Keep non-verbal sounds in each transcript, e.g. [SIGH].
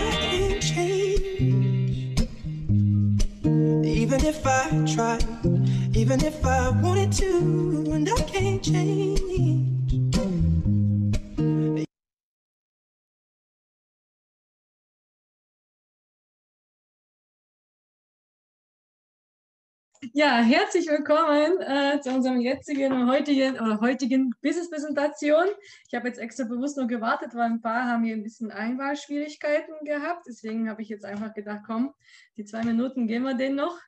Nothing changed. Even if I tried, even if I wanted to, and I can't change. Ja, herzlich willkommen äh, zu unserem jetzigen heutigen heutigen Business-Präsentation. Ich habe jetzt extra bewusst nur gewartet, weil ein paar haben hier ein bisschen Einwahlschwierigkeiten gehabt. Deswegen habe ich jetzt einfach gedacht, komm, die zwei Minuten geben wir denen noch.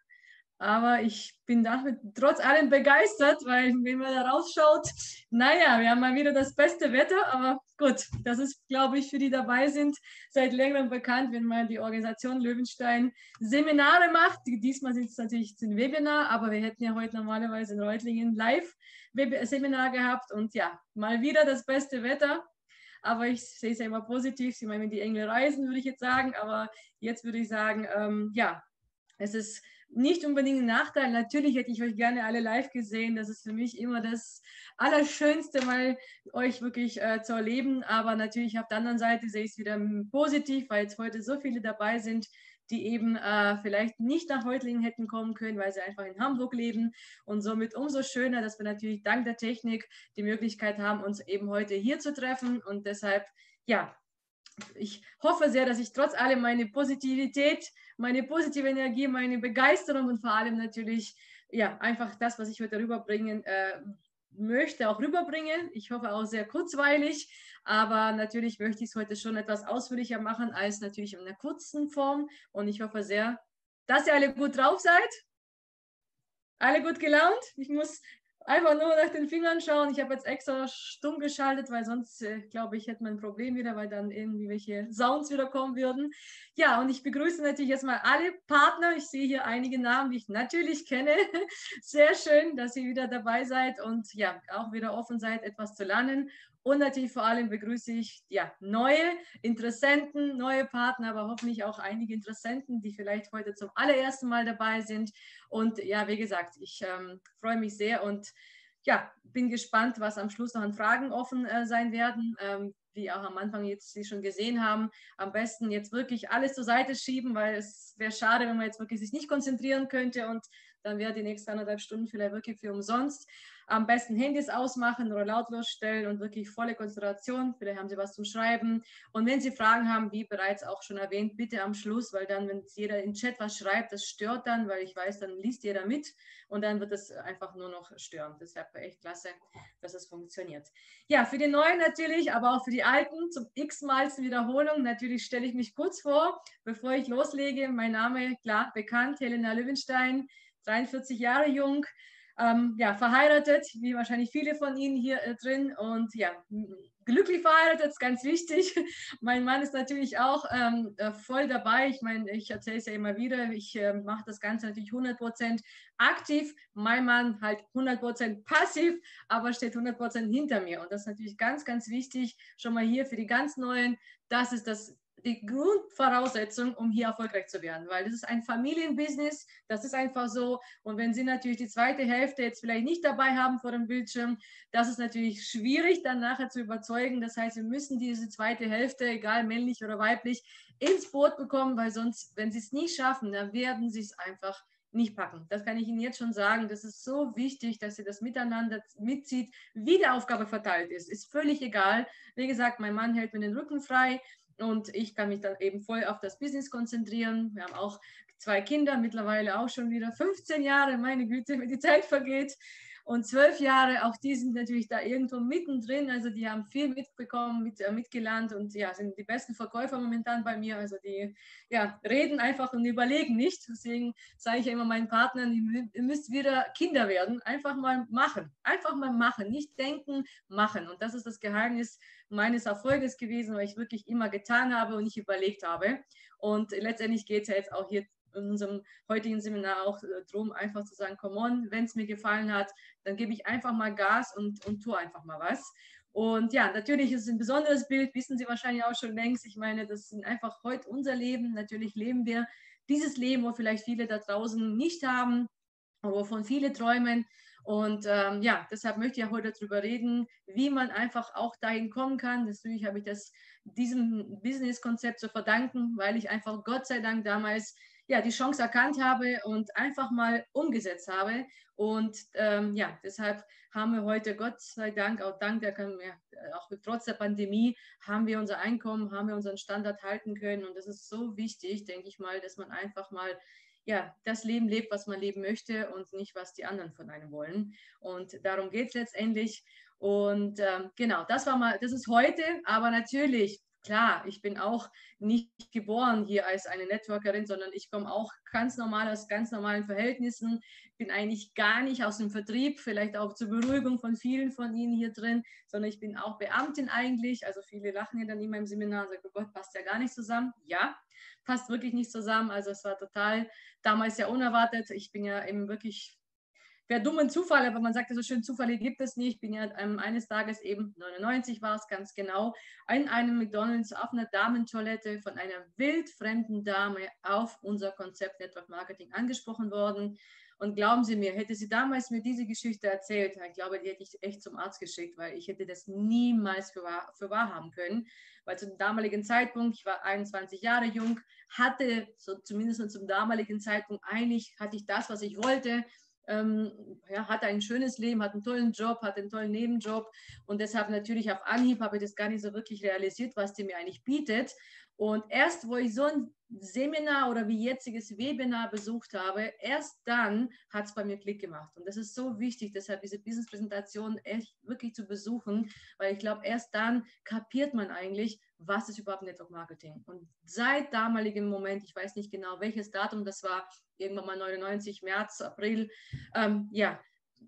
Aber ich bin damit trotz allem begeistert, weil wenn man da rausschaut, naja, wir haben mal wieder das beste Wetter, aber gut, das ist, glaube ich, für die dabei sind, seit längerem bekannt, wenn man die Organisation Löwenstein Seminare macht. Diesmal sind es natürlich ein Webinar, aber wir hätten ja heute normalerweise in Reutlingen Live-Seminar gehabt und ja, mal wieder das beste Wetter. Aber ich sehe es ja immer positiv. Sie meinen, die Engel reisen, würde ich jetzt sagen. Aber jetzt würde ich sagen, ähm, ja, es ist nicht unbedingt ein Nachteil. Natürlich hätte ich euch gerne alle live gesehen. Das ist für mich immer das Allerschönste, mal euch wirklich äh, zu erleben. Aber natürlich auf der anderen Seite sehe ich es wieder positiv, weil jetzt heute so viele dabei sind, die eben äh, vielleicht nicht nach Heutlingen hätten kommen können, weil sie einfach in Hamburg leben. Und somit umso schöner, dass wir natürlich dank der Technik die Möglichkeit haben, uns eben heute hier zu treffen. Und deshalb, ja, ich hoffe sehr, dass ich trotz allem meine Positivität, meine positive Energie, meine Begeisterung und vor allem natürlich ja einfach das, was ich heute rüberbringen äh, möchte, auch rüberbringen. Ich hoffe auch sehr kurzweilig, aber natürlich möchte ich es heute schon etwas ausführlicher machen als natürlich in einer kurzen Form. Und ich hoffe sehr, dass ihr alle gut drauf seid. Alle gut gelaunt. Ich muss einfach nur nach den Fingern schauen. Ich habe jetzt extra stumm geschaltet, weil sonst, äh, glaube ich, hätte man ein Problem wieder, weil dann irgendwie welche Sounds wieder kommen würden. Ja, und ich begrüße natürlich erstmal alle Partner. Ich sehe hier einige Namen, die ich natürlich kenne. [LAUGHS] Sehr schön, dass ihr wieder dabei seid und ja, auch wieder offen seid, etwas zu lernen. Und natürlich vor allem begrüße ich ja, neue Interessenten, neue Partner, aber hoffentlich auch einige Interessenten, die vielleicht heute zum allerersten Mal dabei sind. Und ja, wie gesagt, ich ähm, freue mich sehr und ja, bin gespannt, was am Schluss noch an Fragen offen äh, sein werden. Ähm, wie auch am Anfang jetzt Sie schon gesehen haben, am besten jetzt wirklich alles zur Seite schieben, weil es wäre schade, wenn man jetzt wirklich sich nicht konzentrieren könnte und dann wäre die nächsten anderthalb Stunden vielleicht wirklich für umsonst. Am besten Handys ausmachen oder lautlos stellen und wirklich volle Konzentration. Vielleicht haben Sie was zum Schreiben. Und wenn Sie Fragen haben, wie bereits auch schon erwähnt, bitte am Schluss, weil dann, wenn jeder im Chat was schreibt, das stört dann, weil ich weiß, dann liest jeder mit und dann wird es einfach nur noch stören. Deshalb echt klasse, dass es funktioniert. Ja, für die Neuen natürlich, aber auch für die Alten zum x-malsten Wiederholung. Natürlich stelle ich mich kurz vor, bevor ich loslege. Mein Name, klar, bekannt, Helena Löwenstein. 43 Jahre jung, ähm, ja, verheiratet, wie wahrscheinlich viele von Ihnen hier äh, drin. Und ja, glücklich verheiratet, ist ganz wichtig. [LAUGHS] mein Mann ist natürlich auch ähm, äh, voll dabei. Ich meine, ich erzähle es ja immer wieder, ich äh, mache das Ganze natürlich 100% aktiv, mein Mann halt 100% passiv, aber steht 100% hinter mir. Und das ist natürlich ganz, ganz wichtig, schon mal hier für die ganz Neuen, das ist das die Grundvoraussetzung, um hier erfolgreich zu werden, weil das ist ein Familienbusiness, das ist einfach so. Und wenn Sie natürlich die zweite Hälfte jetzt vielleicht nicht dabei haben vor dem Bildschirm, das ist natürlich schwierig, dann nachher zu überzeugen. Das heißt, wir müssen diese zweite Hälfte, egal männlich oder weiblich, ins Boot bekommen, weil sonst, wenn Sie es nicht schaffen, dann werden Sie es einfach nicht packen. Das kann ich Ihnen jetzt schon sagen. Das ist so wichtig, dass ihr das miteinander mitzieht, wie die Aufgabe verteilt ist. Ist völlig egal. Wie gesagt, mein Mann hält mir den Rücken frei. Und ich kann mich dann eben voll auf das Business konzentrieren. Wir haben auch zwei Kinder, mittlerweile auch schon wieder 15 Jahre, meine Güte, [LAUGHS] wie die Zeit vergeht. Und zwölf Jahre, auch die sind natürlich da irgendwo mittendrin. Also die haben viel mitbekommen, mit, äh, mitgelernt und ja, sind die besten Verkäufer momentan bei mir. Also die ja, reden einfach und überlegen nicht. Deswegen sage ich immer meinen Partnern, ihr müsst wieder Kinder werden. Einfach mal machen. Einfach mal machen. Nicht denken, machen. Und das ist das Geheimnis meines Erfolges gewesen, weil ich wirklich immer getan habe und nicht überlegt habe. Und letztendlich geht es ja jetzt auch hier in unserem heutigen Seminar auch äh, darum, einfach zu sagen, come on, wenn es mir gefallen hat, dann gebe ich einfach mal Gas und, und tue einfach mal was. Und ja, natürlich ist es ein besonderes Bild, wissen Sie wahrscheinlich auch schon längst. Ich meine, das ist einfach heute unser Leben. Natürlich leben wir dieses Leben, wo vielleicht viele da draußen nicht haben, wovon viele träumen. Und ähm, ja, deshalb möchte ich heute darüber reden, wie man einfach auch dahin kommen kann. Deswegen habe ich das diesem Business-Konzept zu verdanken, weil ich einfach Gott sei Dank damals ja, die Chance erkannt habe und einfach mal umgesetzt habe. Und ähm, ja, deshalb haben wir heute, Gott sei Dank, auch dank der, auch trotz der Pandemie, haben wir unser Einkommen, haben wir unseren Standard halten können. Und das ist so wichtig, denke ich mal, dass man einfach mal ja, das Leben lebt, was man leben möchte und nicht, was die anderen von einem wollen. Und darum geht es letztendlich. Und ähm, genau, das war mal, das ist heute, aber natürlich klar, ich bin auch nicht geboren hier als eine Networkerin, sondern ich komme auch ganz normal aus ganz normalen Verhältnissen, bin eigentlich gar nicht aus dem Vertrieb, vielleicht auch zur Beruhigung von vielen von Ihnen hier drin, sondern ich bin auch Beamtin eigentlich. Also viele lachen ja dann immer im Seminar und sagen, oh Gott, passt ja gar nicht zusammen. Ja, passt wirklich nicht zusammen. Also es war total damals ja unerwartet. Ich bin ja eben wirklich wäre dummen Zufall, aber man sagt ja so schön, Zufälle gibt es nicht. Ich bin ja ähm, eines Tages eben, 99 war es ganz genau, in einem McDonalds auf einer Damentoilette von einer wildfremden Dame auf unser Konzept Network Marketing angesprochen worden. Und glauben Sie mir, hätte sie damals mir diese Geschichte erzählt, ich glaube, die hätte ich echt zum Arzt geschickt, weil ich hätte das niemals für wahr, für wahr haben können. Weil zum damaligen Zeitpunkt, ich war 21 Jahre jung, hatte so zumindest zum damaligen Zeitpunkt eigentlich, hatte ich das, was ich wollte ähm, ja, hat ein schönes Leben, hat einen tollen Job, hat einen tollen Nebenjob und deshalb natürlich auf Anhieb habe ich das gar nicht so wirklich realisiert, was die mir eigentlich bietet. Und erst, wo ich so ein Seminar oder wie jetziges Webinar besucht habe, erst dann hat es bei mir Klick gemacht. Und das ist so wichtig, deshalb diese Business-Präsentation echt wirklich zu besuchen, weil ich glaube, erst dann kapiert man eigentlich, was ist überhaupt Network Marketing. Und seit damaligem Moment, ich weiß nicht genau, welches Datum das war, irgendwann mal 99, März, April, ähm, ja,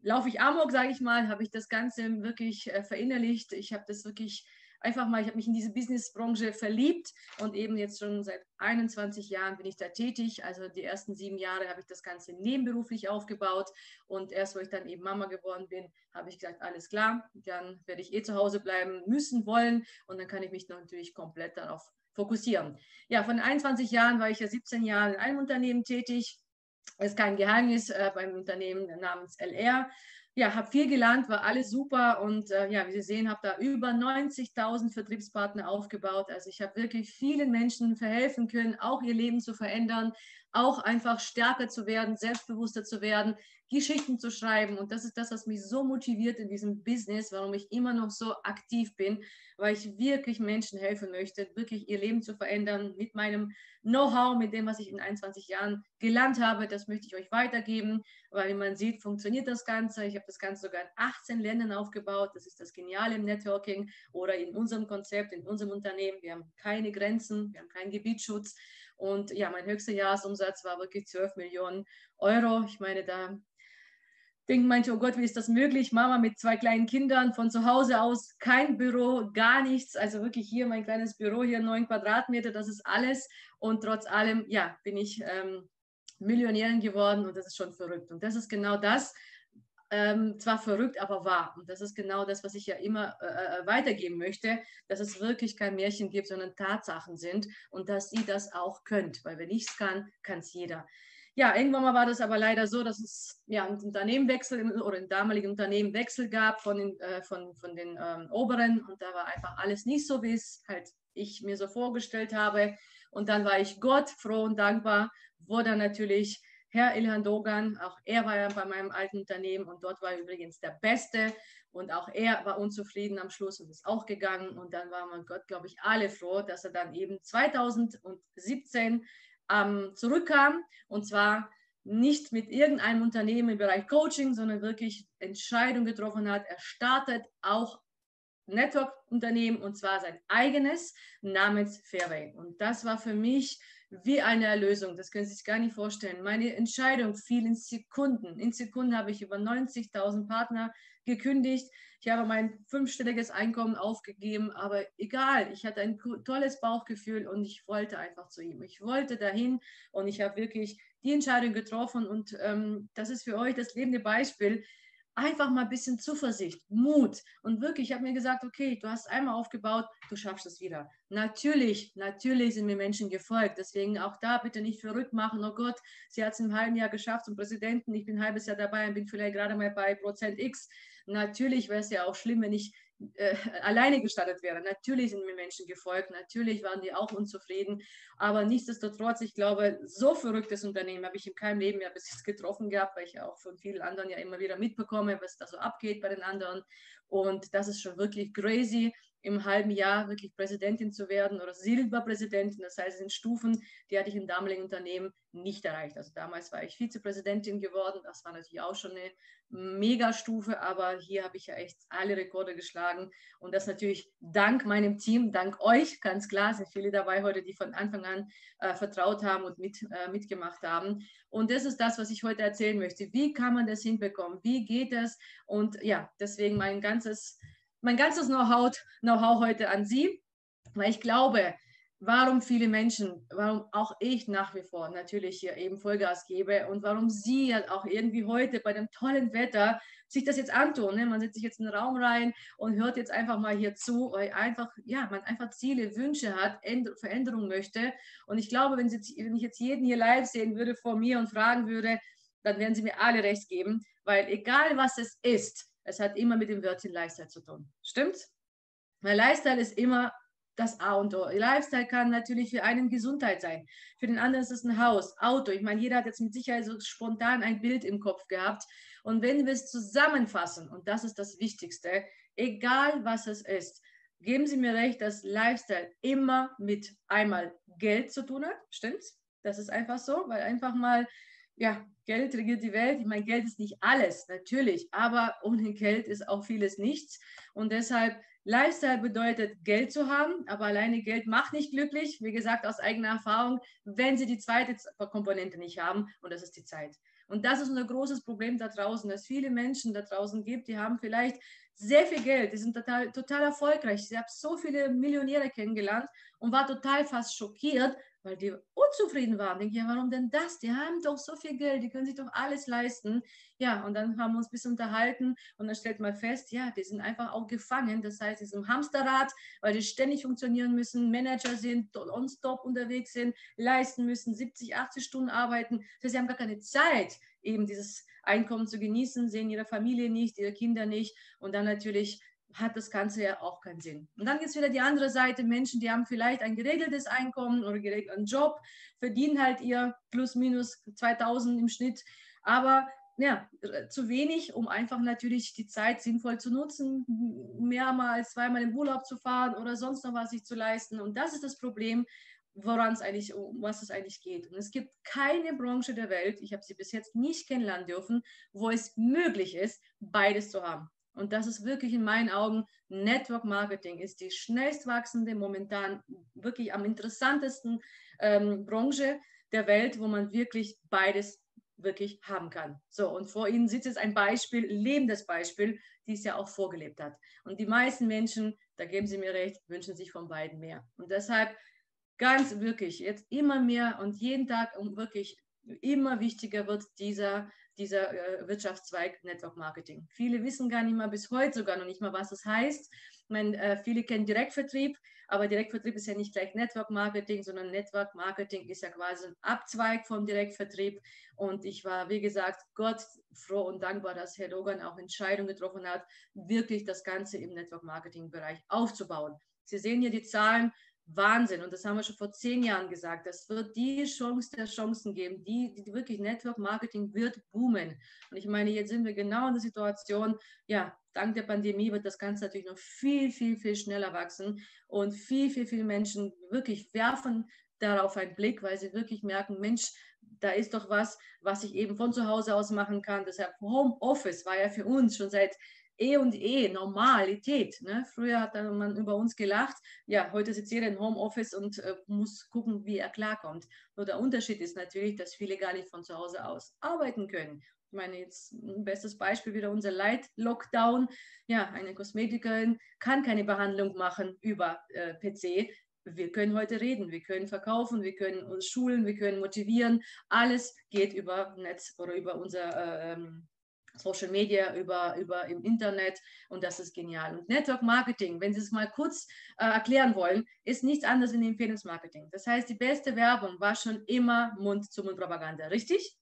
laufe ich Amok, sage ich mal, habe ich das Ganze wirklich äh, verinnerlicht. Ich habe das wirklich einfach mal, ich habe mich in diese Businessbranche verliebt und eben jetzt schon seit 21 Jahren bin ich da tätig. Also die ersten sieben Jahre habe ich das Ganze nebenberuflich aufgebaut und erst, wo ich dann eben Mama geworden bin, habe ich gesagt, alles klar, dann werde ich eh zu Hause bleiben müssen, wollen und dann kann ich mich natürlich komplett darauf fokussieren. Ja, von 21 Jahren war ich ja 17 Jahre in einem Unternehmen tätig. Ist kein Geheimnis äh, beim Unternehmen namens LR ja, habe viel gelernt, war alles super und äh, ja, wie Sie sehen, habe da über 90.000 Vertriebspartner aufgebaut. Also ich habe wirklich vielen Menschen verhelfen können, auch ihr Leben zu verändern, auch einfach stärker zu werden, selbstbewusster zu werden, Geschichten zu schreiben. Und das ist das, was mich so motiviert in diesem Business, warum ich immer noch so aktiv bin, weil ich wirklich Menschen helfen möchte, wirklich ihr Leben zu verändern mit meinem Know-how, mit dem, was ich in 21 Jahren gelernt habe. Das möchte ich euch weitergeben, weil wie man sieht, funktioniert das Ganze. Ich habe das Ganze sogar in 18 Ländern aufgebaut. Das ist das Geniale im Networking oder in unserem Konzept, in unserem Unternehmen. Wir haben keine Grenzen, wir haben keinen Gebietsschutz. Und ja, mein höchster Jahresumsatz war wirklich 12 Millionen Euro. Ich meine, da denken manche, oh Gott, wie ist das möglich? Mama mit zwei kleinen Kindern von zu Hause aus, kein Büro, gar nichts. Also wirklich hier mein kleines Büro, hier neun Quadratmeter, das ist alles. Und trotz allem, ja, bin ich ähm, Millionärin geworden und das ist schon verrückt. Und das ist genau das, ähm, zwar verrückt, aber wahr. Und das ist genau das, was ich ja immer äh, äh weitergeben möchte, dass es wirklich kein Märchen gibt, sondern Tatsachen sind und dass ihr das auch könnt. Weil wenn ich es kann, kann es jeder. Ja, irgendwann mal war das aber leider so, dass es ja einen Unternehmenwechsel oder einen damaligen Unternehmenwechsel gab von den, äh, von, von den ähm, Oberen und da war einfach alles nicht so, wie es halt ich mir so vorgestellt habe. Und dann war ich Gott froh und dankbar, wo dann natürlich Herr Ilhan Dogan, auch er war ja bei meinem alten Unternehmen und dort war er übrigens der Beste und auch er war unzufrieden am Schluss und ist auch gegangen und dann war man Gott, glaube ich, alle froh, dass er dann eben 2017 ähm, zurückkam und zwar nicht mit irgendeinem Unternehmen im Bereich Coaching, sondern wirklich Entscheidung getroffen hat. Er startet auch Network-Unternehmen und zwar sein eigenes namens Fairway. Und das war für mich wie eine Erlösung. Das können Sie sich gar nicht vorstellen. Meine Entscheidung fiel in Sekunden. In Sekunden habe ich über 90.000 Partner gekündigt. Ich habe mein fünfstelliges Einkommen aufgegeben, aber egal, ich hatte ein tolles Bauchgefühl und ich wollte einfach zu ihm. Ich wollte dahin und ich habe wirklich die Entscheidung getroffen und ähm, das ist für euch das lebende Beispiel. Einfach mal ein bisschen Zuversicht, Mut. Und wirklich, ich habe mir gesagt, okay, du hast einmal aufgebaut, du schaffst es wieder. Natürlich, natürlich sind mir Menschen gefolgt. Deswegen auch da bitte nicht verrückt machen. Oh Gott, sie hat es im halben Jahr geschafft zum Präsidenten. Ich bin ein halbes Jahr dabei und bin vielleicht gerade mal bei Prozent X. Natürlich wäre es ja auch schlimm, wenn ich äh, [LAUGHS] alleine gestartet wäre. Natürlich sind mir Menschen gefolgt, natürlich waren die auch unzufrieden, aber nichtsdestotrotz, ich glaube, so verrücktes Unternehmen habe ich in keinem Leben ja bis jetzt getroffen gehabt, weil ich ja auch von vielen anderen ja immer wieder mitbekomme, was da so abgeht bei den anderen. Und das ist schon wirklich crazy im halben Jahr wirklich Präsidentin zu werden oder Silberpräsidentin. Das heißt, es sind Stufen, die hatte ich im damaligen Unternehmen nicht erreicht. Also damals war ich Vizepräsidentin geworden. Das war natürlich auch schon eine Megastufe, aber hier habe ich ja echt alle Rekorde geschlagen. Und das natürlich dank meinem Team, dank euch, ganz klar, sind viele dabei heute, die von Anfang an äh, vertraut haben und mit, äh, mitgemacht haben. Und das ist das, was ich heute erzählen möchte. Wie kann man das hinbekommen? Wie geht das? Und ja, deswegen mein ganzes mein ganzes Know-how Know heute an Sie, weil ich glaube, warum viele Menschen, warum auch ich nach wie vor natürlich hier eben Vollgas gebe und warum Sie ja auch irgendwie heute bei dem tollen Wetter sich das jetzt antun. Ne? Man setzt sich jetzt in den Raum rein und hört jetzt einfach mal hier zu, weil einfach, ja, man einfach Ziele, Wünsche hat, Veränderung möchte. Und ich glaube, wenn, Sie, wenn ich jetzt jeden hier live sehen würde vor mir und fragen würde, dann werden Sie mir alle recht geben, weil egal was es ist, es hat immer mit dem Wörtchen Lifestyle zu tun. Stimmt's? Weil Lifestyle ist immer das A und O. Lifestyle kann natürlich für einen Gesundheit sein. Für den anderen ist es ein Haus, Auto. Ich meine, jeder hat jetzt mit Sicherheit so spontan ein Bild im Kopf gehabt. Und wenn wir es zusammenfassen, und das ist das Wichtigste, egal was es ist, geben Sie mir recht, dass Lifestyle immer mit einmal Geld zu tun hat. Stimmt's? Das ist einfach so, weil einfach mal ja, Geld regiert die Welt. Ich meine, Geld ist nicht alles, natürlich, aber ohne Geld ist auch vieles nichts. Und deshalb, Lifestyle bedeutet, Geld zu haben, aber alleine Geld macht nicht glücklich. Wie gesagt, aus eigener Erfahrung, wenn Sie die zweite Komponente nicht haben, und das ist die Zeit. Und das ist ein großes Problem da draußen, dass viele Menschen da draußen gibt, die haben vielleicht sehr viel Geld, die sind total, total erfolgreich. Ich habe so viele Millionäre kennengelernt und war total fast schockiert, weil die unzufrieden waren. Denke ja, warum denn das? Die haben doch so viel Geld, die können sich doch alles leisten. Ja, und dann haben wir uns ein bisschen unterhalten und dann stellt man fest, ja, die sind einfach auch gefangen. Das heißt, die sind im Hamsterrad, weil die ständig funktionieren müssen, Manager sind, on-stop unterwegs sind, leisten müssen, 70, 80 Stunden arbeiten. Das heißt, sie haben gar keine Zeit, eben dieses Einkommen zu genießen, sehen ihre Familie nicht, ihre Kinder nicht und dann natürlich hat das Ganze ja auch keinen Sinn. Und dann gibt es wieder die andere Seite, Menschen, die haben vielleicht ein geregeltes Einkommen oder geregelten Job, verdienen halt ihr plus minus 2000 im Schnitt, aber ja, zu wenig, um einfach natürlich die Zeit sinnvoll zu nutzen, mehrmals, zweimal im Urlaub zu fahren oder sonst noch was sich zu leisten. Und das ist das Problem, woran es eigentlich, um was es eigentlich geht. Und es gibt keine Branche der Welt, ich habe sie bis jetzt nicht kennenlernen dürfen, wo es möglich ist, beides zu haben. Und das ist wirklich in meinen Augen Network Marketing, ist die schnellst wachsende, momentan wirklich am interessantesten ähm, Branche der Welt, wo man wirklich beides wirklich haben kann. So, und vor Ihnen sitzt jetzt ein Beispiel, lebendes Beispiel, die es ja auch vorgelebt hat. Und die meisten Menschen, da geben Sie mir recht, wünschen sich von beiden mehr. Und deshalb ganz wirklich jetzt immer mehr und jeden Tag um wirklich immer wichtiger wird dieser dieser äh, Wirtschaftszweig Network Marketing. Viele wissen gar nicht mal bis heute sogar noch nicht mal, was das heißt. Ich meine, äh, viele kennen Direktvertrieb, aber Direktvertrieb ist ja nicht gleich Network Marketing, sondern Network Marketing ist ja quasi ein Abzweig vom Direktvertrieb. Und ich war, wie gesagt, Gott froh und dankbar, dass Herr Logan auch Entscheidungen getroffen hat, wirklich das Ganze im Network Marketing Bereich aufzubauen. Sie sehen hier die Zahlen Wahnsinn. Und das haben wir schon vor zehn Jahren gesagt. Das wird die Chance der Chancen geben. Die, die wirklich Network Marketing wird boomen. Und ich meine, jetzt sind wir genau in der Situation, ja, dank der Pandemie wird das Ganze natürlich noch viel, viel, viel schneller wachsen. Und viel, viel, viel Menschen wirklich werfen darauf einen Blick, weil sie wirklich merken, Mensch, da ist doch was, was ich eben von zu Hause aus machen kann. Deshalb Homeoffice war ja für uns schon seit eh und eh Normalität. Ne? Früher hat man über uns gelacht. Ja, heute sitzt jeder im Homeoffice und äh, muss gucken, wie er klarkommt. Nur der Unterschied ist natürlich, dass viele gar nicht von zu Hause aus arbeiten können. Ich meine, jetzt ein bestes Beispiel wieder unser Light-Lockdown. Ja, eine Kosmetikerin kann keine Behandlung machen über äh, PC. Wir können heute reden, wir können verkaufen, wir können uns schulen, wir können motivieren. Alles geht über Netz oder über unser äh, ähm, Social Media, über, über im Internet und das ist genial. Und Network Marketing, wenn Sie es mal kurz äh, erklären wollen, ist nichts anderes in Empfehlungsmarketing. Das heißt, die beste Werbung war schon immer Mund-zu-Mund-Propaganda, richtig?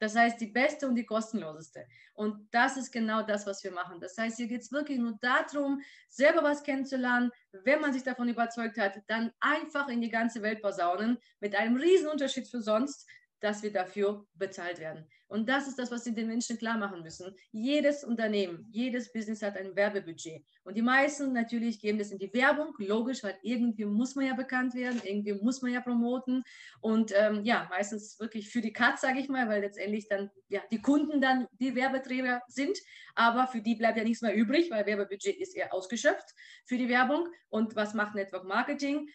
Das heißt, die beste und die kostenloseste. Und das ist genau das, was wir machen. Das heißt, hier geht es wirklich nur darum, selber was kennenzulernen. Wenn man sich davon überzeugt hat, dann einfach in die ganze Welt posaunen, mit einem riesen Unterschied für sonst, dass wir dafür bezahlt werden. Und das ist das, was sie den Menschen klar machen müssen. Jedes Unternehmen, jedes Business hat ein Werbebudget. Und die meisten natürlich geben das in die Werbung, logisch, weil irgendwie muss man ja bekannt werden, irgendwie muss man ja promoten. Und ähm, ja, meistens wirklich für die Katz, sage ich mal, weil letztendlich dann ja, die Kunden dann die Werbeträger sind. Aber für die bleibt ja nichts mehr übrig, weil Werbebudget ist eher ausgeschöpft für die Werbung. Und was macht Network Marketing?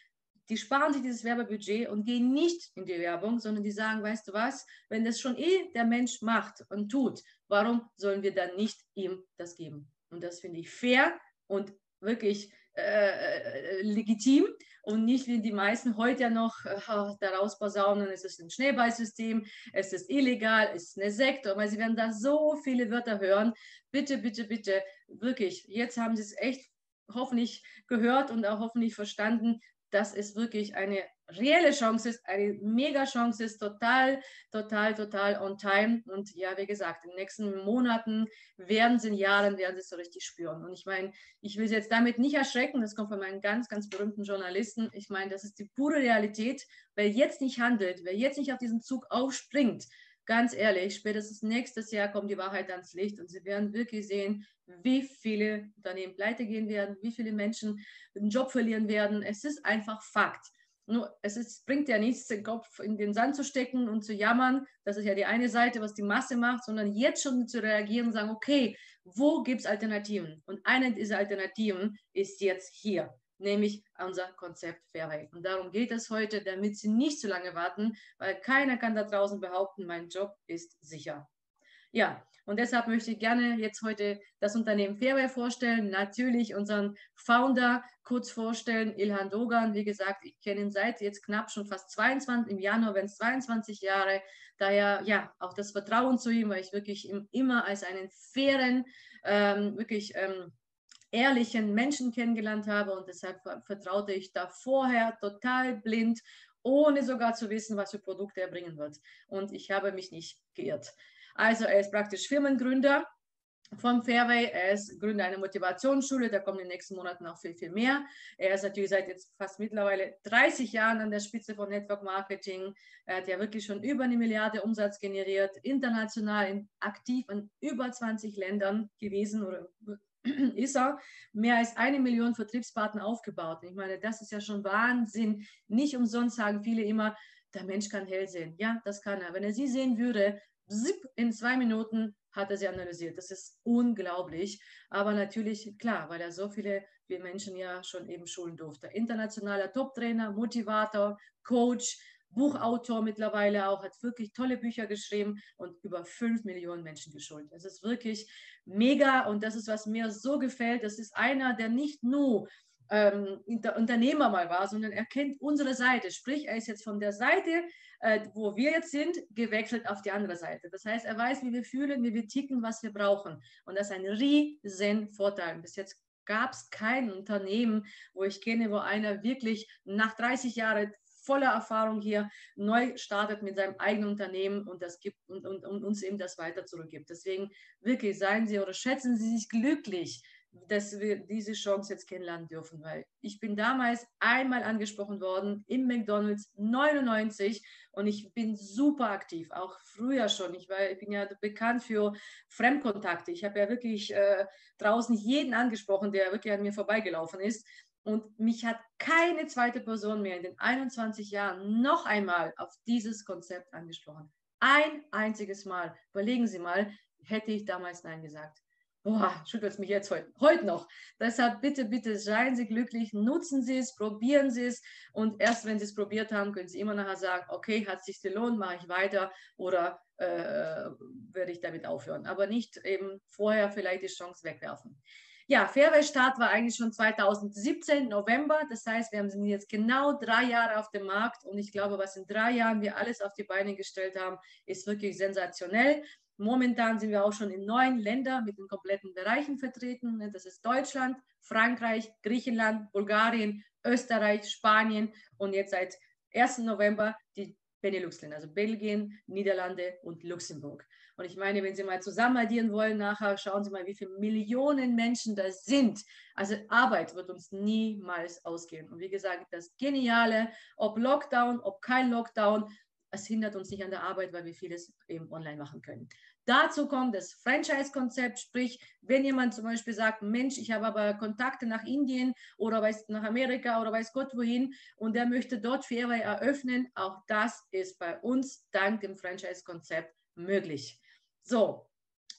Die sparen sich dieses Werbebudget und gehen nicht in die Werbung, sondern die sagen, weißt du was, wenn das schon eh der Mensch macht und tut, warum sollen wir dann nicht ihm das geben? Und das finde ich fair und wirklich äh, äh legitim und nicht wie die meisten heute ja noch äh, daraus posaunen, es ist ein Schneeballsystem, es ist illegal, es ist eine Sektor, weil sie werden da so viele Wörter hören. Bitte, bitte, bitte, wirklich, jetzt haben sie es echt hoffentlich gehört und auch hoffentlich verstanden, dass es wirklich eine reelle Chance ist, eine mega Chance ist, total, total, total on time. Und ja, wie gesagt, in den nächsten Monaten werden sie in Jahren, werden sie es so richtig spüren. Und ich meine, ich will sie jetzt damit nicht erschrecken, das kommt von meinem ganz, ganz berühmten Journalisten. Ich meine, das ist die pure Realität. Wer jetzt nicht handelt, wer jetzt nicht auf diesen Zug aufspringt, ganz ehrlich, spätestens nächstes Jahr kommt die Wahrheit ans Licht und Sie werden wirklich sehen, wie viele Unternehmen pleite gehen werden, wie viele Menschen den Job verlieren werden. Es ist einfach Fakt. Nur, es ist, bringt ja nichts, den Kopf in den Sand zu stecken und zu jammern. Das ist ja die eine Seite, was die Masse macht, sondern jetzt schon zu reagieren und sagen, okay, wo gibt es Alternativen? Und eine dieser Alternativen ist jetzt hier nämlich unser Konzept Fairway. Und darum geht es heute, damit Sie nicht zu lange warten, weil keiner kann da draußen behaupten, mein Job ist sicher. Ja, und deshalb möchte ich gerne jetzt heute das Unternehmen Fairway vorstellen, natürlich unseren Founder kurz vorstellen, Ilhan Dogan. Wie gesagt, ich kenne ihn seit jetzt knapp schon fast 22, im Januar wenn es 22 Jahre. Daher ja auch das Vertrauen zu ihm, weil ich wirklich immer als einen fairen, ähm, wirklich ähm, ehrlichen Menschen kennengelernt habe und deshalb vertraute ich da vorher total blind, ohne sogar zu wissen, was für Produkte er bringen wird. Und ich habe mich nicht geirrt. Also er ist praktisch Firmengründer vom Fairway. Er ist Gründer einer Motivationsschule, da kommen in den nächsten Monaten noch viel, viel mehr. Er ist natürlich seit jetzt fast mittlerweile 30 Jahren an der Spitze von Network Marketing. Er hat ja wirklich schon über eine Milliarde Umsatz generiert, international aktiv in über 20 Ländern gewesen oder [CLEARS THROAT] ist er mehr als eine Million Vertriebspartner aufgebaut. Ich meine, das ist ja schon Wahnsinn. Nicht umsonst sagen viele immer, der Mensch kann hell sehen. Ja, das kann er. Wenn er sie sehen würde, in zwei Minuten hat er sie analysiert. Das ist unglaublich. Aber natürlich, klar, weil er so viele wir Menschen ja schon eben schulen durfte. Internationaler Top-Trainer, Motivator, Coach, Buchautor mittlerweile auch, hat wirklich tolle Bücher geschrieben und über fünf Millionen Menschen geschult. Das ist wirklich mega und das ist, was mir so gefällt. Das ist einer, der nicht nur ähm, Unternehmer mal war, sondern er kennt unsere Seite. Sprich, er ist jetzt von der Seite, äh, wo wir jetzt sind, gewechselt auf die andere Seite. Das heißt, er weiß, wie wir fühlen, wie wir ticken, was wir brauchen. Und das ist ein riesen Vorteil. Bis jetzt gab es kein Unternehmen, wo ich kenne, wo einer wirklich nach 30 Jahren voller Erfahrung hier neu startet mit seinem eigenen Unternehmen und das gibt und, und, und uns eben das weiter zurückgibt. Deswegen wirklich seien Sie oder schätzen Sie sich glücklich, dass wir diese Chance jetzt kennenlernen dürfen, weil ich bin damals einmal angesprochen worden im McDonald's 99 und ich bin super aktiv, auch früher schon. Ich, war, ich bin ja bekannt für Fremdkontakte. Ich habe ja wirklich äh, draußen jeden angesprochen, der wirklich an mir vorbeigelaufen ist. Und mich hat keine zweite Person mehr in den 21 Jahren noch einmal auf dieses Konzept angesprochen. Ein einziges Mal. Überlegen Sie mal, hätte ich damals Nein gesagt. Boah, schüttelt es mich jetzt heute, heute noch. Deshalb bitte, bitte seien Sie glücklich, nutzen Sie es, probieren Sie es und erst wenn Sie es probiert haben, können Sie immer nachher sagen, okay, hat sich gelohnt, mache ich weiter oder äh, werde ich damit aufhören. Aber nicht eben vorher vielleicht die Chance wegwerfen. Ja, Fairway-Start war eigentlich schon 2017, November. Das heißt, wir sind jetzt genau drei Jahre auf dem Markt und ich glaube, was in drei Jahren wir alles auf die Beine gestellt haben, ist wirklich sensationell. Momentan sind wir auch schon in neun Ländern mit den kompletten Bereichen vertreten. Das ist Deutschland, Frankreich, Griechenland, Bulgarien, Österreich, Spanien und jetzt seit 1. November die Benelux-Länder, also Belgien, Niederlande und Luxemburg. Und ich meine, wenn Sie mal zusammen addieren wollen, nachher schauen Sie mal, wie viele Millionen Menschen das sind. Also Arbeit wird uns niemals ausgehen. Und wie gesagt, das Geniale, ob Lockdown, ob kein Lockdown, es hindert uns nicht an der Arbeit, weil wir vieles eben online machen können. Dazu kommt das Franchise-Konzept, sprich, wenn jemand zum Beispiel sagt, Mensch, ich habe aber Kontakte nach Indien oder weiß nach Amerika oder weiß Gott wohin und der möchte dort Fairway eröffnen, auch das ist bei uns dank dem Franchise-Konzept möglich. So,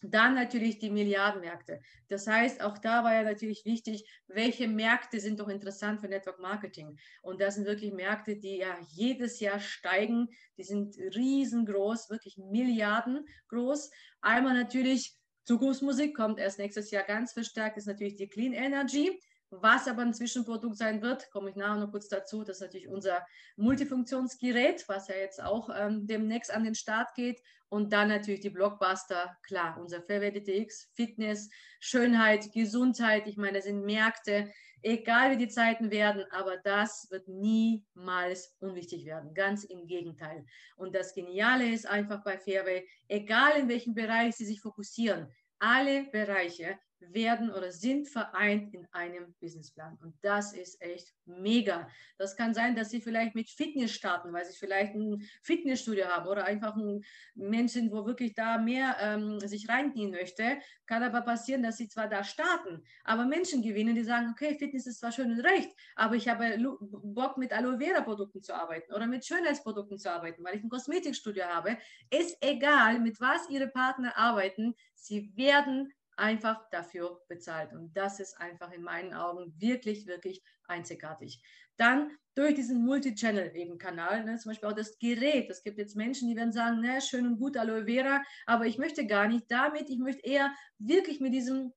dann natürlich die Milliardenmärkte. Das heißt, auch da war ja natürlich wichtig, welche Märkte sind doch interessant für Network Marketing. Und das sind wirklich Märkte, die ja jedes Jahr steigen. Die sind riesengroß, wirklich Milliarden groß. Einmal natürlich Zukunftsmusik kommt erst nächstes Jahr ganz verstärkt, ist natürlich die Clean Energy. Was aber ein Zwischenprodukt sein wird, komme ich nachher noch kurz dazu. Das ist natürlich unser Multifunktionsgerät, was ja jetzt auch ähm, demnächst an den Start geht. Und dann natürlich die Blockbuster, klar, unser Fairway DTX, Fitness, Schönheit, Gesundheit. Ich meine, das sind Märkte, egal wie die Zeiten werden, aber das wird niemals unwichtig werden. Ganz im Gegenteil. Und das Geniale ist einfach bei Fairway, egal in welchem Bereich Sie sich fokussieren, alle Bereiche werden oder sind vereint in einem Businessplan. Und das ist echt mega. Das kann sein, dass Sie vielleicht mit Fitness starten, weil Sie vielleicht ein Fitnessstudio haben oder einfach ein Mensch sind, wo wirklich da mehr ähm, sich reingehen möchte. Kann aber passieren, dass Sie zwar da starten, aber Menschen gewinnen, die sagen, okay, Fitness ist zwar schön und recht, aber ich habe Bock mit Aloe Vera Produkten zu arbeiten oder mit Schönheitsprodukten zu arbeiten, weil ich ein Kosmetikstudio habe. Ist egal, mit was Ihre Partner arbeiten, sie werden einfach dafür bezahlt. Und das ist einfach in meinen Augen wirklich, wirklich einzigartig. Dann durch diesen Multi-Channel eben Kanal, ne, zum Beispiel auch das Gerät. Es gibt jetzt Menschen, die werden sagen, ne, schön und gut Aloe Vera, aber ich möchte gar nicht damit, ich möchte eher wirklich mit diesem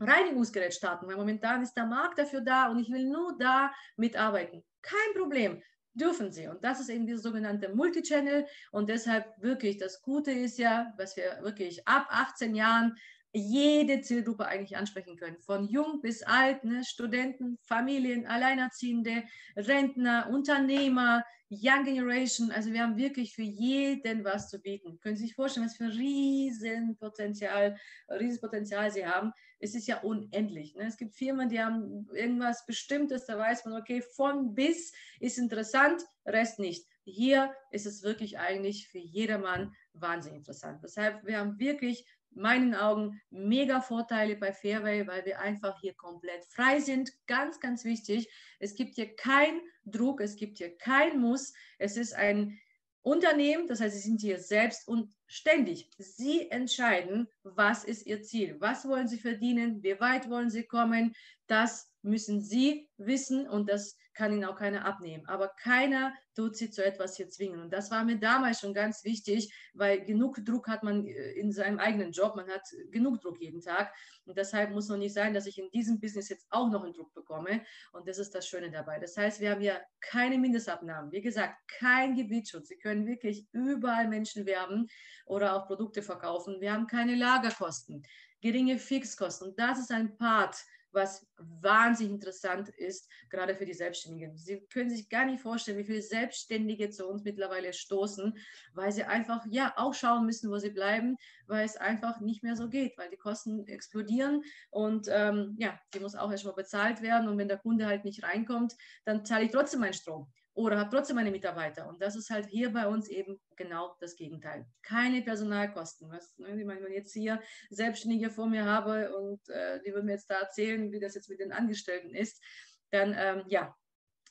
Reinigungsgerät starten, weil momentan ist der Markt dafür da und ich will nur da mitarbeiten. Kein Problem dürfen sie. Und das ist eben dieser sogenannte Multichannel. Und deshalb wirklich, das Gute ist ja, was wir wirklich ab 18 Jahren jede Zielgruppe eigentlich ansprechen können. Von jung bis alt, ne? Studenten, Familien, Alleinerziehende, Rentner, Unternehmer, Young Generation. Also wir haben wirklich für jeden was zu bieten. Können Sie sich vorstellen, was für ein Riesenpotenzial, Riesenpotenzial Sie haben? Es ist ja unendlich. Ne? Es gibt Firmen, die haben irgendwas Bestimmtes, da weiß man, okay, von bis ist interessant, Rest nicht. Hier ist es wirklich eigentlich für jedermann wahnsinnig interessant. Deshalb, wir haben wirklich meinen Augen mega Vorteile bei Fairway, weil wir einfach hier komplett frei sind. Ganz, ganz wichtig. Es gibt hier keinen Druck, es gibt hier kein Muss. Es ist ein Unternehmen, das heißt, Sie sind hier selbst und ständig. Sie entscheiden, was ist Ihr Ziel, was wollen Sie verdienen, wie weit wollen Sie kommen. Das müssen Sie wissen und das kann Ihnen auch keiner abnehmen. Aber keiner tut Sie zu etwas hier zwingen. Und das war mir damals schon ganz wichtig, weil genug Druck hat man äh, in seinem eigenen Job. Man hat genug Druck jeden Tag. Und deshalb muss noch nicht sein, dass ich in diesem Business jetzt auch noch einen Druck bekomme. Und das ist das Schöne dabei. Das heißt, wir haben hier keine Mindestabnahmen. Wie gesagt, kein Gebietsschutz. Sie können wirklich überall Menschen werben oder auch Produkte verkaufen. Wir haben keine Lagerkosten, geringe Fixkosten. Und das ist ein Part, was wahnsinnig interessant ist, gerade für die Selbstständigen. Sie können sich gar nicht vorstellen, wie viele Selbstständige zu uns mittlerweile stoßen, weil sie einfach ja auch schauen müssen, wo sie bleiben, weil es einfach nicht mehr so geht, weil die Kosten explodieren und ähm, ja, die muss auch erstmal bezahlt werden und wenn der Kunde halt nicht reinkommt, dann zahle ich trotzdem meinen Strom oder habe trotzdem meine Mitarbeiter. Und das ist halt hier bei uns eben genau das Gegenteil. Keine Personalkosten. Was, ne, wenn ich jetzt hier Selbstständige vor mir habe und äh, die würden mir jetzt da erzählen, wie das jetzt mit den Angestellten ist, dann ähm, ja,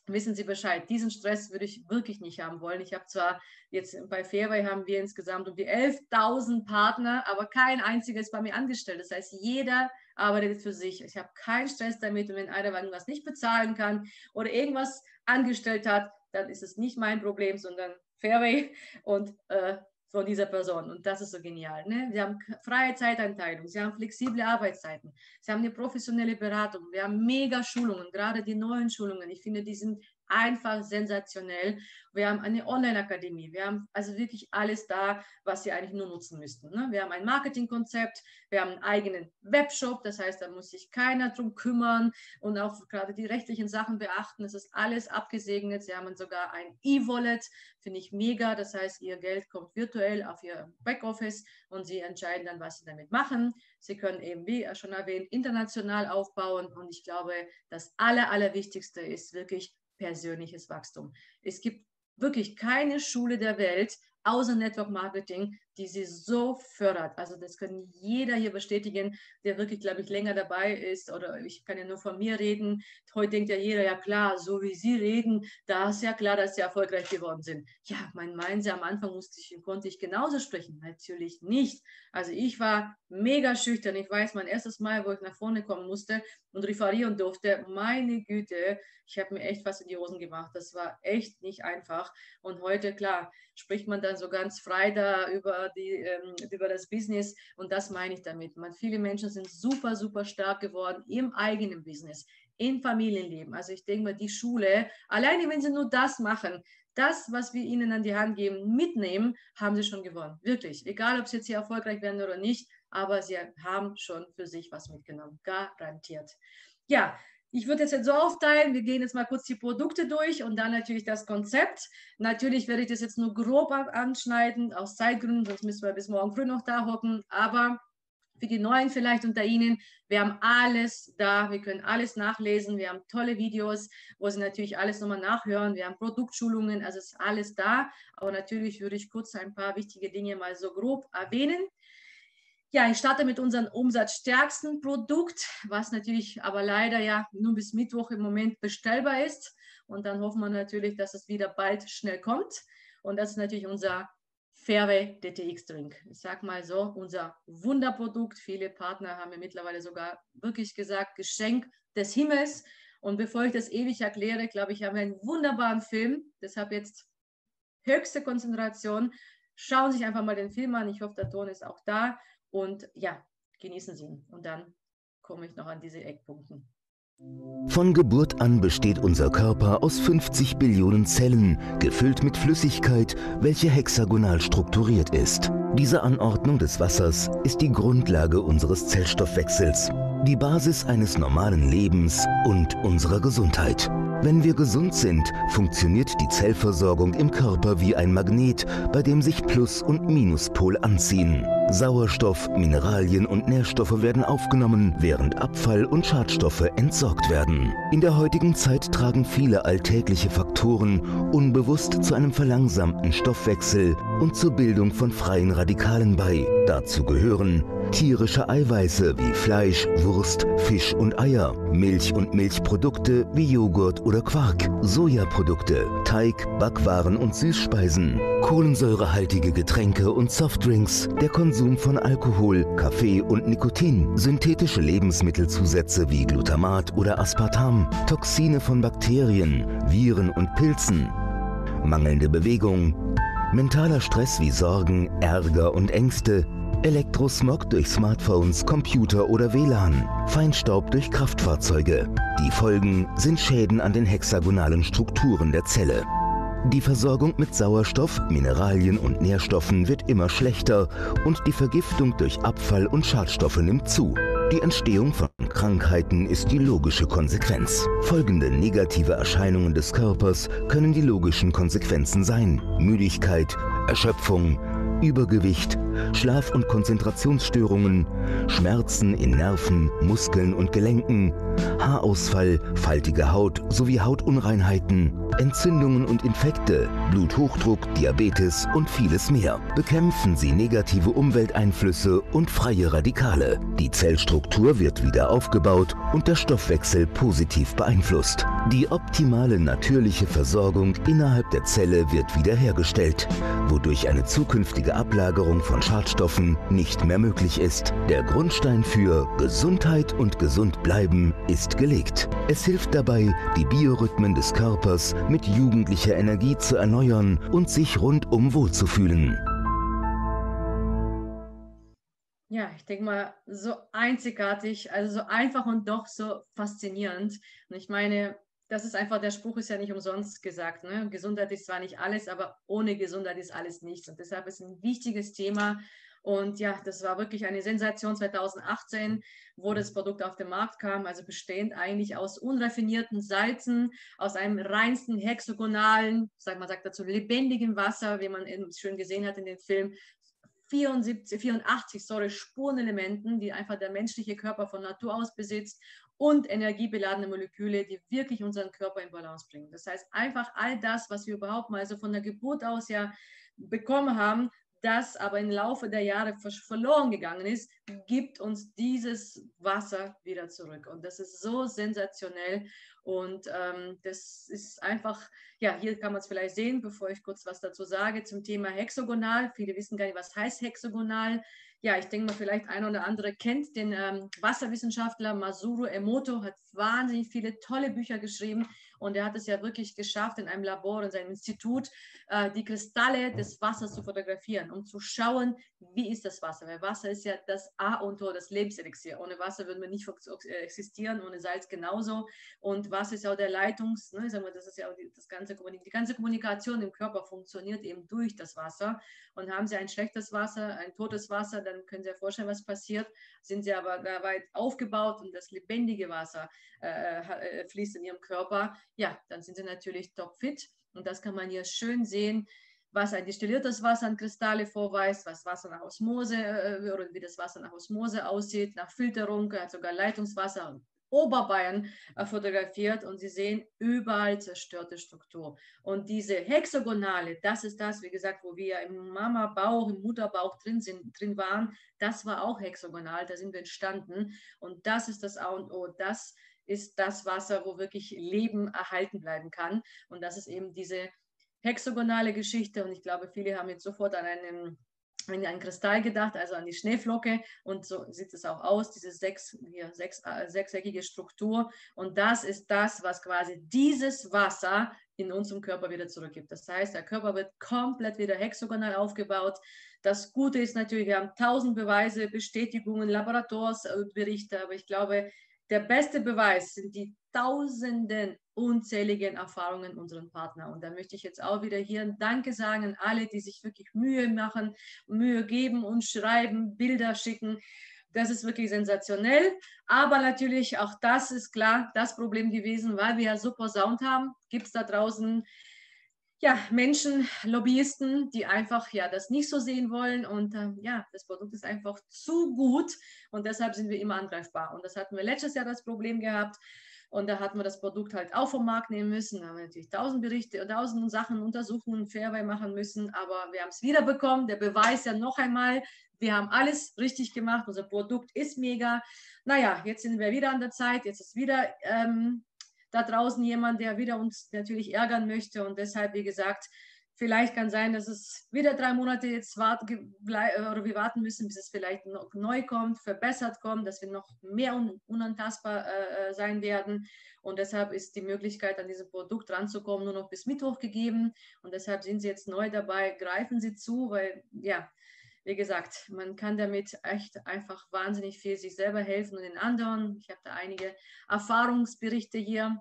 wissen Sie Bescheid. Diesen Stress würde ich wirklich nicht haben wollen. Ich habe zwar jetzt bei Fairway haben wir insgesamt um die 11.000 Partner, aber kein einziger ist bei mir angestellt. Das heißt, jeder arbeitet für sich. Ich habe keinen Stress damit und wenn einer irgendwas nicht bezahlen kann oder irgendwas angestellt hat, dann ist es nicht mein Problem, sondern Fairway und äh, von dieser Person. Und das ist so genial. Ne? Sie haben freie Zeiteinteilung, sie haben flexible Arbeitszeiten, sie haben eine professionelle Beratung, wir haben mega Schulungen, gerade die neuen Schulungen. Ich finde, die sind einfach sensationell. Wir haben eine Online-Akademie. Wir haben also wirklich alles da, was Sie eigentlich nur nutzen müssten. Ne? Wir haben ein Marketingkonzept, wir haben einen eigenen Webshop, das heißt, da muss sich keiner drum kümmern und auch gerade die rechtlichen Sachen beachten. Es ist alles abgesegnet. Sie haben sogar ein E-Wallet, finde ich mega. Das heißt, Ihr Geld kommt virtuell auf Ihr Backoffice und Sie entscheiden dann, was Sie damit machen. Sie können eben, wie schon erwähnt, international aufbauen und ich glaube, das Aller, Allerwichtigste ist wirklich persönliches Wachstum. Es gibt wirklich keine Schule der Welt, außer Network Marketing, die sie so fördert. Also das kann jeder hier bestätigen, der wirklich, glaube ich, länger dabei ist. Oder ich kann ja nur von mir reden. Heute denkt ja jeder, ja klar, so wie Sie reden, da ist ja klar, dass Sie erfolgreich geworden sind. Ja, mein meinen Sie, am Anfang musste ich, konnte ich genauso sprechen. Natürlich nicht. Also ich war mega schüchtern. Ich weiß, mein erstes Mal, wo ich nach vorne kommen musste und referieren durfte, meine Güte, ich habe mir echt was in die Hosen gemacht. Das war echt nicht einfach. Und heute, klar, spricht man dann so ganz frei da über, die, ähm, über das Business. Und das meine ich damit. Man, viele Menschen sind super, super stark geworden im eigenen Business, im Familienleben. Also ich denke mal, die Schule, alleine wenn sie nur das machen, das, was wir ihnen an die Hand geben, mitnehmen, haben sie schon gewonnen. Wirklich. Egal, ob sie jetzt hier erfolgreich werden oder nicht, aber sie haben schon für sich was mitgenommen. Garantiert. Ja, ich würde es jetzt so aufteilen, wir gehen jetzt mal kurz die Produkte durch und dann natürlich das Konzept. Natürlich werde ich das jetzt nur grob anschneiden, aus Zeitgründen, sonst müssen wir bis morgen früh noch da hocken. Aber für die Neuen vielleicht unter Ihnen, wir haben alles da, wir können alles nachlesen, wir haben tolle Videos, wo Sie natürlich alles nochmal nachhören, wir haben Produktschulungen, also ist alles da. Aber natürlich würde ich kurz ein paar wichtige Dinge mal so grob erwähnen. Ja, ich starte mit unserem umsatzstärksten Produkt, was natürlich aber leider ja nur bis Mittwoch im Moment bestellbar ist. Und dann hoffen wir natürlich, dass es wieder bald schnell kommt. Und das ist natürlich unser Fairway DTX Drink. Ich sage mal so, unser Wunderprodukt. Viele Partner haben mir mittlerweile sogar wirklich gesagt, Geschenk des Himmels. Und bevor ich das ewig erkläre, glaube ich, haben wir einen wunderbaren Film. Deshalb jetzt höchste Konzentration. Schauen Sie sich einfach mal den Film an. Ich hoffe, der Ton ist auch da. Und ja, genießen Sie ihn. Und dann komme ich noch an diese Eckpunkten. Von Geburt an besteht unser Körper aus 50 Billionen Zellen, gefüllt mit Flüssigkeit, welche hexagonal strukturiert ist. Diese Anordnung des Wassers ist die Grundlage unseres Zellstoffwechsels, die Basis eines normalen Lebens und unserer Gesundheit. Wenn wir gesund sind, funktioniert die Zellversorgung im Körper wie ein Magnet, bei dem sich Plus- und Minuspol anziehen. Sauerstoff, Mineralien und Nährstoffe werden aufgenommen, während Abfall und Schadstoffe entsorgt werden. In der heutigen Zeit tragen viele alltägliche Faktoren unbewusst zu einem verlangsamten Stoffwechsel und zur Bildung von freien Radikalen bei. Dazu gehören tierische Eiweiße wie Fleisch, Wurst, Fisch und Eier, Milch und Milchprodukte wie Joghurt oder Quark, Sojaprodukte, Teig, Backwaren und Süßspeisen, kohlensäurehaltige Getränke und Softdrinks, der Konsum von Alkohol, Kaffee und Nikotin, synthetische Lebensmittelzusätze wie Glutamat oder Aspartam, Toxine von Bakterien, Viren und Pilzen, mangelnde Bewegung, mentaler Stress wie Sorgen, Ärger und Ängste, Elektrosmog durch Smartphones, Computer oder WLAN, Feinstaub durch Kraftfahrzeuge. Die Folgen sind Schäden an den hexagonalen Strukturen der Zelle. Die Versorgung mit Sauerstoff, Mineralien und Nährstoffen wird immer schlechter und die Vergiftung durch Abfall und Schadstoffe nimmt zu. Die Entstehung von Krankheiten ist die logische Konsequenz. Folgende negative Erscheinungen des Körpers können die logischen Konsequenzen sein. Müdigkeit, Erschöpfung, Übergewicht, Schlaf- und Konzentrationsstörungen, Schmerzen in Nerven, Muskeln und Gelenken, Haarausfall, faltige Haut sowie Hautunreinheiten, Entzündungen und Infekte, Bluthochdruck, Diabetes und vieles mehr. Bekämpfen Sie negative Umwelteinflüsse und freie Radikale. Die Zellstruktur wird wieder aufgebaut und der Stoffwechsel positiv beeinflusst. Die optimale natürliche Versorgung innerhalb der Zelle wird wiederhergestellt, wodurch eine zukünftige Ablagerung von Schadstoffen nicht mehr möglich ist. Der Grundstein für Gesundheit und gesund bleiben ist gelegt. Es hilft dabei, die Biorhythmen des Körpers mit jugendlicher Energie zu erneuern und sich rundum wohlzufühlen. Ja, ich denke mal, so einzigartig, also so einfach und doch so faszinierend. Und ich meine, das ist einfach, der Spruch ist ja nicht umsonst gesagt. Ne? Gesundheit ist zwar nicht alles, aber ohne Gesundheit ist alles nichts. Und deshalb ist ein wichtiges Thema. Und ja, das war wirklich eine Sensation 2018, wo das Produkt auf den Markt kam. Also bestehend eigentlich aus unraffinierten Salzen, aus einem reinsten hexagonalen, sag man sagt dazu, lebendigen Wasser, wie man schön gesehen hat in dem Film. 74, 84 sorry, Spurenelementen, die einfach der menschliche Körper von Natur aus besitzt und energiebeladene Moleküle, die wirklich unseren Körper in Balance bringen. Das heißt, einfach all das, was wir überhaupt mal so von der Geburt aus ja bekommen haben, das aber im Laufe der Jahre verloren gegangen ist, gibt uns dieses Wasser wieder zurück. Und das ist so sensationell. Und ähm, das ist einfach, ja, hier kann man es vielleicht sehen, bevor ich kurz was dazu sage zum Thema hexagonal. Viele wissen gar nicht, was heißt hexagonal ja, ich denke mal, vielleicht ein oder andere kennt den ähm, Wasserwissenschaftler Masuro Emoto, hat wahnsinnig viele tolle Bücher geschrieben und er hat es ja wirklich geschafft, in einem Labor, in seinem Institut, äh, die Kristalle des Wassers zu fotografieren, um zu schauen, wie ist das Wasser. Weil Wasser ist ja das A und O, das Lebenselixier. Ohne Wasser würden wir nicht äh, existieren, ohne Salz genauso. Und Wasser ist ja auch der Leitungs, ne, sagen wir, das ist ja auch die, das ganze, die ganze Kommunikation im Körper funktioniert eben durch das Wasser. Und haben Sie ein schlechtes Wasser, ein totes Wasser, dann können Sie sich vorstellen, was passiert. Sind Sie aber weit aufgebaut und das lebendige Wasser äh, äh, fließt in Ihrem Körper, ja, dann sind Sie natürlich topfit. Und das kann man hier schön sehen, was ein destilliertes Wasser an Kristalle vorweist, was Wasser nach Osmose äh, oder wie das Wasser nach Osmose aussieht, nach Filterung, er hat sogar Leitungswasser und Oberbayern äh, fotografiert und Sie sehen überall zerstörte Struktur. Und diese Hexagonale, das ist das, wie gesagt, wo wir im Mama-Bauch, im Mutterbauch drin, sind, drin waren, das war auch hexagonal, da sind wir entstanden. Und das ist das A und O. Das ist das Wasser, wo wirklich Leben erhalten bleiben kann. Und das ist eben diese hexagonale Geschichte. Und ich glaube, viele haben jetzt sofort an einen an einen Kristall gedacht, also an die Schneeflocke und so sieht es auch aus, diese sechs, hier, sechs, äh, sechseckige Struktur und das ist das, was quasi dieses Wasser in unserem Körper wieder zurückgibt. Das heißt, der Körper wird komplett wieder hexagonal aufgebaut. Das Gute ist natürlich, wir haben tausend Beweise, Bestätigungen, Laboratorsberichte, aber ich glaube, der beste Beweis sind die tausenden unzähligen Erfahrungen unseren Partner. Und da möchte ich jetzt auch wieder hier ein Danke sagen an alle, die sich wirklich Mühe machen, Mühe geben und schreiben, Bilder schicken. Das ist wirklich sensationell. Aber natürlich, auch das ist klar, das Problem gewesen, weil wir ja super Sound haben, gibt es da draußen ja, Menschen, Lobbyisten, die einfach ja das nicht so sehen wollen und äh, ja, das Produkt ist einfach zu gut und deshalb sind wir immer angreifbar. Und das hatten wir letztes Jahr das Problem gehabt und da hatten wir das Produkt halt auch vom Markt nehmen müssen. Da haben wir natürlich tausend Berichte und tausend Sachen untersuchen, Fairway machen müssen, aber wir haben es wiederbekommen. Der Beweis ja noch einmal, wir haben alles richtig gemacht, unser Produkt ist mega. Naja, jetzt sind wir wieder an der Zeit, jetzt ist wieder ähm, da draußen jemand, der wieder uns natürlich ärgern möchte. Und deshalb, wie gesagt, vielleicht kann sein, dass es wieder drei Monate jetzt warten, oder wir warten müssen, bis es vielleicht noch neu kommt, verbessert kommt, dass wir noch mehr un unantastbar äh, äh, sein werden. Und deshalb ist die Möglichkeit, an diesem Produkt ranzukommen, nur noch bis Mittwoch gegeben. Und deshalb sind Sie jetzt neu dabei. Greifen Sie zu, weil ja, wie gesagt, man kann damit echt einfach wahnsinnig viel sich selber helfen und den anderen. Ich habe da einige Erfahrungsberichte hier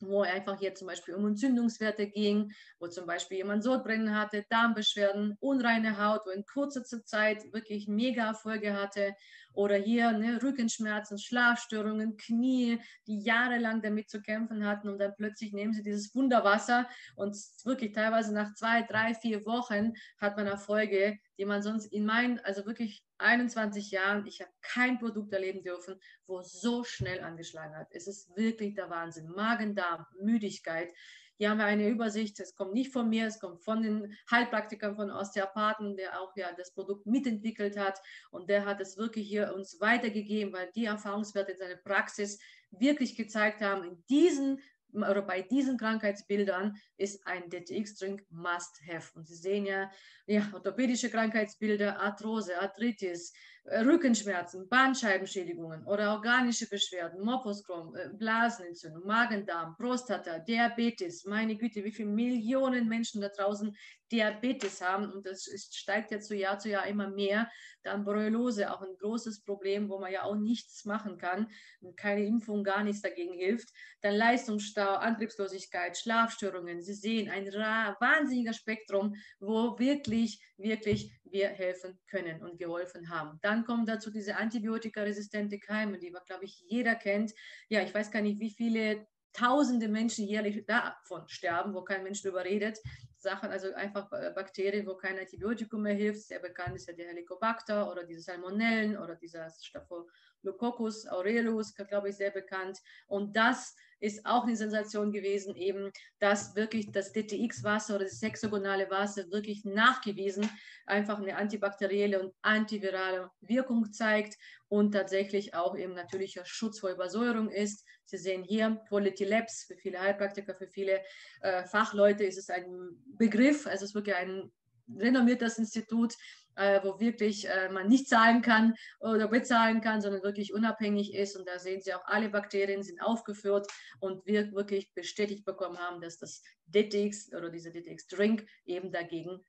wo einfach hier zum Beispiel um Entzündungswerte ging, wo zum Beispiel jemand Sodbrennen hatte, Darmbeschwerden, unreine Haut, wo in kurzer Zeit wirklich mega Erfolge hatte. Oder hier ne, Rückenschmerzen, Schlafstörungen, Knie, die jahrelang damit zu kämpfen hatten und dann plötzlich nehmen sie dieses Wunderwasser und wirklich teilweise nach zwei, drei, vier Wochen hat man Erfolge, die man sonst in meinen, also wirklich 21 Jahren, ich habe kein Produkt erleben dürfen, wo so schnell angeschlagen hat. Es ist wirklich der Wahnsinn. Magen-Darm, Müdigkeit. Hier haben wir eine Übersicht. Es kommt nicht von mir, es kommt von den Heilpraktikern, von Osteopathen, der auch ja das Produkt mitentwickelt hat. Und der hat es wirklich hier uns weitergegeben, weil die Erfahrungswerte in seiner Praxis wirklich gezeigt haben, in diesen oder bei diesen Krankheitsbildern ist ein DTX-Drink Must-Have. Und Sie sehen ja, ja, orthopädische Krankheitsbilder, Arthrose, Arthritis, Rückenschmerzen, Bandscheibenschädigungen oder organische Beschwerden, Moposkrom, äh, Blasenentzündung, Magen-Darm, Prostata, Diabetes. Meine Güte, wie viele Millionen Menschen da draußen, Diabetes haben und das ist, steigt jetzt so Jahr zu Jahr immer mehr. Dann Borreliose, auch ein großes Problem, wo man ja auch nichts machen kann und keine Impfung, gar nichts dagegen hilft. Dann Leistungsstau, Antriebslosigkeit, Schlafstörungen. Sie sehen ein wahnsinniger Spektrum, wo wirklich, wirklich wir helfen können und geholfen haben. Dann kommen dazu diese antibiotikaresistente Keime, die, glaube ich, jeder kennt. Ja, ich weiß gar nicht, wie viele tausende Menschen jährlich davon sterben, wo kein Mensch darüber redet. Sachen, also einfach äh, Bakterien, wo kein Antibiotikum mehr hilft. Sehr bekannt ist ja der Helicobacter oder diese Salmonellen oder dieser Staphylococcus aureus, glaube ich, sehr bekannt. Und das ist auch eine Sensation gewesen, eben, dass wirklich das DTX-Wasser oder das hexagonale Wasser wirklich nachgewiesen einfach eine antibakterielle und antivirale Wirkung zeigt und tatsächlich auch eben natürlicher Schutz vor Übersäuerung ist. Sie sehen hier Quality Labs, für viele Heilpraktiker, für viele äh, Fachleute ist es ein Begriff, also es ist wirklich ein renommiertes Institut, äh, wo wirklich äh, man nicht zahlen kann oder bezahlen kann, sondern wirklich unabhängig ist. Und da sehen Sie auch, alle Bakterien sind aufgeführt und wir wirklich bestätigt bekommen haben, dass das DTX oder dieser DTX Drink eben dagegen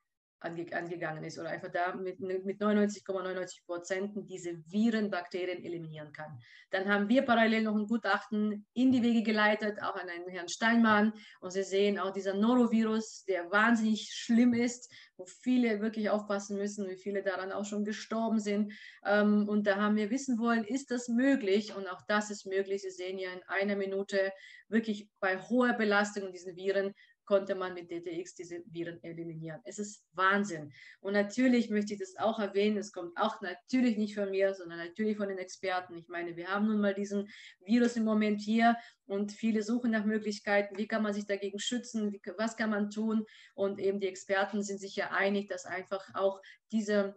ange angegangen ist oder einfach da mit, mit 99,99 Prozent ,99 diese Viren, Bakterien eliminieren kann. Dann haben wir parallel noch ein Gutachten in die Wege geleitet, auch an einen Herrn Steinmann. Und Sie sehen auch dieser Norovirus, der wahnsinnig schlimm ist, wo viele wirklich aufpassen müssen, wie viele daran auch schon gestorben sind. Ähm, und da haben wir wissen wollen, ist das möglich? Und auch das ist möglich. Sie sehen ja in einer Minute wirklich bei hoher Belastung diesen Viren konnte man mit DTX diese Viren eliminieren. Es ist Wahnsinn. Und natürlich möchte ich das auch erwähnen, es kommt auch natürlich nicht von mir, sondern natürlich von den Experten. Ich meine, wir haben nun mal diesen Virus im Moment hier und viele suchen nach Möglichkeiten, wie kann man sich dagegen schützen, wie, was kann man tun. Und eben die Experten sind sich ja einig, dass einfach auch diese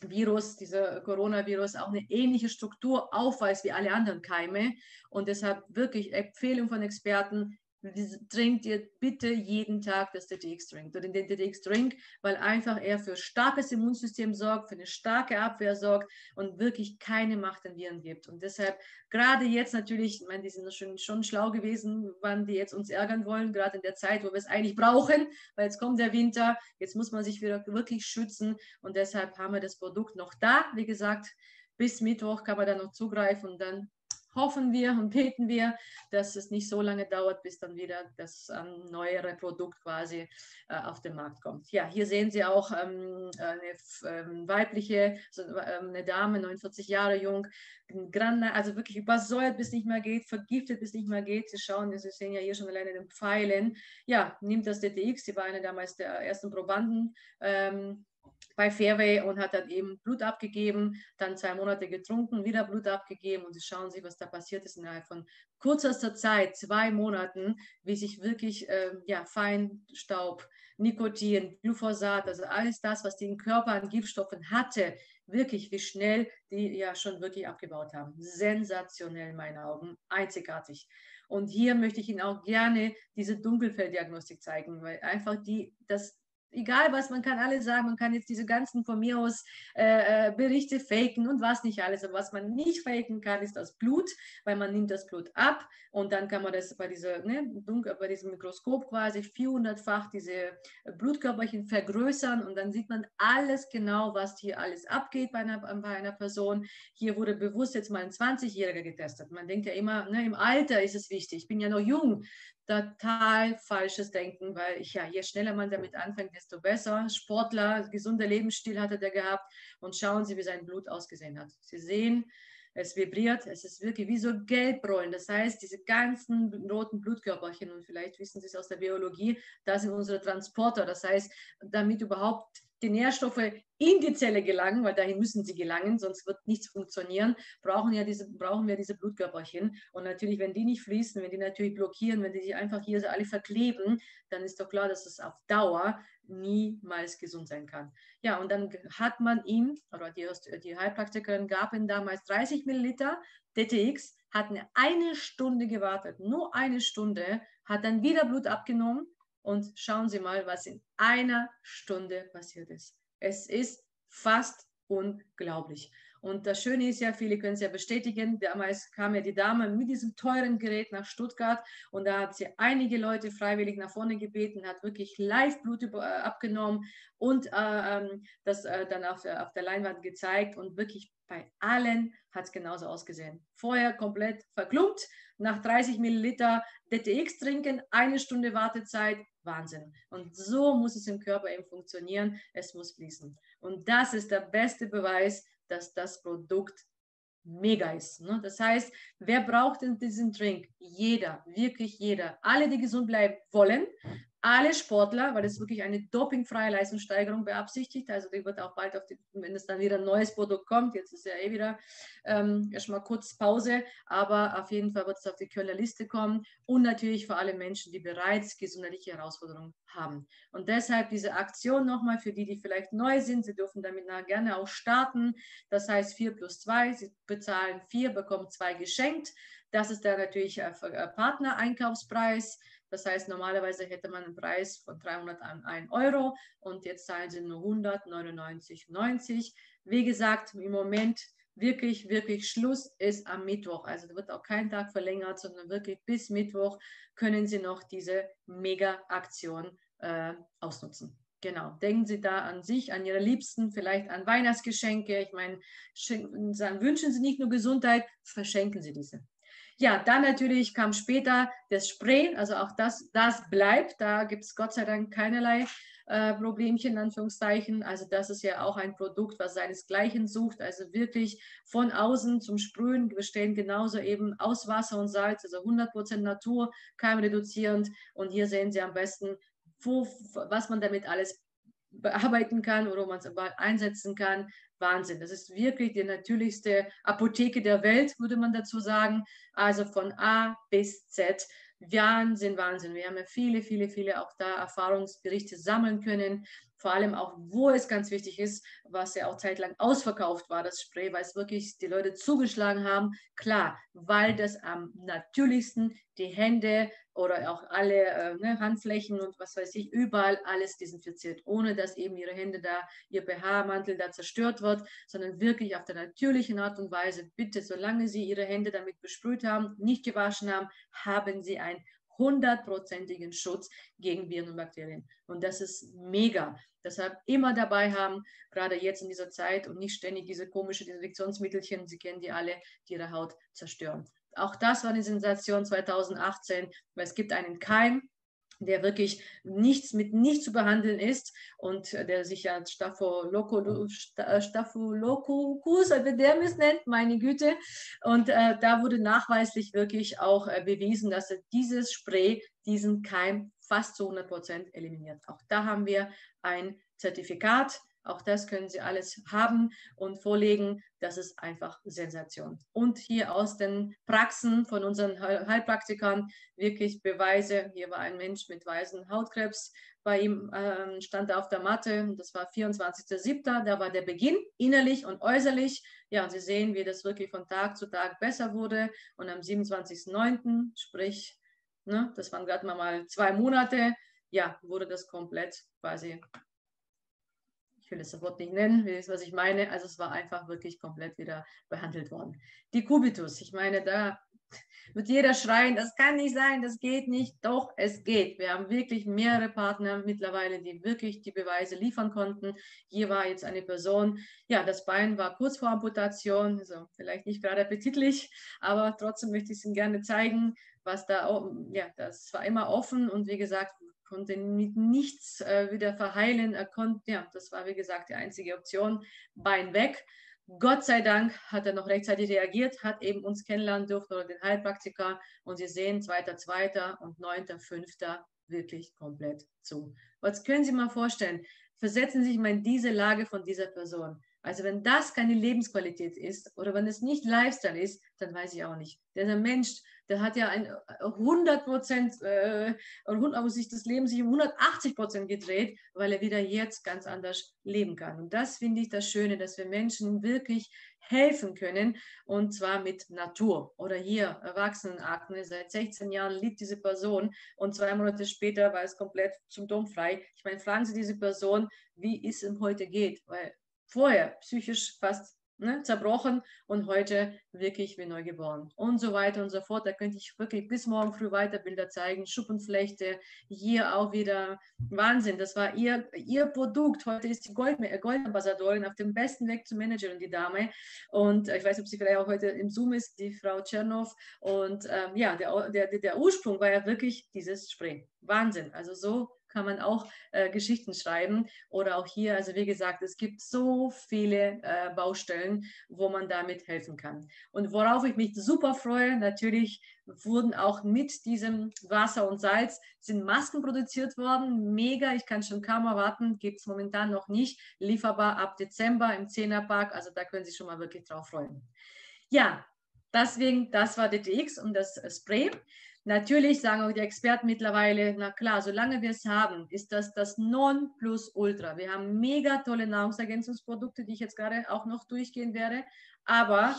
Virus, dieser Coronavirus auch eine ähnliche Struktur aufweist wie alle anderen Keime. Und deshalb wirklich Empfehlung von Experten, trinkt ihr bitte jeden Tag das DTX-Drink oder den DTX-Drink, weil einfach er für starkes Immunsystem sorgt, für eine starke Abwehr sorgt und wirklich keine Macht an Viren gibt. Und deshalb gerade jetzt natürlich, ich meine, die sind schon, schon schlau gewesen, wann die jetzt uns ärgern wollen, gerade in der Zeit, wo wir es eigentlich brauchen, weil jetzt kommt der Winter, jetzt muss man sich wieder wirklich schützen und deshalb haben wir das Produkt noch da. Wie gesagt, bis Mittwoch kann man da noch zugreifen und dann hoffen wir und beten wir, dass es nicht so lange dauert, bis dann wieder das ähm, neuere Produkt quasi äh, auf den Markt kommt. Ja, hier sehen Sie auch ähm, eine ähm, weibliche, so, ähm, eine Dame, 49 Jahre jung, also wirklich übersäuert, bis nicht mehr geht, vergiftet, bis nicht mehr geht. Sie schauen, Sie sehen ja hier schon alleine den Pfeilen. Ja, nimmt das DTX, sie war eine damals der ersten Probanden ähm, bei Fairway und hat dann eben Blut abgegeben, dann zwei Monate getrunken, wieder Blut abgegeben und Sie schauen sich, was da passiert ist innerhalb von kürzester Zeit, zwei Monaten, wie sich wirklich äh, ja, Feinstaub, Nikotin, Glyphosat, also alles das, was den Körper an Giftstoffen hatte, wirklich wie schnell die ja schon wirklich abgebaut haben. Sensationell in meinen Augen, einzigartig. Und hier möchte ich Ihnen auch gerne diese Dunkelfelddiagnostik zeigen, weil einfach die, das egal was, man kann alles sagen, man kann jetzt diese ganzen von mir aus äh, äh, Berichte faken und was nicht alles. Aber was man nicht faken kann, ist das Blut, weil man nimmt das Blut ab und dann kann man das bei, dieser, ne, dunkel, bei diesem Mikroskop quasi 400-fach diese Blutkörperchen vergrößern und dann sieht man alles genau, was hier alles abgeht bei einer, bei einer Person. Hier wurde bewusst jetzt mal ein 20-Jähriger getestet. Man denkt ja immer, ne, im Alter ist es wichtig. Ich bin ja noch jung total falsches Denken, weil ich ja, je schneller man damit anfängt, desto besser. Sportler, gesunder Lebensstil hatte der gehabt und schauen Sie, wie sein Blut ausgesehen hat. Sie sehen, es vibriert, es ist wirklich wie so Gelbrollen. Das heißt, diese ganzen roten Blutkörperchen, und vielleicht wissen Sie es aus der Biologie, das sind unsere Transporter. Das heißt, damit überhaupt die Nährstoffe in die Zelle gelangen, weil dahin müssen sie gelangen, sonst wird nichts funktionieren, brauchen, ja diese, brauchen wir diese Blutkörperchen. Und natürlich, wenn die nicht fließen, wenn die natürlich blockieren, wenn die sich einfach hier so alle verkleben, dann ist doch klar, dass es auf Dauer niemals gesund sein kann. Ja, und dann hat man ihm, oder die, die Heilpraktikerin gab ihm damals 30 Milliliter DTX, hat eine, eine Stunde gewartet, nur eine Stunde, hat dann wieder Blut abgenommen und schauen Sie mal, was in einer Stunde passiert ist. Es ist fast unglaublich. Und das Schöne ist ja, viele können es ja bestätigen, damals kam ja die Dame mit diesem teuren Gerät nach Stuttgart und da hat sie einige Leute freiwillig nach vorne gebeten, hat wirklich live Blut äh, abgenommen und äh, ähm, das äh, dann auf auf der Leinwand gezeigt und wirklich bei allen hat es genauso ausgesehen. Vorher komplett verklumpt, nach 30 Milliliter DTX trinken, eine Stunde Wartezeit, Wahnsinn. Und so muss es im Körper eben funktionieren. Es muss fließen. Und das ist der beste Beweis, dass das Produkt mega ist. Ne? Das heißt, wer braucht denn diesen Drink? Jeder, wirklich jeder. Alle, die gesund bleiben wollen, alle Sportler, weil es wirklich eine dopingfreie Leistungssteigerung beabsichtigt. Also die wird auch bald auf die, wenn es dann wieder ein neues Produkt kommt, jetzt ist ja eh wieder ähm, erstmal kurz Pause, aber auf jeden Fall wird es auf die Kölner Liste kommen und natürlich für alle Menschen, die bereits gesundheitliche Herausforderungen haben. Und deshalb diese Aktion nochmal für die, die vielleicht neu sind, Sie dürfen damit gerne auch starten. Das heißt 4 plus 2, Sie bezahlen 4, bekommen 2 geschenkt. Das ist dann natürlich äh, Partner-Einkaufspreis. Das heißt, normalerweise hätte man einen Preis von 301 Euro und jetzt zahlen sie nur 199,90. Wie gesagt, im Moment wirklich, wirklich Schluss ist am Mittwoch. Also da wird auch kein Tag verlängert, sondern wirklich bis Mittwoch können Sie noch diese Mega-Aktion äh, ausnutzen. Genau, denken Sie da an sich, an Ihre Liebsten, vielleicht an Weihnachtsgeschenke. Ich meine, wünschen Sie nicht nur Gesundheit, verschenken Sie diese. Ja, dann natürlich kam später das Spray, also auch das, das bleibt. Da gibt es Gott sei Dank keinerlei äh, Problemchen, Anführungszeichen. Also das ist ja auch ein Produkt, was seinesgleichen sucht. Also wirklich von außen zum Sprühen. Wir stellen genauso eben aus Wasser und Salz, also 100% Natur, keimreduzierend. Und hier sehen Sie am besten, wo, was man damit alles bearbeiten kann oder man es einsetzen kann. Wahnsinn. Das ist wirklich die natürlichste Apotheke der Welt, würde man dazu sagen. Also von A bis Z. Wahnsinn, Wahnsinn. Wir haben ja viele, viele, viele auch da Erfahrungsberichte sammeln können vor allem auch, wo es ganz wichtig ist, was ja auch zeitlang ausverkauft war, das Spray, weil es wirklich die Leute zugeschlagen haben. Klar, weil das am natürlichsten die Hände oder auch alle äh, ne, Handflächen und was weiß ich, überall alles desinfiziert, ohne dass eben ihre Hände da, ihr BH-Mantel da zerstört wird, sondern wirklich auf der natürlichen Art und Weise. Bitte, solange Sie Ihre Hände damit besprüht haben, nicht gewaschen haben, haben Sie ein hundertprozentigen Schutz gegen Viren und Bakterien. Und das ist mega. Deshalb immer dabei haben, gerade jetzt in dieser Zeit und nicht ständig diese komischen Desinfektionsmittelchen, Sie kennen die alle, die Ihre Haut zerstören. Auch das war eine Sensation 2018, weil es gibt einen Keim, der wirklich nichts mit nichts zu behandeln ist und der sich ja Staphylococcus epidermis nennt, meine Güte. Und äh, da wurde nachweislich wirklich auch äh, bewiesen, dass dieses Spray diesen Keim fast zu 100 Prozent eliminiert. Auch da haben wir ein Zertifikat auch das können Sie alles haben und vorlegen. Das ist einfach Sensation. Und hier aus den Praxen von unseren Heilpraktikern wirklich Beweise. Hier war ein Mensch mit weißen Hautkrebs. Bei ihm äh, stand er auf der Matte. Das war 24.07. Da war der Beginn, innerlich und äußerlich. Ja, und Sie sehen, wie das wirklich von Tag zu Tag besser wurde. Und am 27.09., sprich, ne, das waren gerade mal zwei Monate, ja, wurde das komplett quasi ich will das Wort nicht nennen, wisst, was ich meine. Also es war einfach wirklich komplett wieder behandelt worden. Die Kubitus, ich meine, da wird jeder schreien, das kann nicht sein, das geht nicht. Doch, es geht. Wir haben wirklich mehrere Partner mittlerweile, die wirklich die Beweise liefern konnten. Hier war jetzt eine Person, ja, das Bein war kurz vor Amputation, also vielleicht nicht gerade appetitlich, aber trotzdem möchte ich es Ihnen gerne zeigen, was da, ja, das war immer offen und wie gesagt, konnte mit nichts äh, wieder verheilen. Er konnte, ja, das war wie gesagt die einzige Option, Bein weg. Gott sei Dank hat er noch rechtzeitig reagiert, hat eben uns kennenlernen dürfen oder den Heilpraktiker und Sie sehen, 2.2. und 9.5. wirklich komplett zu. Was können Sie mal vorstellen? Versetzen Sie sich mal in diese Lage von dieser Person. Also wenn das keine Lebensqualität ist oder wenn es nicht Lifestyle ist, dann weiß ich auch nicht. Dieser Mensch, der hat ja ein 100 äh, Prozent, äh, aber sich das Leben sich um 180 Prozent gedreht, weil er wieder jetzt ganz anders leben kann. Und das finde ich das Schöne, dass wir Menschen wirklich helfen können und zwar mit Natur. Oder hier Erwachsenenakne, seit 16 Jahren liebt diese Person und zwei Monate später war es komplett symptomfrei. Ich meine, fragen Sie diese Person, wie es ihm heute geht, weil vorher psychisch fast ne, zerbrochen und heute wirklich wie neu geboren und so weiter und so fort. Da könnte ich wirklich bis morgen früh weiter Bilder zeigen. Schuppenflechte, hier auch wieder Wahnsinn. Das war ihr, ihr Produkt. Heute ist die Gold, Goldambassadorin auf dem besten Weg zum Manager die Dame. Und äh, ich weiß, ob sie vielleicht auch heute im Zoom ist, die Frau Tschernov. Und ähm, ja, der, der, der Ursprung war ja wirklich dieses Spray. Wahnsinn. Also so kann man auch äh, Geschichten schreiben oder auch hier, also wie gesagt, es gibt so viele äh, Baustellen, wo man damit helfen kann. Und worauf ich mich super freue, natürlich wurden auch mit diesem Wasser und Salz sind Masken produziert worden. Mega, ich kann schon kaum erwarten, gibt es momentan noch nicht, lieferbar ab Dezember im 10er Park, also da können Sie schon mal wirklich drauf freuen. Ja, deswegen, das war DTX und das Spray. Natürlich sagen auch die Experten mittlerweile, na klar, solange wir es haben, ist das das Non-Plus-Ultra. Wir haben mega tolle Nahrungsergänzungsprodukte, die ich jetzt gerade auch noch durchgehen werde. Aber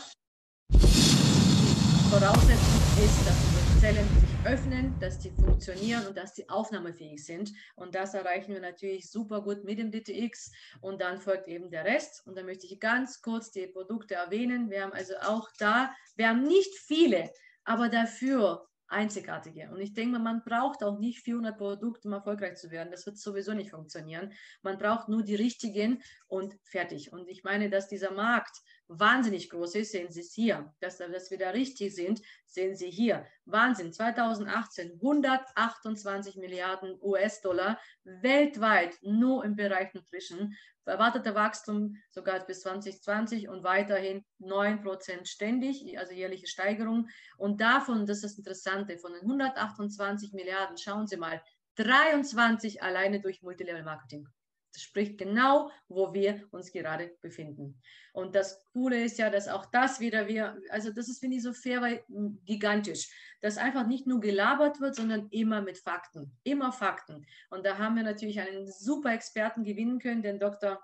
Voraussetzung ist, dass unsere Zellen sich öffnen, dass die funktionieren und dass sie aufnahmefähig sind. Und das erreichen wir natürlich super gut mit dem DTX. Und dann folgt eben der Rest. Und da möchte ich ganz kurz die Produkte erwähnen. Wir haben also auch da, wir haben nicht viele, aber dafür einzigartige. Und ich denke, man braucht auch nicht 400 Produkte, um erfolgreich zu werden. Das wird sowieso nicht funktionieren. Man braucht nur die richtigen und fertig. Und ich meine, dass dieser Markt wahnsinnig groß ist, sehen Sie es hier. Dass, dass wir da richtig sind, sehen Sie hier. Wahnsinn. 2018 128 Milliarden US-Dollar weltweit nur im Bereich Nutrition. Erwarteter Wachstum sogar bis 2020 und weiterhin 9% ständig, also jährliche Steigerung. Und davon, das ist das Interessante, von den 128 Milliarden, schauen Sie mal, 23 alleine durch Multilevel Marketing. Das spricht genau, wo wir uns gerade befinden. Und das Coole ist ja, dass auch das wieder wir, also das ist, finde ich, so fair, weil gigantisch, dass einfach nicht nur gelabert wird, sondern immer mit Fakten. Immer Fakten. Und da haben wir natürlich einen super Experten gewinnen können, den Dr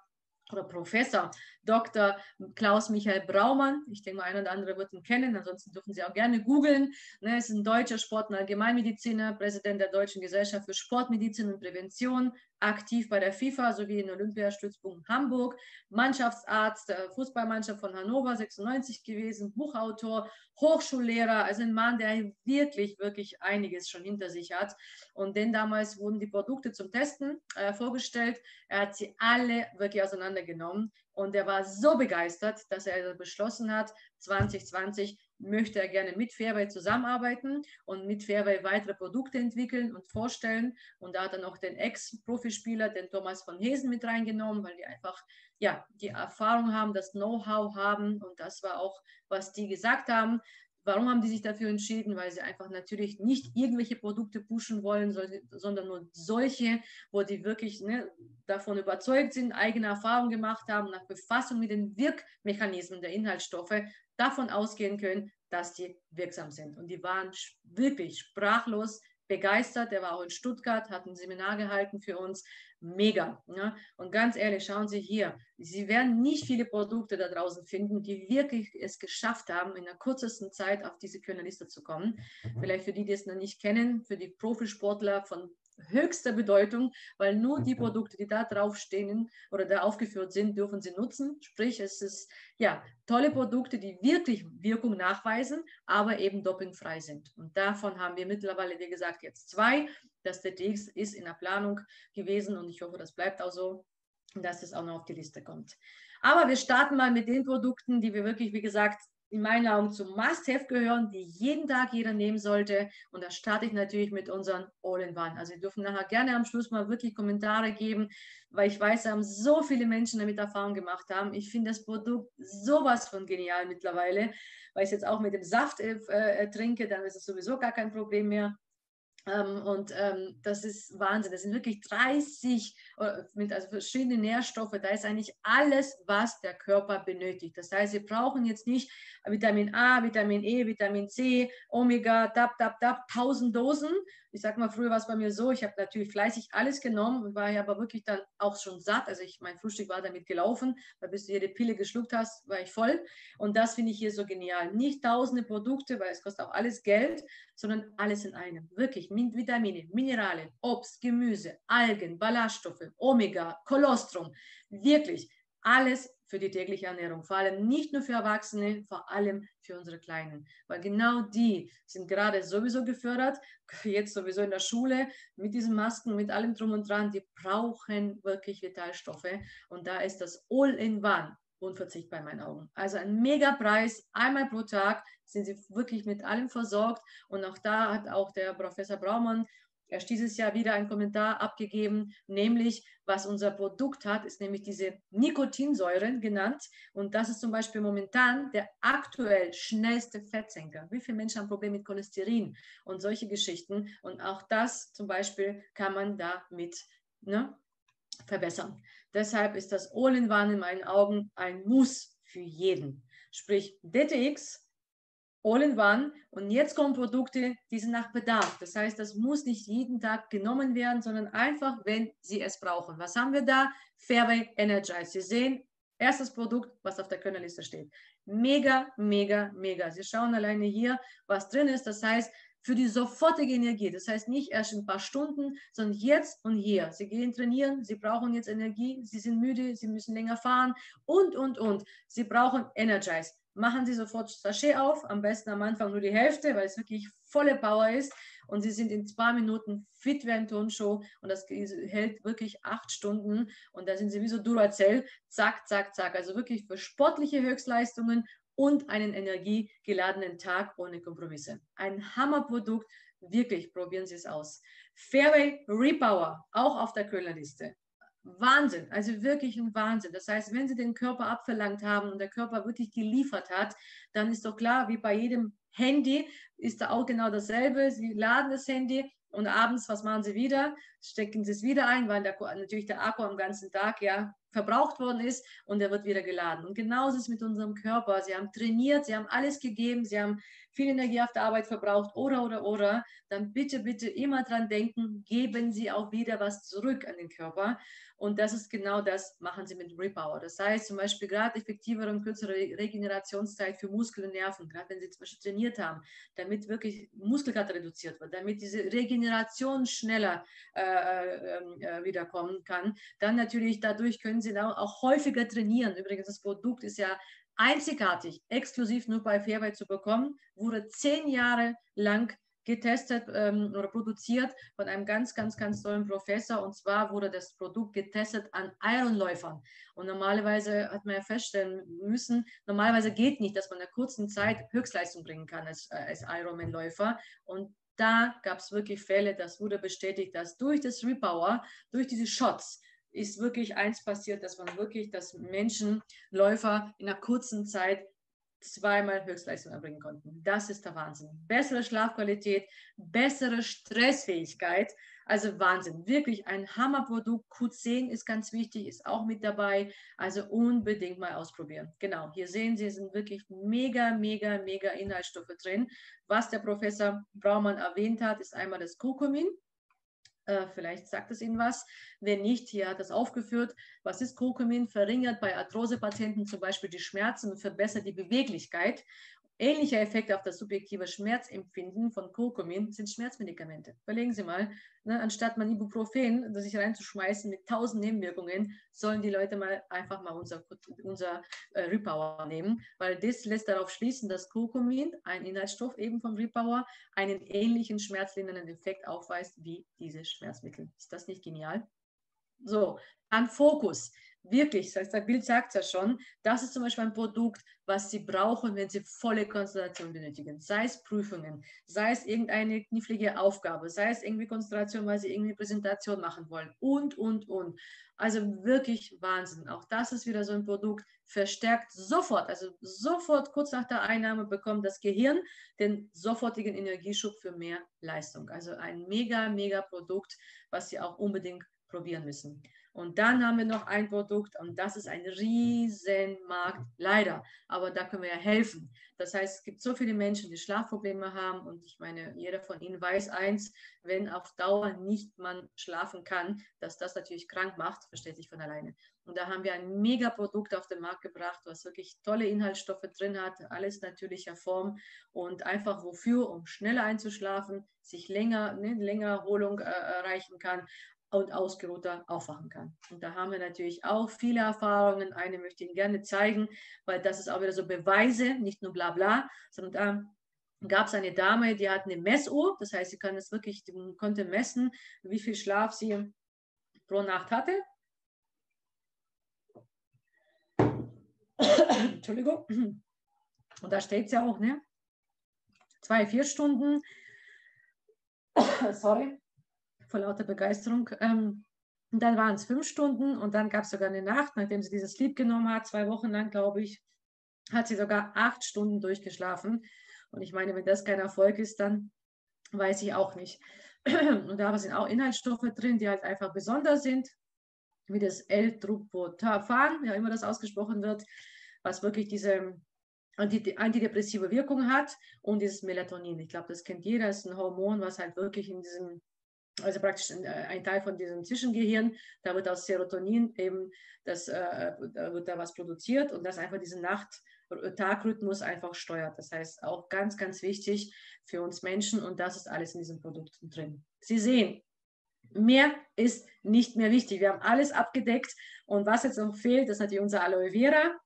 oder Professor Dr. Klaus Michael Braumann. Ich denke mal, ein oder andere wird ihn kennen, ansonsten dürfen Sie auch gerne googeln. Er ist ein deutscher Sport- und Allgemeinmediziner, Präsident der Deutschen Gesellschaft für Sportmedizin und Prävention, aktiv bei der FIFA sowie in Olympiastützpunkt Hamburg, Mannschaftsarzt der Fußballmannschaft von Hannover 96 gewesen, Buchautor, Hochschullehrer, also ein Mann, der wirklich, wirklich einiges schon hinter sich hat. Und denn damals wurden die Produkte zum Testen äh, vorgestellt. Er hat sie alle wirklich auseinandergenommen und er war so begeistert, dass er beschlossen hat, 2020 möchte er gerne mit Fairway zusammenarbeiten und mit Fairway weitere Produkte entwickeln und vorstellen. Und da hat er noch den Ex-Profispieler, den Thomas von Hesen, mit reingenommen, weil die einfach ja, die Erfahrung haben, das Know-how haben. Und das war auch, was die gesagt haben. Warum haben die sich dafür entschieden? Weil sie einfach natürlich nicht irgendwelche Produkte pushen wollen, sondern nur solche, wo die wirklich ne, davon überzeugt sind, eigene Erfahrungen gemacht haben, nach Befassung mit den Wirkmechanismen der Inhaltsstoffe davon ausgehen können, dass die wirksam sind. Und die waren wirklich sprachlos, begeistert. Der war auch in Stuttgart, hat ein Seminar gehalten für uns. Mega. Ne? Und ganz ehrlich, schauen Sie hier. Sie werden nicht viele Produkte da draußen finden, die wirklich es geschafft haben, in der kürzesten Zeit auf diese Kölner zu kommen. Vielleicht für die, die es noch nicht kennen, für die Profisportler von höchster Bedeutung, weil nur die Produkte, die da draufstehen oder da aufgeführt sind, dürfen sie nutzen. Sprich, es ist ja tolle Produkte, die wirklich Wirkung nachweisen, aber eben dopingfrei sind. Und davon haben wir mittlerweile, wie gesagt, jetzt zwei. Das DTX ist in der Planung gewesen und ich hoffe, das bleibt auch so, dass es auch noch auf die Liste kommt. Aber wir starten mal mit den Produkten, die wir wirklich, wie gesagt, in meinen Augen zum Must-Have gehören, die jeden Tag jeder nehmen sollte. Und da starte ich natürlich mit unseren All-in-One. Also Sie dürfen nachher gerne am Schluss mal wirklich Kommentare geben, weil ich weiß, da haben so viele Menschen damit Erfahrung gemacht haben. Ich finde das Produkt sowas von genial mittlerweile, weil ich es jetzt auch mit dem Saft äh, äh, trinke, dann ist es sowieso gar kein Problem mehr. Ähm, und ähm, das ist Wahnsinn. Das sind wirklich 30 äh, mit also verschiedenen Nährstoffe. Da ist eigentlich alles, was der Körper benötigt. Das heißt, Sie brauchen jetzt nicht Vitamin A, Vitamin E, Vitamin C, Omega, dab, dab, dab, 1000 Dosen. Ich sag mal, früher war es bei mir so, ich habe natürlich fleißig alles genommen, war ja aber wirklich dann auch schon satt. Also ich, mein Frühstück war damit gelaufen, weil bis du jede Pille geschluckt hast, war ich voll. Und das finde ich hier so genial. Nicht tausende Produkte, weil es kostet auch alles Geld, sondern alles in einem. Wirklich, Vitamine, Minerale, Obst, Gemüse, Algen, Ballaststoffe, Omega, Kolostrum. Wirklich, alles für die tägliche Ernährung. Vor allem nicht nur für Erwachsene, vor allem für unsere Kleinen. Weil genau die sind gerade sowieso gefördert, [LAUGHS] jetzt sowieso in der Schule, mit diesen Masken, mit allem drum und dran. Die brauchen wirklich Vitalstoffe. Und da ist das All-in-One unverzichtbar in meinen Augen. Also ein Megapreis, einmal pro Tag sind sie wirklich mit allem versorgt. Und auch da hat auch der Professor Braumann erst dieses Jahr wieder einen Kommentar abgegeben, nämlich was unser Produkt hat, ist nämlich diese Nikotinsäuren genannt. Und das ist zum Beispiel momentan der aktuell schnellste Fettsenker. Wie viele Menschen haben Probleme mit Cholesterin und solche Geschichten? Und auch das zum Beispiel kann man damit ne, verbessern. Deshalb ist das All-in-One in meinen Augen ein Muss für jeden. Sprich, DTX All-in-One. Und jetzt kommen Produkte, die sind nach Bedarf. Das heißt, das muss nicht jeden Tag genommen werden, sondern einfach, wenn Sie es brauchen. Was haben wir da? Fairway Energize. Sie sehen, erstes Produkt, was auf der Könnerliste steht. Mega, mega, mega. Sie schauen alleine hier, was drin ist. Das heißt, für die sofortige Energie. Das heißt nicht erst ein paar Stunden, sondern jetzt und hier. Sie gehen trainieren, sie brauchen jetzt Energie, sie sind müde, sie müssen länger fahren und, und, und. Sie brauchen Energize machen Sie sofort Sachet auf, am besten am Anfang nur die Hälfte, weil es wirklich volle Power ist und Sie sind in zwei Minuten fit wie ein Tonshow und das hält wirklich acht Stunden und da sind Sie wie so Duracell, zack, zack, zack. Also wirklich für sportliche Höchstleistungen und einen energiegeladenen Tag ohne Kompromisse. Ein Hammerprodukt, wirklich, probieren Sie es aus. Fairway Repower, auch auf der Kölner-Liste. Wahnsinn, also wirklich ein Wahnsinn. Das heißt, wenn Sie den Körper abverlangt haben und der Körper wirklich geliefert hat, dann ist doch klar, wie bei jedem Handy ist da auch genau dasselbe. Sie laden das Handy und abends, was machen Sie wieder? Stecken Sie es wieder ein, weil der, natürlich der Akku am ganzen Tag ja verbraucht worden ist und er wird wieder geladen. Und genauso ist es mit unserem Körper. Sie haben trainiert, Sie haben alles gegeben, Sie haben viel Energie auf der Arbeit verbraucht oder, oder, oder. Dann bitte, bitte immer dran denken, geben Sie auch wieder was zurück an den Körper. Und das ist genau das, machen Sie mit Repower. Das heißt zum Beispiel gerade effektivere und kürzere Regenerationszeit für Muskeln und Nerven, gerade wenn Sie zum Beispiel trainiert haben, damit wirklich Muskelkater reduziert wird, damit diese Regeneration schneller äh, äh, äh, wiederkommen kann. Dann natürlich dadurch können Sie auch häufiger trainieren. Übrigens, das Produkt ist ja einzigartig, exklusiv nur bei Fairway zu bekommen, wurde zehn Jahre lang getestet ähm, oder produziert von einem ganz, ganz, ganz tollen Professor. Und zwar wurde das Produkt getestet an Ironläufern. Und normalerweise hat man ja feststellen müssen, normalerweise geht nicht, dass man in einer kurzen Zeit Höchstleistung bringen kann als, äh, als Ironman-Läufer. Und da gab es wirklich Fälle, das wurde bestätigt, dass durch das Repower, durch diese Shots, ist wirklich eins passiert, dass man wirklich, dass Menschen, Läufer in einer kurzen Zeit zweimal Höchstleistung erbringen konnten. Das ist der Wahnsinn. Bessere Schlafqualität, bessere Stressfähigkeit. Also Wahnsinn. Wirklich ein Hammerprodukt. Q10 ist ganz wichtig, ist auch mit dabei. Also unbedingt mal ausprobieren. Genau, hier sehen Sie, es sind wirklich mega, mega, mega Inhaltsstoffe drin. Was der Professor Braumann erwähnt hat, ist einmal das Kurkumin. Äh, vielleicht sagt es Ihnen was. Wenn nicht, hier hat es aufgeführt. Was ist Kurkumin? Verringert bei Arthrosepatienten zum Beispiel die Schmerzen und verbessert die Beweglichkeit. Ähnlicher Effekt auf das subjektive Schmerzempfinden von Kurkumin sind Schmerzmedikamente. Überlegen Sie mal, ne, anstatt mal Ibuprofen sich reinzuschmeißen mit tausend Nebenwirkungen, sollen die Leute mal einfach mal unser, unser äh, Repower nehmen, weil das lässt darauf schließen, dass Kurkumin, ein Inhaltsstoff eben vom Repower, einen ähnlichen schmerzlindernden Effekt aufweist wie diese Schmerzmittel. Ist das nicht genial? So, dann Fokus wirklich, das Bild sagt es ja schon, das ist zum Beispiel ein Produkt, was Sie brauchen, wenn Sie volle Konzentration benötigen. Sei es Prüfungen, sei es irgendeine knifflige Aufgabe, sei es irgendwie Konzentration, weil Sie irgendwie Präsentation machen wollen und, und, und. Also wirklich Wahnsinn. Auch das ist wieder so ein Produkt, verstärkt sofort, also sofort kurz nach der Einnahme bekommt das Gehirn den sofortigen Energieschub für mehr Leistung. Also ein mega, mega Produkt, was Sie auch unbedingt probieren müssen. Und dann haben wir noch ein Produkt und das ist ein Riesenmarkt, leider. Aber da können wir ja helfen. Das heißt, es gibt so viele Menschen, die Schlafprobleme haben und ich meine, jeder von Ihnen weiß eins, wenn auf Dauer nicht man schlafen kann, dass das natürlich krank macht, versteht sich von alleine. Und da haben wir ein Mega-Produkt auf den Markt gebracht, was wirklich tolle Inhaltsstoffe drin hat, alles natürlicher Form und einfach wofür, um schneller einzuschlafen, sich länger, ne, länger Erholung äh, erreichen kann, und ausgeruhter aufwachen kann. Und da haben wir natürlich auch viele Erfahrungen. Eine möchte ich Ihnen gerne zeigen, weil das ist auch wieder so Beweise, nicht nur bla bla, sondern da gab es eine Dame, die hat eine Messuhr, das heißt, sie kann es wirklich, konnte messen, wie viel Schlaf sie pro Nacht hatte. [COUGHS] Entschuldigung. Und da steht es ja auch, ne? Zwei, vier Stunden. [COUGHS] Sorry vor lauter Begeisterung. Ähm, und dann waren es fünf Stunden und dann gab es sogar eine Nacht, nachdem sie dieses Sleep genommen hat, zwei Wochen lang, glaube ich, hat sie sogar acht Stunden durchgeschlafen. Und ich meine, wenn das kein Erfolg ist, dann weiß ich auch nicht. Und da sind auch Inhaltsstoffe drin, die halt einfach besonders sind, wie das L-Tryptophan, ja immer das ausgesprochen wird, was wirklich diese antidepressive Wirkung hat und dieses Melatonin. Ich glaube, das kennt jeder, das ist ein Hormon, was halt wirklich in diesem also praktisch ein, äh, ein, Teil von diesem Zwischengehirn, da wird aus Serotonin eben, das, äh, da wird da was produziert und das einfach diesen Nacht-Tag-Rhythmus einfach steuert. Das heißt, auch ganz, ganz wichtig für uns Menschen und das ist alles in diesen Produkten drin. Sie sehen, mehr ist nicht mehr wichtig. Wir haben alles abgedeckt und was jetzt noch fehlt, ist natürlich unser Aloe Vera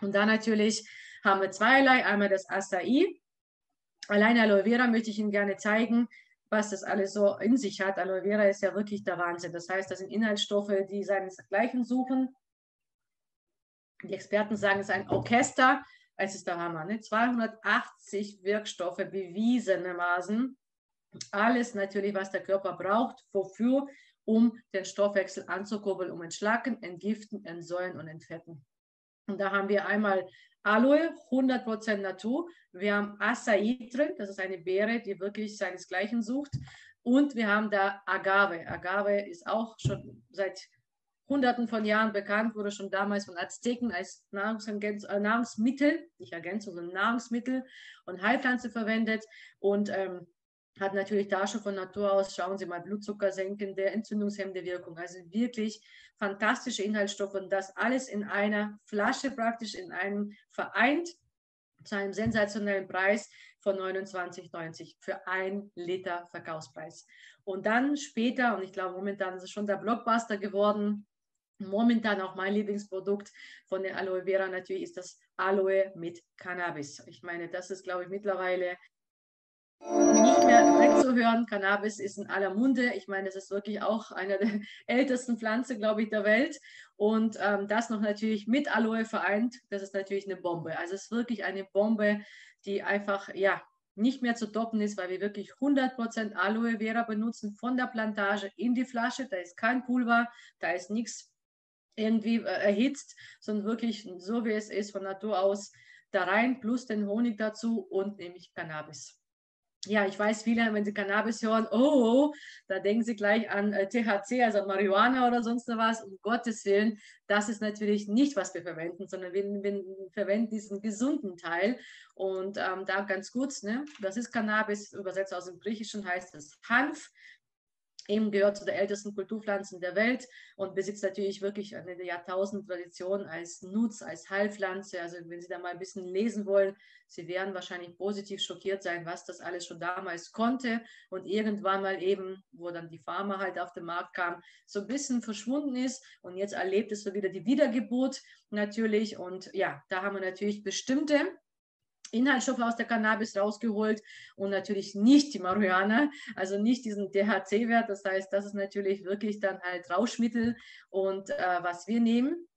und dann natürlich haben wir zweierlei, einmal das Acai. Alleine Aloe Vera möchte ich Ihnen gerne zeigen was das alles so in sich hat. Aloe Vera ist ja wirklich der Wahnsinn. Das heißt, das sind Inhaltsstoffe, die seinesgleichen suchen. Die Experten sagen, es ist ein Orchester. Es ist der Hammer. Ne? 280 Wirkstoffe bewiesenermaßen. Alles natürlich, was der Körper braucht. Wofür? Um den Stoffwechsel anzukurbeln, um entschlacken, entgiften, entsäuern und entfetten. Und da haben wir einmal Aloe, 100% Natur. Wir haben Acai drin, das ist eine Beere, die wirklich seinesgleichen sucht. Und wir haben da Agave. Agave ist auch schon seit Hunderten von Jahren bekannt, wurde schon damals von Azteken als äh, Nahrungsmittel, nicht Ergänzung, sondern Nahrungsmittel und Heilpflanze verwendet. Und ähm, hat natürlich da schon von Natur aus, schauen Sie mal, Blutzucker senkende, entzündungshemmende Wirkung. Also wirklich fantastische Inhaltsstoffe und das alles in einer Flasche praktisch, in einem vereint zu einem sensationellen Preis von 29,90 für ein Liter Verkaufspreis. Und dann später, und ich glaube momentan ist es schon der Blockbuster geworden, momentan auch mein Lieblingsprodukt von der Aloe Vera natürlich ist das Aloe mit Cannabis. Ich meine, das ist, glaube ich, mittlerweile nicht mehr wegzuhören. Cannabis ist in aller Munde. Ich meine, es ist wirklich auch eine der [LAUGHS] ältesten Pflanzen, glaube ich, der Welt. Und ähm, das noch natürlich mit Aloe vereint, das ist natürlich eine Bombe. Also es ist wirklich eine Bombe, die einfach, ja, nicht mehr zu toppen ist, weil wir wirklich 100% Aloe Vera benutzen von der Plantage in die Flasche. Da ist kein Pulver, da ist nichts irgendwie äh, erhitzt, sondern wirklich so, wie es ist, von Natur aus da rein, plus den Honig dazu und nämlich Cannabis ja, ich weiß, viele, wenn sie Cannabis hören, oh, da denken sie gleich an äh, THC, also Marihuana oder sonst was. Um Gottes Willen, das ist natürlich nicht, was wir verwenden, sondern wir, wir verwenden diesen gesunden Teil. Und ähm, da ganz kurz, ne, das ist Cannabis, übersetzt aus dem Griechischen heißt es Hanf eben gehört zu den ältesten Kulturpflanzen der Welt und besitzt natürlich wirklich eine Jahrtausend-Tradition als Nutz, als Heilpflanze. Also wenn Sie da mal ein bisschen lesen wollen, Sie werden wahrscheinlich positiv schockiert sein, was das alles schon damals konnte und irgendwann mal eben, wo dann die Pharma halt auf den Markt kam, so ein bisschen verschwunden ist und jetzt erlebt es so wieder die Wiedergeburt natürlich und ja, da haben wir natürlich bestimmte Inhaltsstoffe aus der Cannabis rausgeholt und natürlich nicht die Marihuana, also nicht diesen THC-Wert. Das heißt, das ist natürlich wirklich dann halt Rauschmittel und äh, was wir nehmen,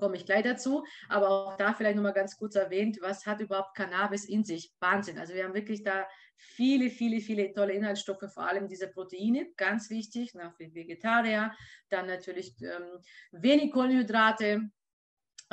komme ich gleich dazu. Aber auch da vielleicht nochmal ganz kurz erwähnt, was hat überhaupt Cannabis in sich? Wahnsinn. Also wir haben wirklich da viele, viele, viele tolle Inhaltsstoffe, vor allem diese Proteine, ganz wichtig, na, für Vegetarier. Dann natürlich ähm, wenig Kohlenhydrate,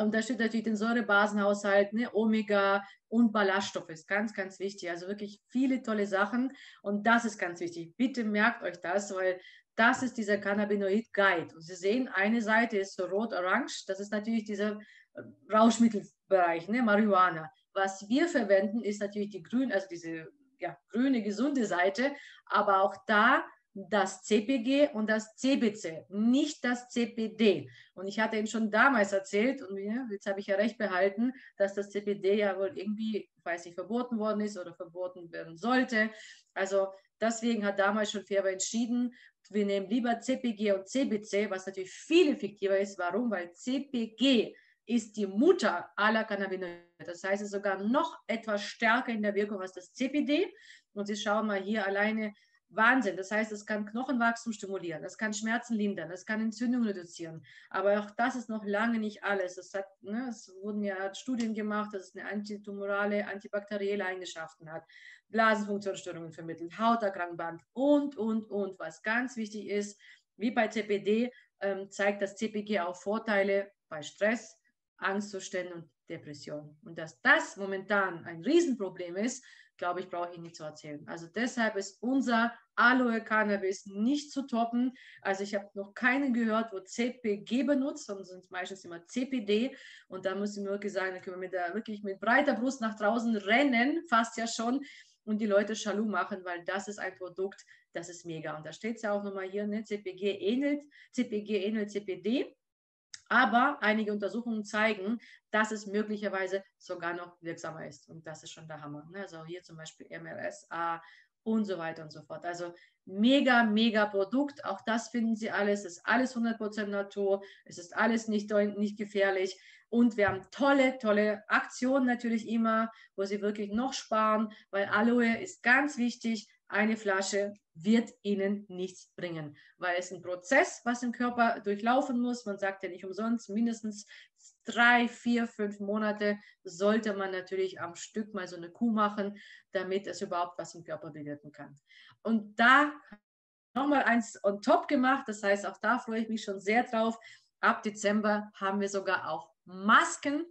unterstützt natürlich den Säurebasenhaushalt, ne, Omega und Ballaststoffe ist ganz, ganz wichtig. Also wirklich viele tolle Sachen und das ist ganz wichtig. Bitte merkt euch das, weil das ist dieser Cannabinoid Guide. Und Sie sehen, eine Seite ist so rot-orange, das ist natürlich dieser äh, Rauschmittelbereich, ne, Marihuana. Was wir verwenden, ist natürlich die grüne, also diese ja, grüne, gesunde Seite, aber auch da das CPG und das CBC, nicht das CPD. Und ich hatte Ihnen schon damals erzählt, und jetzt habe ich ja recht behalten, dass das CPD ja wohl irgendwie, weiß ich, verboten worden ist oder verboten werden sollte. Also deswegen hat damals schon Färber entschieden, wir nehmen lieber CPG und CBC, was natürlich viel effektiver ist. Warum? Weil CPG ist die Mutter aller Cannabinoide. Das heißt, es ist sogar noch etwas stärker in der Wirkung als das CPD. Und Sie schauen mal hier alleine Wahnsinn. Das heißt, es kann Knochenwachstum stimulieren, es kann Schmerzen lindern, es kann Entzündungen reduzieren. Aber auch das ist noch lange nicht alles. Es, hat, ne, es wurden ja Studien gemacht, dass es eine antitumorale, antibakterielle Eigenschaften hat, Blasenfunktionsstörungen vermittelt, Hauterkrankband und, und, und. Was ganz wichtig ist, wie bei CPD, ähm, zeigt das CPG auch Vorteile bei Stress, Angstzuständen und Depressionen. Und dass das momentan ein Riesenproblem ist, glaube ich, brauche ich nicht zu erzählen. Also deshalb ist unser Aloe Cannabis nicht zu toppen. Also ich habe noch keinen gehört, wo CPG benutzt, sondern sind meistens immer CPD. Und da muss ich nur sagen, da können wir mit der, wirklich mit breiter Brust nach draußen rennen, fast ja schon, und die Leute Schalu machen, weil das ist ein Produkt, das ist mega. Und da steht es ja auch nochmal hier, ne? CPG ähnelt, CPG ähnelt CPD. Aber einige Untersuchungen zeigen, dass es möglicherweise sogar noch wirksamer ist. Und das ist schon der Hammer. Ne? Also hier zum Beispiel MRSA und so weiter und so fort. Also mega, mega Produkt. Auch das finden Sie alles. Es ist alles 100% Natur. Es ist alles nicht, nicht gefährlich. Und wir haben tolle, tolle Aktionen natürlich immer, wo Sie wirklich noch sparen, weil Aloe ist ganz wichtig eine Flasche wird Ihnen nichts bringen, weil es ein Prozess, was im Körper durchlaufen muss. Man sagt ja nicht umsonst, mindestens drei, vier, fünf Monate sollte man natürlich am Stück mal so eine Kuh machen, damit es überhaupt was im Körper bewirken kann. Und da nochmal eins on top gemacht, das heißt, auch da freue ich mich schon sehr drauf. Ab Dezember haben wir sogar auch Masken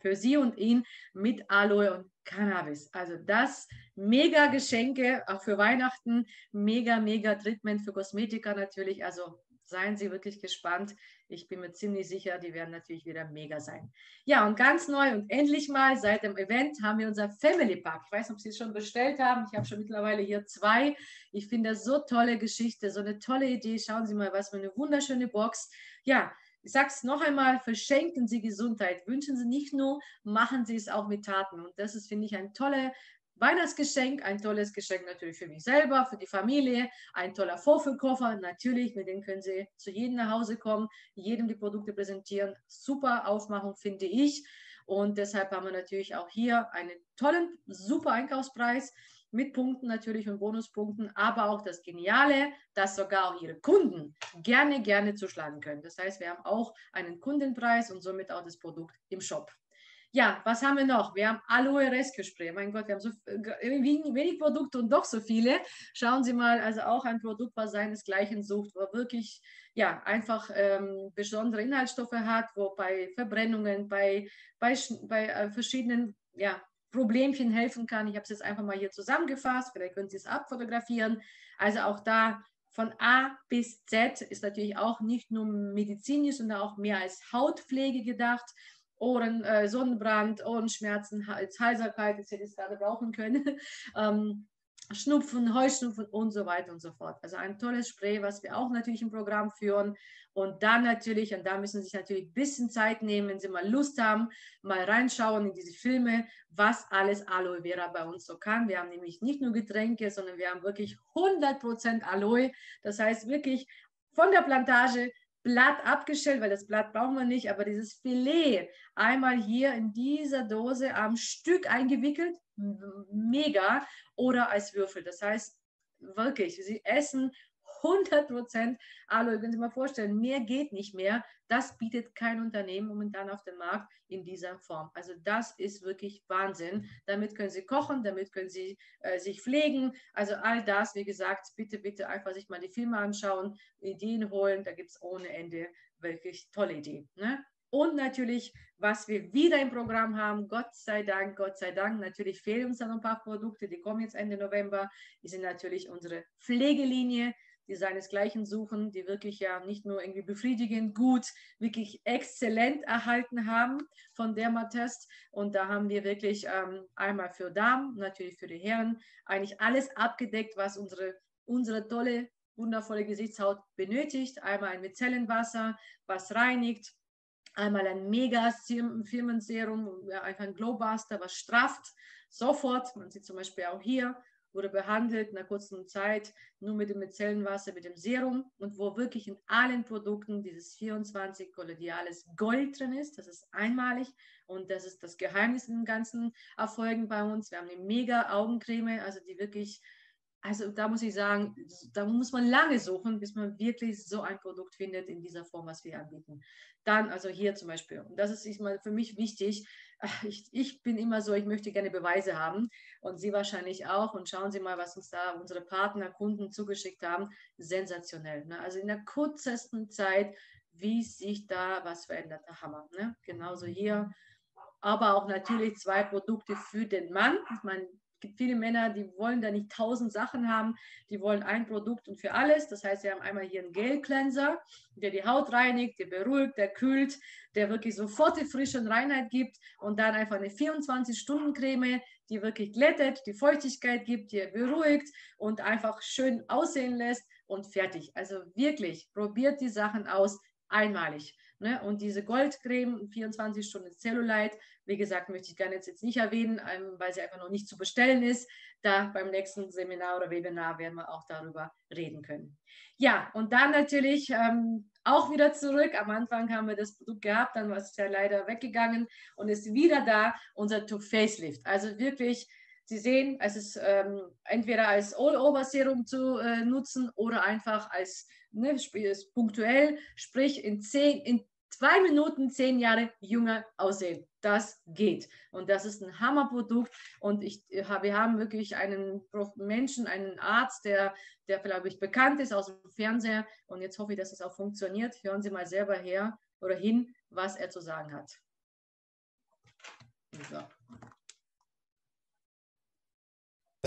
für Sie und ihn mit Aloe und Cannabis. Also das mega Geschenke, auch für Weihnachten, mega, mega Treatment für Kosmetiker natürlich. Also seien Sie wirklich gespannt. Ich bin mir ziemlich sicher, die werden natürlich wieder mega sein. Ja, und ganz neu und endlich mal seit dem Event haben wir unser Family Pack. Ich weiß nicht, ob Sie es schon bestellt haben. Ich habe schon mittlerweile hier zwei. Ich finde das so tolle Geschichte, so eine tolle Idee. Schauen Sie mal, was für eine wunderschöne Box. Ja, ich sage es noch einmal, verschenken Sie Gesundheit. Wünschen Sie nicht nur, machen Sie es auch mit Taten. Und das ist, finde ich, ein tolles Weihnachtsgeschenk, ein tolles Geschenk natürlich für mich selber, für die Familie, ein toller Vorführkoffer, natürlich, mit dem können Sie zu jedem nach Hause kommen, jedem die Produkte präsentieren. Super Aufmachung, finde ich. Und deshalb haben wir natürlich auch hier einen tollen, super Einkaufspreis mit Punkten natürlich und Bonuspunkten, aber auch das Geniale, dass sogar auch Ihre Kunden gerne, gerne zuschlagen können. Das heißt, wir haben auch einen Kundenpreis und somit auch das Produkt im Shop. Ja, was haben wir noch? Wir haben Aloe Rescue Spray. Mein Gott, wir haben so wenig Produkte und doch so viele. Schauen Sie mal, also auch ein Produkt, was seinesgleichen sucht, wo wirklich ja einfach ähm, besondere Inhaltsstoffe hat, wo bei Verbrennungen, bei, bei, bei äh, verschiedenen ja, Problemchen helfen kann. Ich habe es jetzt einfach mal hier zusammengefasst. Vielleicht können Sie es abfotografieren. Also auch da von A bis Z ist natürlich auch nicht nur medizinisch, sondern auch mehr als Hautpflege gedacht. Ohren, äh, Sonnenbrand, Ohrenschmerzen, Hals, Heiserkeit, das hätte ich gerade brauchen können. [LAUGHS] ähm, Schnupfen, Heuschnupfen und so weiter und so fort. Also ein tolles Spray, was wir auch natürlich im Programm führen. Und dann natürlich, und da müssen Sie sich natürlich ein bisschen Zeit nehmen, wenn Sie mal Lust haben, mal reinschauen in diese Filme, was alles Aloe Vera bei uns so kann. Wir haben nämlich nicht nur Getränke, sondern wir haben wirklich 100% Aloe. Das heißt wirklich von der Plantage Blatt abgestellt, weil das Blatt brauchen wir nicht, aber dieses Filet einmal hier in dieser Dose am Stück eingewickelt, mega, oder als Würfel. Das heißt, wirklich, Sie essen 100 Prozent Aloe. Können Sie mal vorstellen, mehr geht nicht mehr. Das bietet kein Unternehmen momentan auf dem Markt in dieser Form. Also das ist wirklich Wahnsinn. Damit können Sie kochen, damit können Sie äh, sich pflegen. Also all das, wie gesagt, bitte, bitte einfach sich mal die Filme anschauen, Ideen holen. Da gibt es ohne Ende wirklich tolle Ideen. Ne? Und natürlich, was wir wieder im Programm haben, Gott sei Dank, Gott sei Dank, natürlich fehlen uns dann ein paar Produkte, die kommen jetzt Ende November. Die sind natürlich unsere Pflegelinie, die seinesgleichen suchen, die wirklich ja nicht nur irgendwie befriedigend, gut, wirklich exzellent erhalten haben von Dermatest. Und da haben wir wirklich ähm, einmal für Damen, natürlich für die Herren, eigentlich alles abgedeckt, was unsere, unsere tolle, wundervolle Gesichtshaut benötigt. Einmal ein Micellenwasser, was reinigt, einmal ein mega Firmenserum, einfach ein Glowbuster, was strafft sofort. Man sieht zum Beispiel auch hier wurde behandelt in einer kurzen Zeit nur mit dem Zellenwasser, mit dem Serum und wo wirklich in allen Produkten dieses 24 Kollodiales Gold drin ist. Das ist einmalig und das ist das Geheimnis in den ganzen Erfolgen bei uns. Wir haben eine mega Augencreme, also die wirklich also da muss ich sagen, da muss man lange suchen, bis man wirklich so ein Produkt findet in dieser Form, was wir anbieten. Dann, also hier zum Beispiel, und das ist mal für mich wichtig, ich, ich bin immer so, ich möchte gerne Beweise haben und Sie wahrscheinlich auch. Und schauen Sie mal, was uns da unsere Partner, Kunden zugeschickt haben. Sensationell. Ne? Also in der kürzesten Zeit, wie sich da was verändert. Der Hammer. Ne? Genauso hier. Aber auch natürlich zwei Produkte für den Mann. Ich meine, es gibt viele Männer, die wollen da nicht tausend Sachen haben, die wollen ein Produkt und für alles. Das heißt, wir haben einmal hier einen Gel-Cleanser, der die Haut reinigt, der beruhigt, der kühlt, der wirklich sofort die Frische und Reinheit gibt und dann einfach eine 24-Stunden-Creme, die wirklich glättet, die Feuchtigkeit gibt, die beruhigt und einfach schön aussehen lässt und fertig. Also wirklich, probiert die Sachen aus, einmalig. Ne? Und diese Goldcreme, 24 Stunden Cellulite, wie gesagt, möchte ich gerne jetzt, nicht erwähnen, ähm, weil sie einfach noch nicht zu bestellen ist. Da beim nächsten Seminar oder Webinar werden wir auch darüber reden können. Ja, und dann natürlich ähm, auch wieder zurück. Am Anfang haben wir das Produkt gehabt, dann war es ja leider weggegangen und ist wieder da, unser To-Facelift. Also wirklich Sie sehen, es ist ähm, entweder als All-Over-Serum zu äh, nutzen oder einfach als ne, punktuell, sprich in, zehn, in zwei Minuten zehn Jahre jünger aussehen. Das geht. Und das ist ein Hammerprodukt. Und ich, wir haben wirklich einen Menschen, einen Arzt, der, der vielleicht bekannt ist aus dem Fernseher. Und jetzt hoffe ich, dass es auch funktioniert. Hören Sie mal selber her oder hin, was er zu sagen hat. So.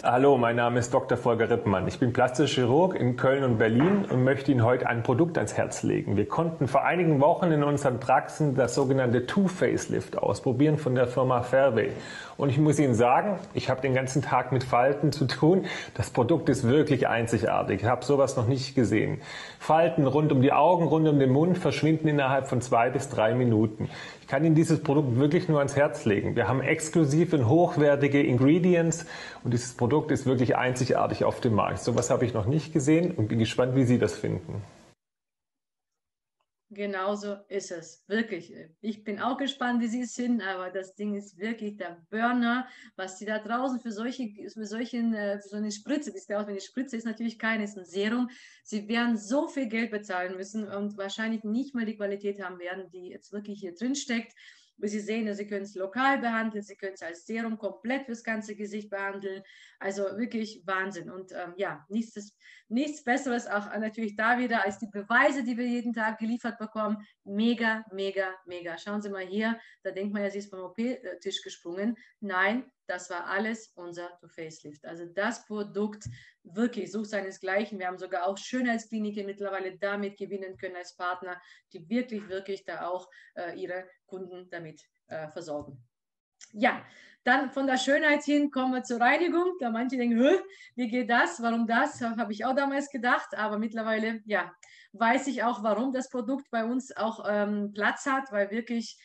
Hallo, mein Name ist Dr. Volker Rippmann. Ich bin plastischer Chirurg in Köln und Berlin und möchte Ihnen heute ein Produkt ans Herz legen. Wir konnten vor einigen Wochen in unseren Praxen das sogenannte Two-Facelift ausprobieren von der Firma Fairway. Und ich muss Ihnen sagen, ich habe den ganzen Tag mit Falten zu tun. Das Produkt ist wirklich einzigartig. Ich habe sowas noch nicht gesehen. Falten rund um die Augen, rund um den Mund verschwinden innerhalb von zwei bis drei Minuten kann Ihnen dieses Produkt wirklich nur ans Herz legen. Wir haben exklusive und hochwertige Ingredients und dieses Produkt ist wirklich einzigartig auf dem Markt. So was habe ich noch nicht gesehen und bin gespannt, wie Sie das finden. Genauso ist es, wirklich. Ich bin auch gespannt, wie Sie es finden, aber das Ding ist wirklich der Burner, was Sie da draußen für solche, für solchen, äh, für so eine Spritze, wie es aus, eine Spritze ist natürlich keine, ist ein Serum. Sie werden so viel Geld bezahlen müssen und wahrscheinlich nicht mal die Qualität haben werden, die jetzt wirklich hier drin steckt. Sie sehen, Sie können es lokal behandeln, Sie können es als Serum komplett fürs ganze Gesicht behandeln. Also wirklich Wahnsinn. Und ähm, ja, nichts, nichts Besseres auch natürlich da wieder als die Beweise, die wir jeden Tag geliefert bekommen. Mega, mega, mega. Schauen Sie mal hier, da denkt man ja, sie ist vom OP-Tisch gesprungen. Nein, das war alles unser To-Facelift. Also das Produkt wirklich sucht seinesgleichen. Wir haben sogar auch Schönheitskliniken mittlerweile damit gewinnen können als Partner, die wirklich, wirklich da auch äh, ihre Kunden damit äh, versorgen. Ja, dann von der Schönheit hin kommen wir zur Reinigung. Da manche denken, wie geht das? Warum das? Habe ich auch damals gedacht. Aber mittlerweile, ja, weiß ich auch, warum das Produkt bei uns auch ähm, Platz hat, weil wirklich,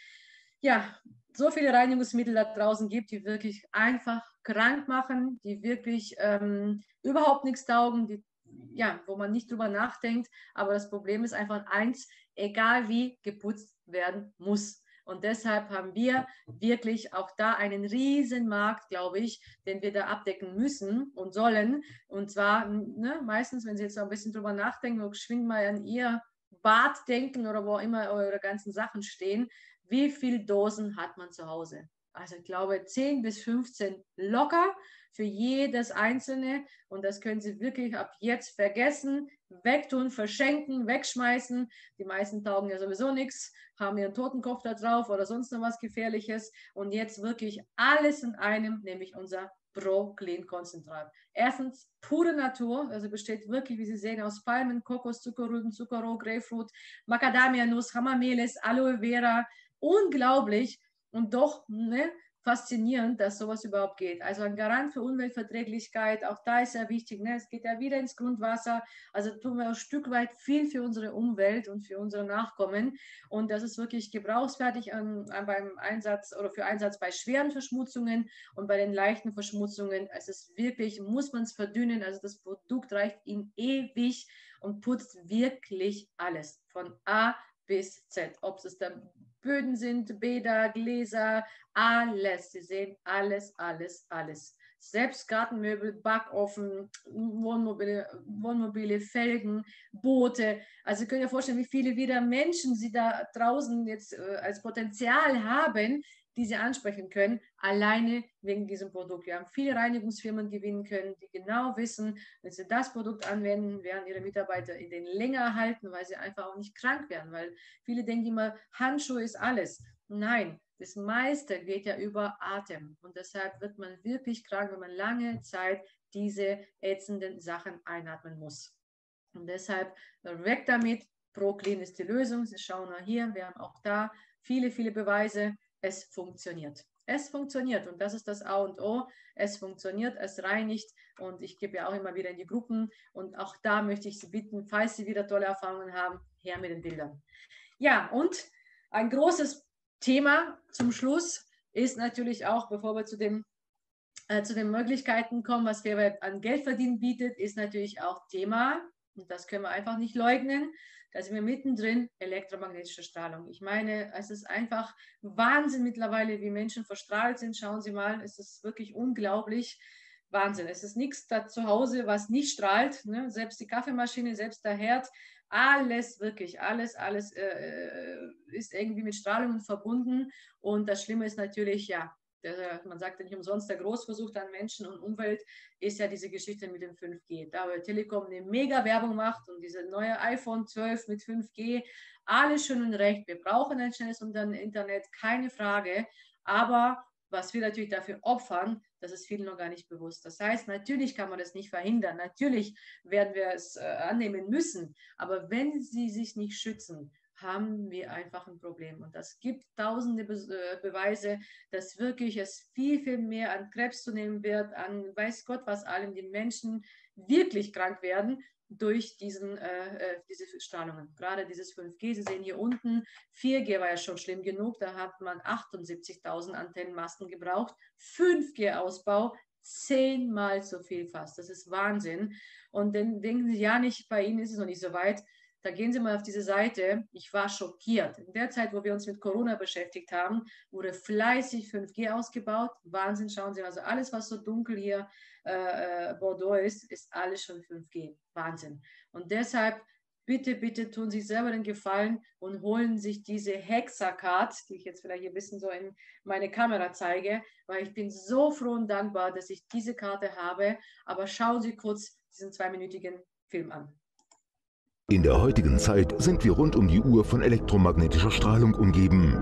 ja, so viele Reinigungsmittel da draußen gibt, die wirklich einfach krank machen, die wirklich ähm, überhaupt nichts taugen, die, ja, wo man nicht drüber nachdenkt. Aber das Problem ist einfach eins, egal wie geputzt werden muss. Und deshalb haben wir wirklich auch da einen riesen Markt, glaube ich, den wir da abdecken müssen und sollen. Und zwar ne, meistens, wenn Sie jetzt so ein bisschen drüber nachdenken, schwingt mal an Ihr Bad denken oder wo immer eure ganzen Sachen stehen, wie viele Dosen hat man zu Hause? Also ich glaube 10 bis 15 locker für jedes einzelne. Und das können Sie wirklich ab jetzt vergessen, wegtun, verschenken, wegschmeißen. Die meisten taugen ja sowieso nichts, haben ihren Totenkopf da drauf oder sonst noch was Gefährliches. Und jetzt wirklich alles in einem, nämlich unser Pro Clean Konzentrat. Erstens pure Natur, also besteht wirklich, wie Sie sehen, aus Palmen, Kokos, Zuckerrüben, Zuckerrohr, Grapefruit, Macadamia-Nuss, Hamamelis, Aloe Vera. Unglaublich. Und doch ne, faszinierend, dass sowas überhaupt geht. Also ein Garant für Umweltverträglichkeit, auch da ist sehr wichtig. Ne? Es geht ja wieder ins Grundwasser. Also tun wir ein Stück weit viel für unsere Umwelt und für unsere Nachkommen. Und das ist wirklich gebrauchsfertig an, an beim Einsatz oder für Einsatz bei schweren Verschmutzungen und bei den leichten Verschmutzungen. Es ist wirklich, muss man es verdünnen. Also das Produkt reicht Ihnen ewig und putzt wirklich alles von A bis Z. Ob es dann Böden sind, Bäder, Gläser, alles. Sie sehen alles, alles, alles. Selbst Gartenmöbel, Backofen, Wohnmobile, Wohnmobile, Felgen, Boote. Also Sie können ja vorstellen, wie viele wieder Menschen Sie da draußen jetzt äh, als Potenzial haben, die sie ansprechen können, alleine wegen diesem Produkt. Wir haben viele Reinigungsfirmen gewinnen können, die genau wissen, wenn sie das Produkt anwenden, werden ihre Mitarbeiter in den länger halten, weil sie einfach auch nicht krank werden, weil viele denken immer, Handschuhe ist alles. Nein, das meiste geht ja über Atem und deshalb wird man wirklich krank, wenn man lange Zeit diese ätzenden Sachen einatmen muss. Und deshalb weg damit. ProClean ist die Lösung. Sie schauen mal hier, wir haben auch da viele, viele Beweise es funktioniert. Es funktioniert und das ist das A und O. Es funktioniert, es reinigt und ich gebe ja auch immer wieder in die Gruppen und auch da möchte ich Sie bitten, falls Sie wieder tolle Erfahrungen haben, her mit den Bildern. Ja, und ein großes Thema zum Schluss ist natürlich auch, bevor wir zu den, äh, zu den Möglichkeiten kommen, was wir an Geld verdienen bietet, ist natürlich auch Thema, und das können wir einfach nicht leugnen, da sind wir mittendrin, elektromagnetische Strahlung. Ich meine, es ist einfach Wahnsinn mittlerweile, wie Menschen verstrahlt sind. Schauen Sie mal, es ist wirklich unglaublich. Wahnsinn. Es ist nichts da zu Hause, was nicht strahlt. Ne? Selbst die Kaffeemaschine, selbst der Herd, alles wirklich, alles, alles äh, äh ist irgendwie mit Strahlungen verbunden. Und das Schlimme ist natürlich, ja, der, man sagt ja nicht umsonst, der Großversuch an Menschen und Umwelt ist ja diese Geschichte mit dem 5G. Da weil Telekom eine mega Werbung macht und diese neue iPhone 12 mit 5G, alles schön und recht. Wir brauchen ein schnelles Internet, keine Frage. Aber was wir natürlich dafür opfern, das ist vielen noch gar nicht bewusst. Das heißt, natürlich kann man das nicht verhindern. Natürlich werden wir es äh, annehmen müssen. Aber wenn sie sich nicht schützen, haben wir einfach ein Problem. Und das gibt tausende Be äh, Beweise, dass wirklich es viel, viel mehr an Krebs zu nehmen wird, an weiß Gott was allem, die Menschen wirklich krank werden durch diesen, äh, äh diese Strahlungen. Gerade dieses 5G, Sie sehen hier unten, 4G war ja schon schlimm genug, da hat man 78.000 Antennenmasten gebraucht. 5G-Ausbau, zehnmal so viel fast. Das ist Wahnsinn. Und dann denken Sie, ja, nicht, bei Ihnen ist es noch nicht so weit. Da gehen Sie mal auf diese Seite. Ich war schockiert. In der Zeit, wo wir uns mit Corona beschäftigt haben, wurde fleißig 5G ausgebaut. Wahnsinn, schauen Sie, also alles, was so dunkel hier äh, äh Bordeaux ist, ist alles schon 5G. Wahnsinn. Und deshalb bitte, bitte tun Sie sich selber den Gefallen und holen sich diese Hexacard, die ich jetzt vielleicht hier ein bisschen so in meine Kamera zeige, weil ich bin so froh und dankbar, dass ich diese Karte habe. Aber schauen Sie kurz diesen zweiminütigen Film an. In der heutigen Zeit sind wir rund um die Uhr von elektromagnetischer Strahlung umgeben.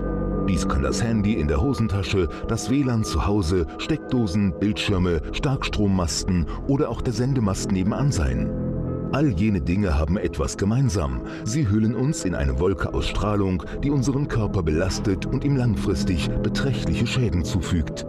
Dies kann das Handy in der Hosentasche, das WLAN zu Hause, Steckdosen, Bildschirme, Starkstrommasten oder auch der Sendemast nebenan sein. All jene Dinge haben etwas gemeinsam. Sie hüllen uns in eine Wolke aus Strahlung, die unseren Körper belastet und ihm langfristig beträchtliche Schäden zufügt.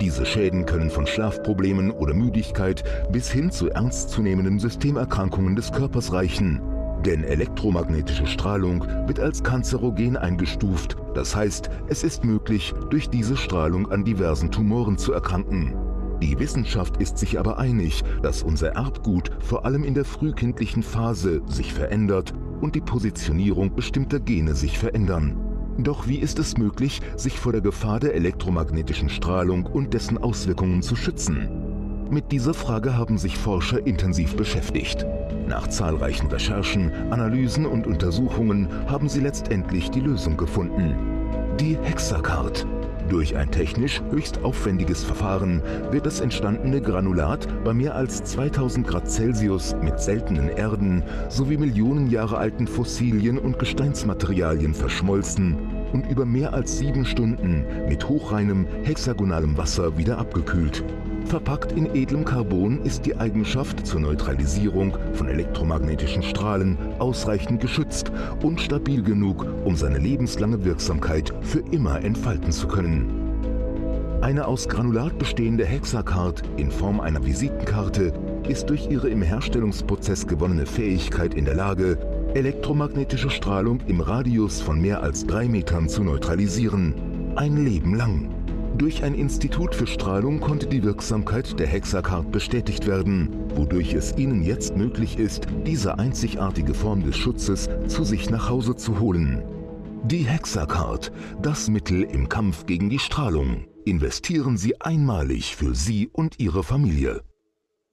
Diese Schäden können von Schlafproblemen oder Müdigkeit bis hin zu ernstzunehmenden Systemerkrankungen des Körpers reichen. Denn elektromagnetische Strahlung wird als kanzerogen eingestuft, das heißt, es ist möglich, durch diese Strahlung an diversen Tumoren zu erkranken. Die Wissenschaft ist sich aber einig, dass unser Erbgut vor allem in der frühkindlichen Phase sich verändert und die Positionierung bestimmter Gene sich verändern. Doch wie ist es möglich, sich vor der Gefahr der elektromagnetischen Strahlung und dessen Auswirkungen zu schützen? Mit dieser Frage haben sich Forscher intensiv beschäftigt. Nach zahlreichen Recherchen, Analysen und Untersuchungen haben sie letztendlich die Lösung gefunden. Die Hexacard. Durch ein technisch höchst aufwendiges Verfahren wird das entstandene Granulat bei mehr als 2000 Grad Celsius mit seltenen Erden sowie Millionen Jahre alten Fossilien und Gesteinsmaterialien verschmolzen und über mehr als sieben Stunden mit hochreinem hexagonalem Wasser wieder abgekühlt. Verpackt in edlem Carbon ist die Eigenschaft zur Neutralisierung von elektromagnetischen Strahlen ausreichend geschützt und stabil genug, um seine lebenslange Wirksamkeit für immer entfalten zu können. Eine aus Granulat bestehende Hexacard in Form einer Visitenkarte ist durch ihre im Herstellungsprozess gewonnene Fähigkeit in der Lage, elektromagnetische Strahlung im Radius von mehr als drei Metern zu neutralisieren. Ein Leben lang. Durch ein Institut für Strahlung konnte die Wirksamkeit der Hexacard bestätigt werden, wodurch es Ihnen jetzt möglich ist, diese einzigartige Form des Schutzes zu sich nach Hause zu holen. Die Hexacard, das Mittel im Kampf gegen die Strahlung. Investieren Sie einmalig für Sie und Ihre Familie.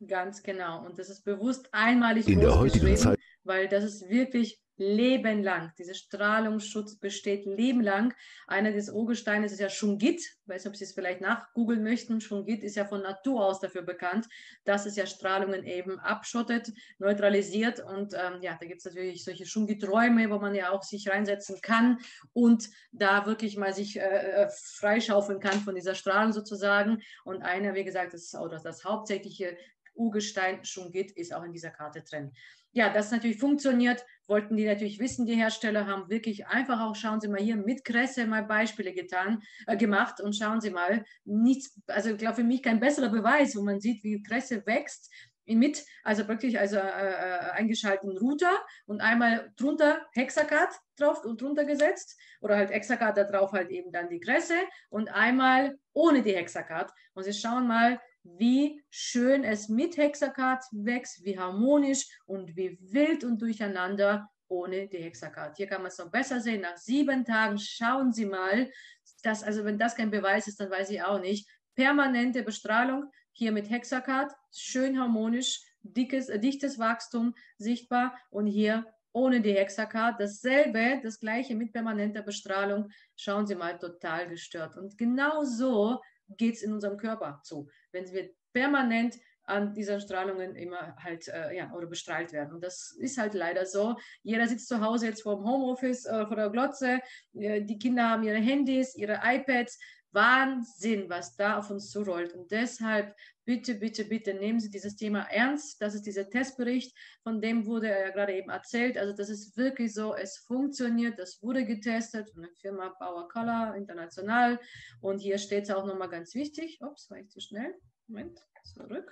Ganz genau. Und das ist bewusst einmalig In der heutigen Zeit, weil das ist wirklich Leben lang. Dieser Strahlungsschutz besteht Leben lang. Einer des Urgesteines ist ja Schungit. Ich weiß nicht, ob Sie es vielleicht nachgoogeln möchten. Schungit ist ja von Natur aus dafür bekannt, dass es ja Strahlungen eben abschottet, neutralisiert. Und ähm, ja, da gibt es natürlich solche Schungit-Räume, wo man ja auch sich reinsetzen kann und da wirklich mal sich äh, äh freischaufeln kann von dieser Strahlung sozusagen. Und einer, wie gesagt, das, oder das hauptsächliche Urgestein Schungit ist auch in dieser Karte drin ja, das natürlich funktioniert, wollten die natürlich wissen, die Hersteller haben wirklich einfach auch, schauen Sie mal hier, mit Kresse mal Beispiele getan, äh, gemacht und schauen Sie mal, nichts, also ich glaube für mich kein besserer Beweis, wo man sieht, wie Kresse wächst, mit, also wirklich also äh, äh, eingeschalteten Router und einmal drunter Hexacard drauf und drunter gesetzt oder halt Hexacard da drauf halt eben dann die Kresse und einmal ohne die Hexacard und Sie schauen mal, wie schön es mit Hexacard wächst, wie harmonisch und wie wild und durcheinander ohne die Hexacard. Hier kann man es noch besser sehen. Nach sieben Tagen schauen Sie mal, dass, also wenn das kein Beweis ist, dann weiß ich auch nicht. Permanente Bestrahlung hier mit Hexacard, schön harmonisch, dickes, äh, dichtes Wachstum sichtbar und hier ohne die Hexacard dasselbe, das gleiche mit permanenter Bestrahlung. Schauen Sie mal, total gestört. Und genau so geht es in unserem Körper zu, wenn wir permanent an diesen Strahlungen immer halt äh, ja oder bestrahlt werden. Und das ist halt leider so. Jeder sitzt zu Hause jetzt vor dem Homeoffice äh, vor der Glotze. Äh, die Kinder haben ihre Handys, ihre iPads. Wahnsinn, was da auf uns zurollt. Und deshalb bitte, bitte, bitte nehmen Sie dieses Thema ernst. Das ist dieser Testbericht, von dem wurde ja gerade eben erzählt. Also das ist wirklich so, es funktioniert, das wurde getestet von der Firma Power Color international. Und hier steht es auch nochmal ganz wichtig. Ups, war ich zu schnell. Moment, zurück.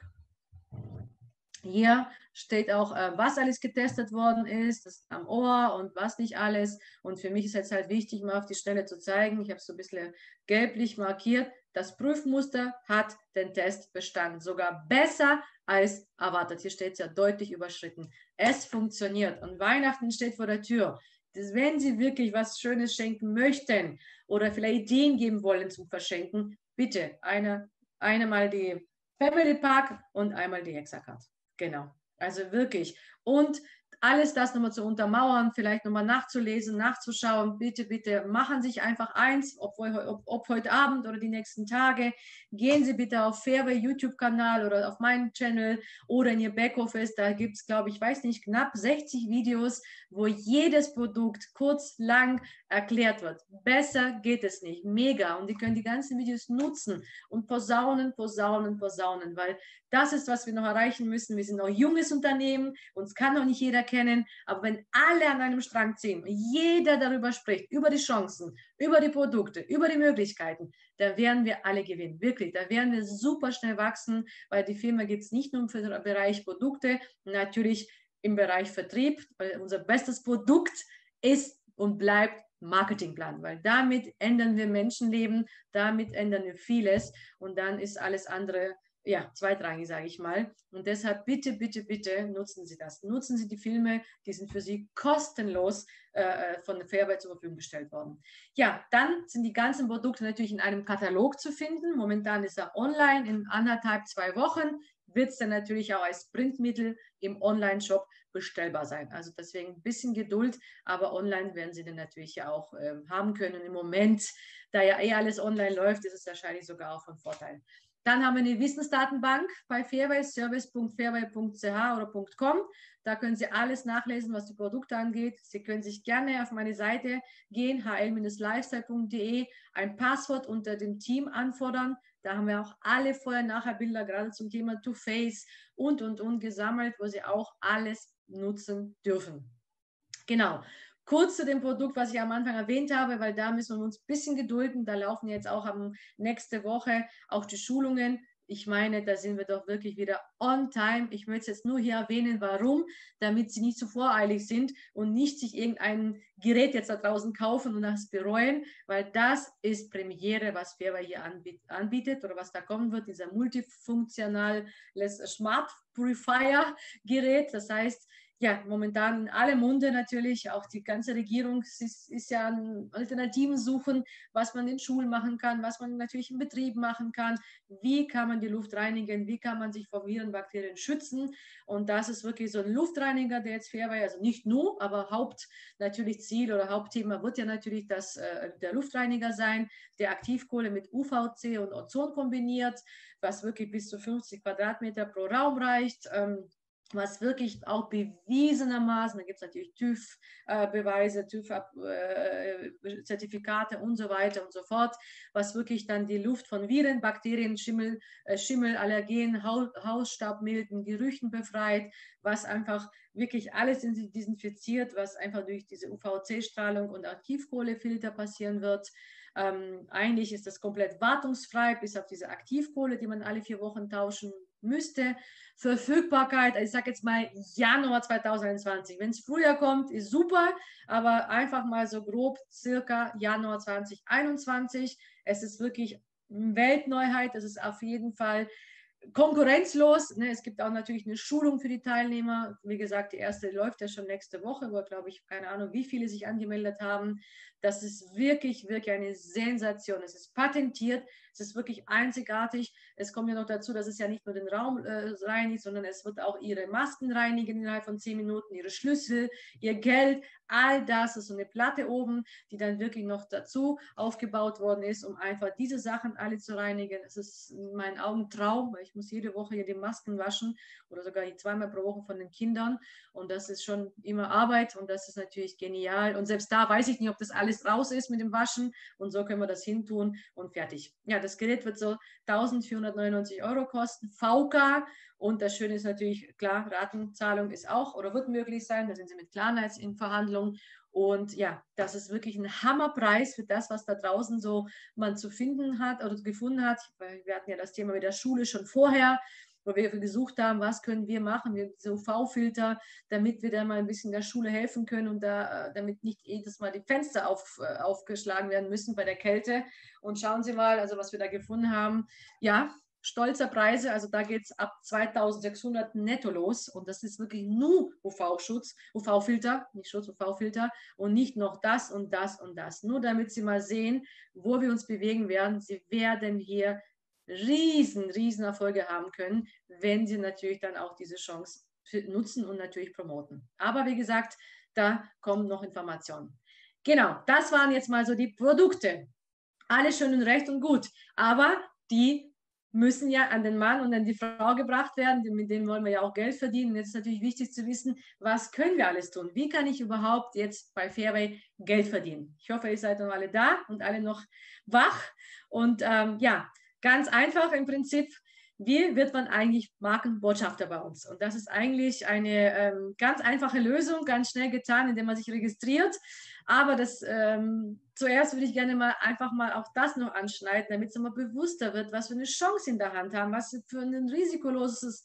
Hier steht auch, äh, was alles getestet worden ist, das am Ohr und was nicht alles. Und für mich ist jetzt halt wichtig, mal auf die Stelle zu zeigen. Ich habe es so ein bisschen gelblich markiert. Das Prüfmuster hat den Test bestanden, sogar besser als erwartet. Hier steht es ja deutlich überschritten. Es funktioniert und Weihnachten steht vor der Tür. Das, wenn Sie wirklich was Schönes schenken möchten oder vielleicht Ideen geben wollen zum Verschenken, bitte eine, eine mal die Family Park und einmal die Hexacard. Genau. Also wirklich. Und alles das nochmal zu untermauern, vielleicht nochmal nachzulesen, nachzuschauen. Bitte, bitte machen Sie sich einfach eins, ob, ob, ob, heute Abend oder die nächsten Tage. Gehen Sie bitte auf Fairway YouTube-Kanal oder auf meinen Channel oder in Ihr Backoffice. Da gibt es, glaube ich, weiß nicht, knapp 60 Videos, wo jedes Produkt kurz, lang erklärt wird. Besser geht es nicht. Mega. Und die können die ganzen Videos nutzen und posaunen, posaunen, posaunen, weil das ist, was wir noch erreichen müssen. Wir sind noch junges Unternehmen, uns kann noch nicht jeder kennen, aber wenn alle an einem Strang ziehen, jeder darüber spricht, über die Chancen, über die Produkte, über die Möglichkeiten, da werden wir alle gewinnen. Wirklich, da werden wir super schnell wachsen, weil die Firma gibt es nicht nur im Bereich Produkte, natürlich im Bereich Vertrieb, weil unser bestes Produkt ist und bleibt Marketingplan, weil damit ändern wir Menschenleben, damit ändern wir vieles und dann ist alles andere ja, zweitrangig, sage ich mal. Und deshalb bitte, bitte, bitte nutzen Sie das. Nutzen Sie die Filme, die sind für Sie kostenlos äh, äh von Fairway zur Verfügung gestellt worden. Ja, dann sind die ganzen Produkte natürlich in einem Katalog zu finden. Momentan ist er online. In anderthalb, zwei Wochen wird es dann natürlich auch als Printmittel im Online-Shop bestellbar sein. Also deswegen ein bisschen Geduld, aber online werden Sie den natürlich auch äh, haben können. Im Moment, da ja eh alles online läuft, ist es wahrscheinlich sogar auch von Vorteil. Dann haben wir eine Wissensdatenbank bei Fairway, service.fairway.ch oder .com. Da können Sie alles nachlesen, was die Produkte angeht. Sie können sich gerne auf meine Seite gehen, hl-lifestyle.de, ein Passwort unter dem Team anfordern. Da haben wir auch alle Vorher-Nachher-Bilder gerade zum Thema Two-Face und, und, und gesammelt, wo Sie auch alles nutzen dürfen. Genau. Kurz zu dem Produkt, was ich am Anfang erwähnt habe, weil da müssen wir uns ein bisschen gedulden. Da laufen jetzt auch am nächste Woche auch die Schulungen ich meine, da sind wir doch wirklich wieder on time. Ich möchte jetzt nur hier erwähnen, warum, damit Sie nicht zu voreilig sind und nicht sich irgendein Gerät jetzt da draußen kaufen und das bereuen, weil das ist Premiere, was Fairway hier anbietet oder was da kommen wird, dieser multifunktionales Smart Purifier Gerät. Das heißt, ja, momentan in alle Munde natürlich, auch die ganze Regierung ist, ist ja an Alternativen suchen, was man in Schulen machen kann, was man natürlich im Betrieb machen kann, wie kann man die Luft reinigen, wie kann man sich vor Viren, Bakterien schützen. Und das ist wirklich so ein Luftreiniger, der jetzt fair war, also nicht nur, aber Haupt natürlich Ziel oder Hauptthema wird ja natürlich das, äh, der Luftreiniger sein, der Aktivkohle mit UVC und Ozon kombiniert, was wirklich bis zu 50 Quadratmeter pro Raum reicht. Ähm, was wirklich auch bewiesenermaßen, da gibt es natürlich TÜV-Beweise, TÜV-Zertifikate und so weiter und so fort, was wirklich dann die Luft von Viren, Bakterien, Schimmel, äh, Schimmel Allergen, Hausstaubmilden, Gerüchen befreit, was einfach wirklich alles desinfiziert, was einfach durch diese UVC-Strahlung und Aktivkohlefilter passieren wird. Ähm, eigentlich ist das komplett wartungsfrei, bis auf diese Aktivkohle, die man alle vier Wochen tauschen müsste. Verfügbarkeit, ich sage jetzt mal Januar 2021. Wenn es früher kommt, ist super, aber einfach mal so grob circa Januar 2021. Es ist wirklich Weltneuheit, es ist auf jeden Fall konkurrenzlos. Ne? Es gibt auch natürlich eine Schulung für die Teilnehmer. Wie gesagt, die erste läuft ja schon nächste Woche, wo, glaube ich, keine Ahnung, wie viele sich angemeldet haben. Das ist wirklich, wirklich eine Sensation. Es ist patentiert, es ist wirklich einzigartig. Es kommt ja noch dazu, dass es ja nicht nur den Raum äh, reinigt, sondern es wird auch ihre Masken reinigen innerhalb von zehn Minuten, ihre Schlüssel, ihr Geld, all das ist so eine Platte oben, die dann wirklich noch dazu aufgebaut worden ist, um einfach diese Sachen alle zu reinigen. Es ist in meinen Augen Traum, weil ich muss jede Woche hier die Masken waschen oder sogar zweimal pro Woche von den Kindern und das ist schon immer Arbeit und das ist natürlich genial und selbst da weiß ich nicht, ob das alles raus ist mit dem Waschen und so können wir das hintun und fertig. Ja, das Gerät wird so 1400 299 Euro kosten, VK. Und das Schöne ist natürlich, klar, Ratenzahlung ist auch oder wird möglich sein. Da sind sie mit Klarna jetzt in Verhandlungen. Und ja, das ist wirklich ein Hammerpreis für das, was da draußen so man zu finden hat oder gefunden hat. Wir hatten ja das Thema mit der Schule schon vorher wo wir gesucht haben, was können wir machen, wir so UV-Filter, damit wir da mal ein bisschen der Schule helfen können und da, damit nicht jedes Mal die Fenster auf, äh, aufgeschlagen werden müssen bei der Kälte. Und schauen Sie mal, also was wir da gefunden haben. Ja, stolzer Preise, also da geht es ab 2600 netto los und das ist wirklich nur UV-Schutz, UV-Filter, nicht Schutz, UV-Filter und nicht noch das und das und das. Nur damit Sie mal sehen, wo wir uns bewegen werden. Sie werden hier riesen, riesen Erfolge haben können, wenn sie natürlich dann auch diese Chance nutzen und natürlich promoten. Aber wie gesagt, da kommen noch Informationen. Genau, das waren jetzt mal so die Produkte. Alles schön und recht und gut, aber die müssen ja an den Mann und an die Frau gebracht werden, mit denen wollen wir ja auch Geld verdienen. Jetzt ist natürlich wichtig zu wissen, was können wir alles tun? Wie kann ich überhaupt jetzt bei Fairway Geld verdienen? Ich hoffe, ihr seid noch alle da und alle noch wach. Und ähm, ja, Ganz einfach im Prinzip, wie wird man eigentlich Markenbotschafter bei uns? Und das ist eigentlich eine ähm, ganz einfache Lösung, ganz schnell getan, indem man sich registriert. Aber das ähm, zuerst würde ich gerne mal einfach mal auch das noch anschneiden, damit es immer bewusster wird, was für eine Chance in der Hand haben, was für eine risikolose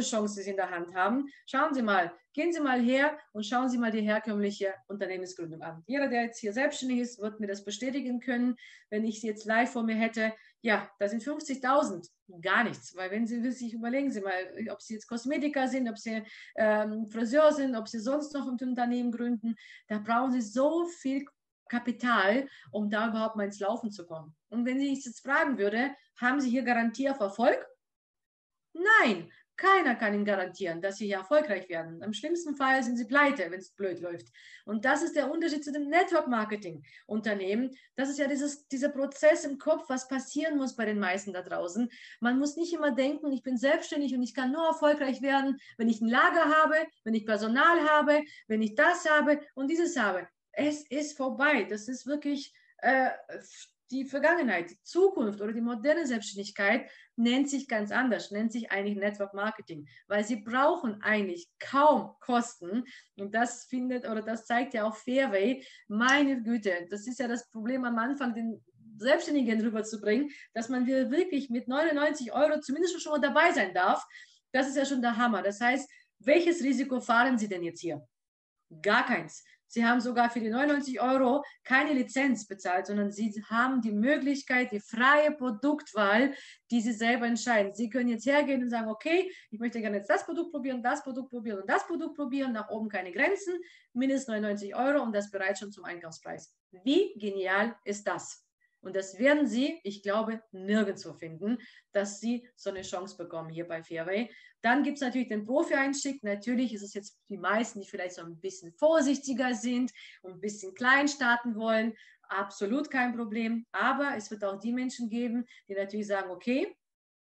Chance sie in der Hand haben. Schauen Sie mal, gehen Sie mal her und schauen Sie mal die herkömmliche Unternehmensgründung an. Jeder, der jetzt hier selbstständig ist, wird mir das bestätigen können, wenn ich sie jetzt live vor mir hätte. Ja, da sind 50.000 gar nichts, weil wenn Sie sich überlegen Sie mal, ob Sie jetzt Kosmetiker sind, ob Sie ähm, Friseur sind, ob Sie sonst noch ein Unternehmen gründen, da brauchen Sie so viel Kapital, um da überhaupt mal ins Laufen zu kommen. Und wenn ich jetzt fragen würde, haben Sie hier Garantie auf Erfolg? Nein, keiner kann Ihnen garantieren, dass Sie hier erfolgreich werden. Im schlimmsten Fall sind Sie pleite, wenn es blöd läuft. Und das ist der Unterschied zu dem Network-Marketing-Unternehmen. Das ist ja dieses, dieser Prozess im Kopf, was passieren muss bei den meisten da draußen. Man muss nicht immer denken, ich bin selbstständig und ich kann nur erfolgreich werden, wenn ich ein Lager habe, wenn ich Personal habe, wenn ich das habe und dieses habe. Es ist vorbei. Das ist wirklich... Äh, die Vergangenheit, die Zukunft oder die moderne Selbstständigkeit nennt sich ganz anders, nennt sich eigentlich Network Marketing, weil sie brauchen eigentlich kaum Kosten. Und das findet oder das zeigt ja auch Fairway. Meine Güte, das ist ja das Problem am Anfang, den Selbstständigen rüberzubringen, dass man wirklich mit 99 Euro zumindest schon mal dabei sein darf. Das ist ja schon der Hammer. Das heißt, welches Risiko fahren Sie denn jetzt hier? Gar keins. Sie haben sogar für die 99 Euro keine Lizenz bezahlt, sondern Sie haben die Möglichkeit, die freie Produktwahl, die Sie selber entscheiden. Sie können jetzt hergehen und sagen, okay, ich möchte gerne jetzt das Produkt probieren, das Produkt probieren und das Produkt probieren, nach oben keine Grenzen, mindestens 99 Euro und das bereits schon zum Einkaufspreis. Wie genial ist das? Und das werden Sie, ich glaube, nirgendwo finden, dass Sie so eine Chance bekommen hier bei Fairway. Dann gibt es natürlich den Profi-Einstieg. Natürlich ist es jetzt die meisten, die vielleicht so ein bisschen vorsichtiger sind und ein bisschen klein starten wollen. Absolut kein Problem. Aber es wird auch die Menschen geben, die natürlich sagen, okay,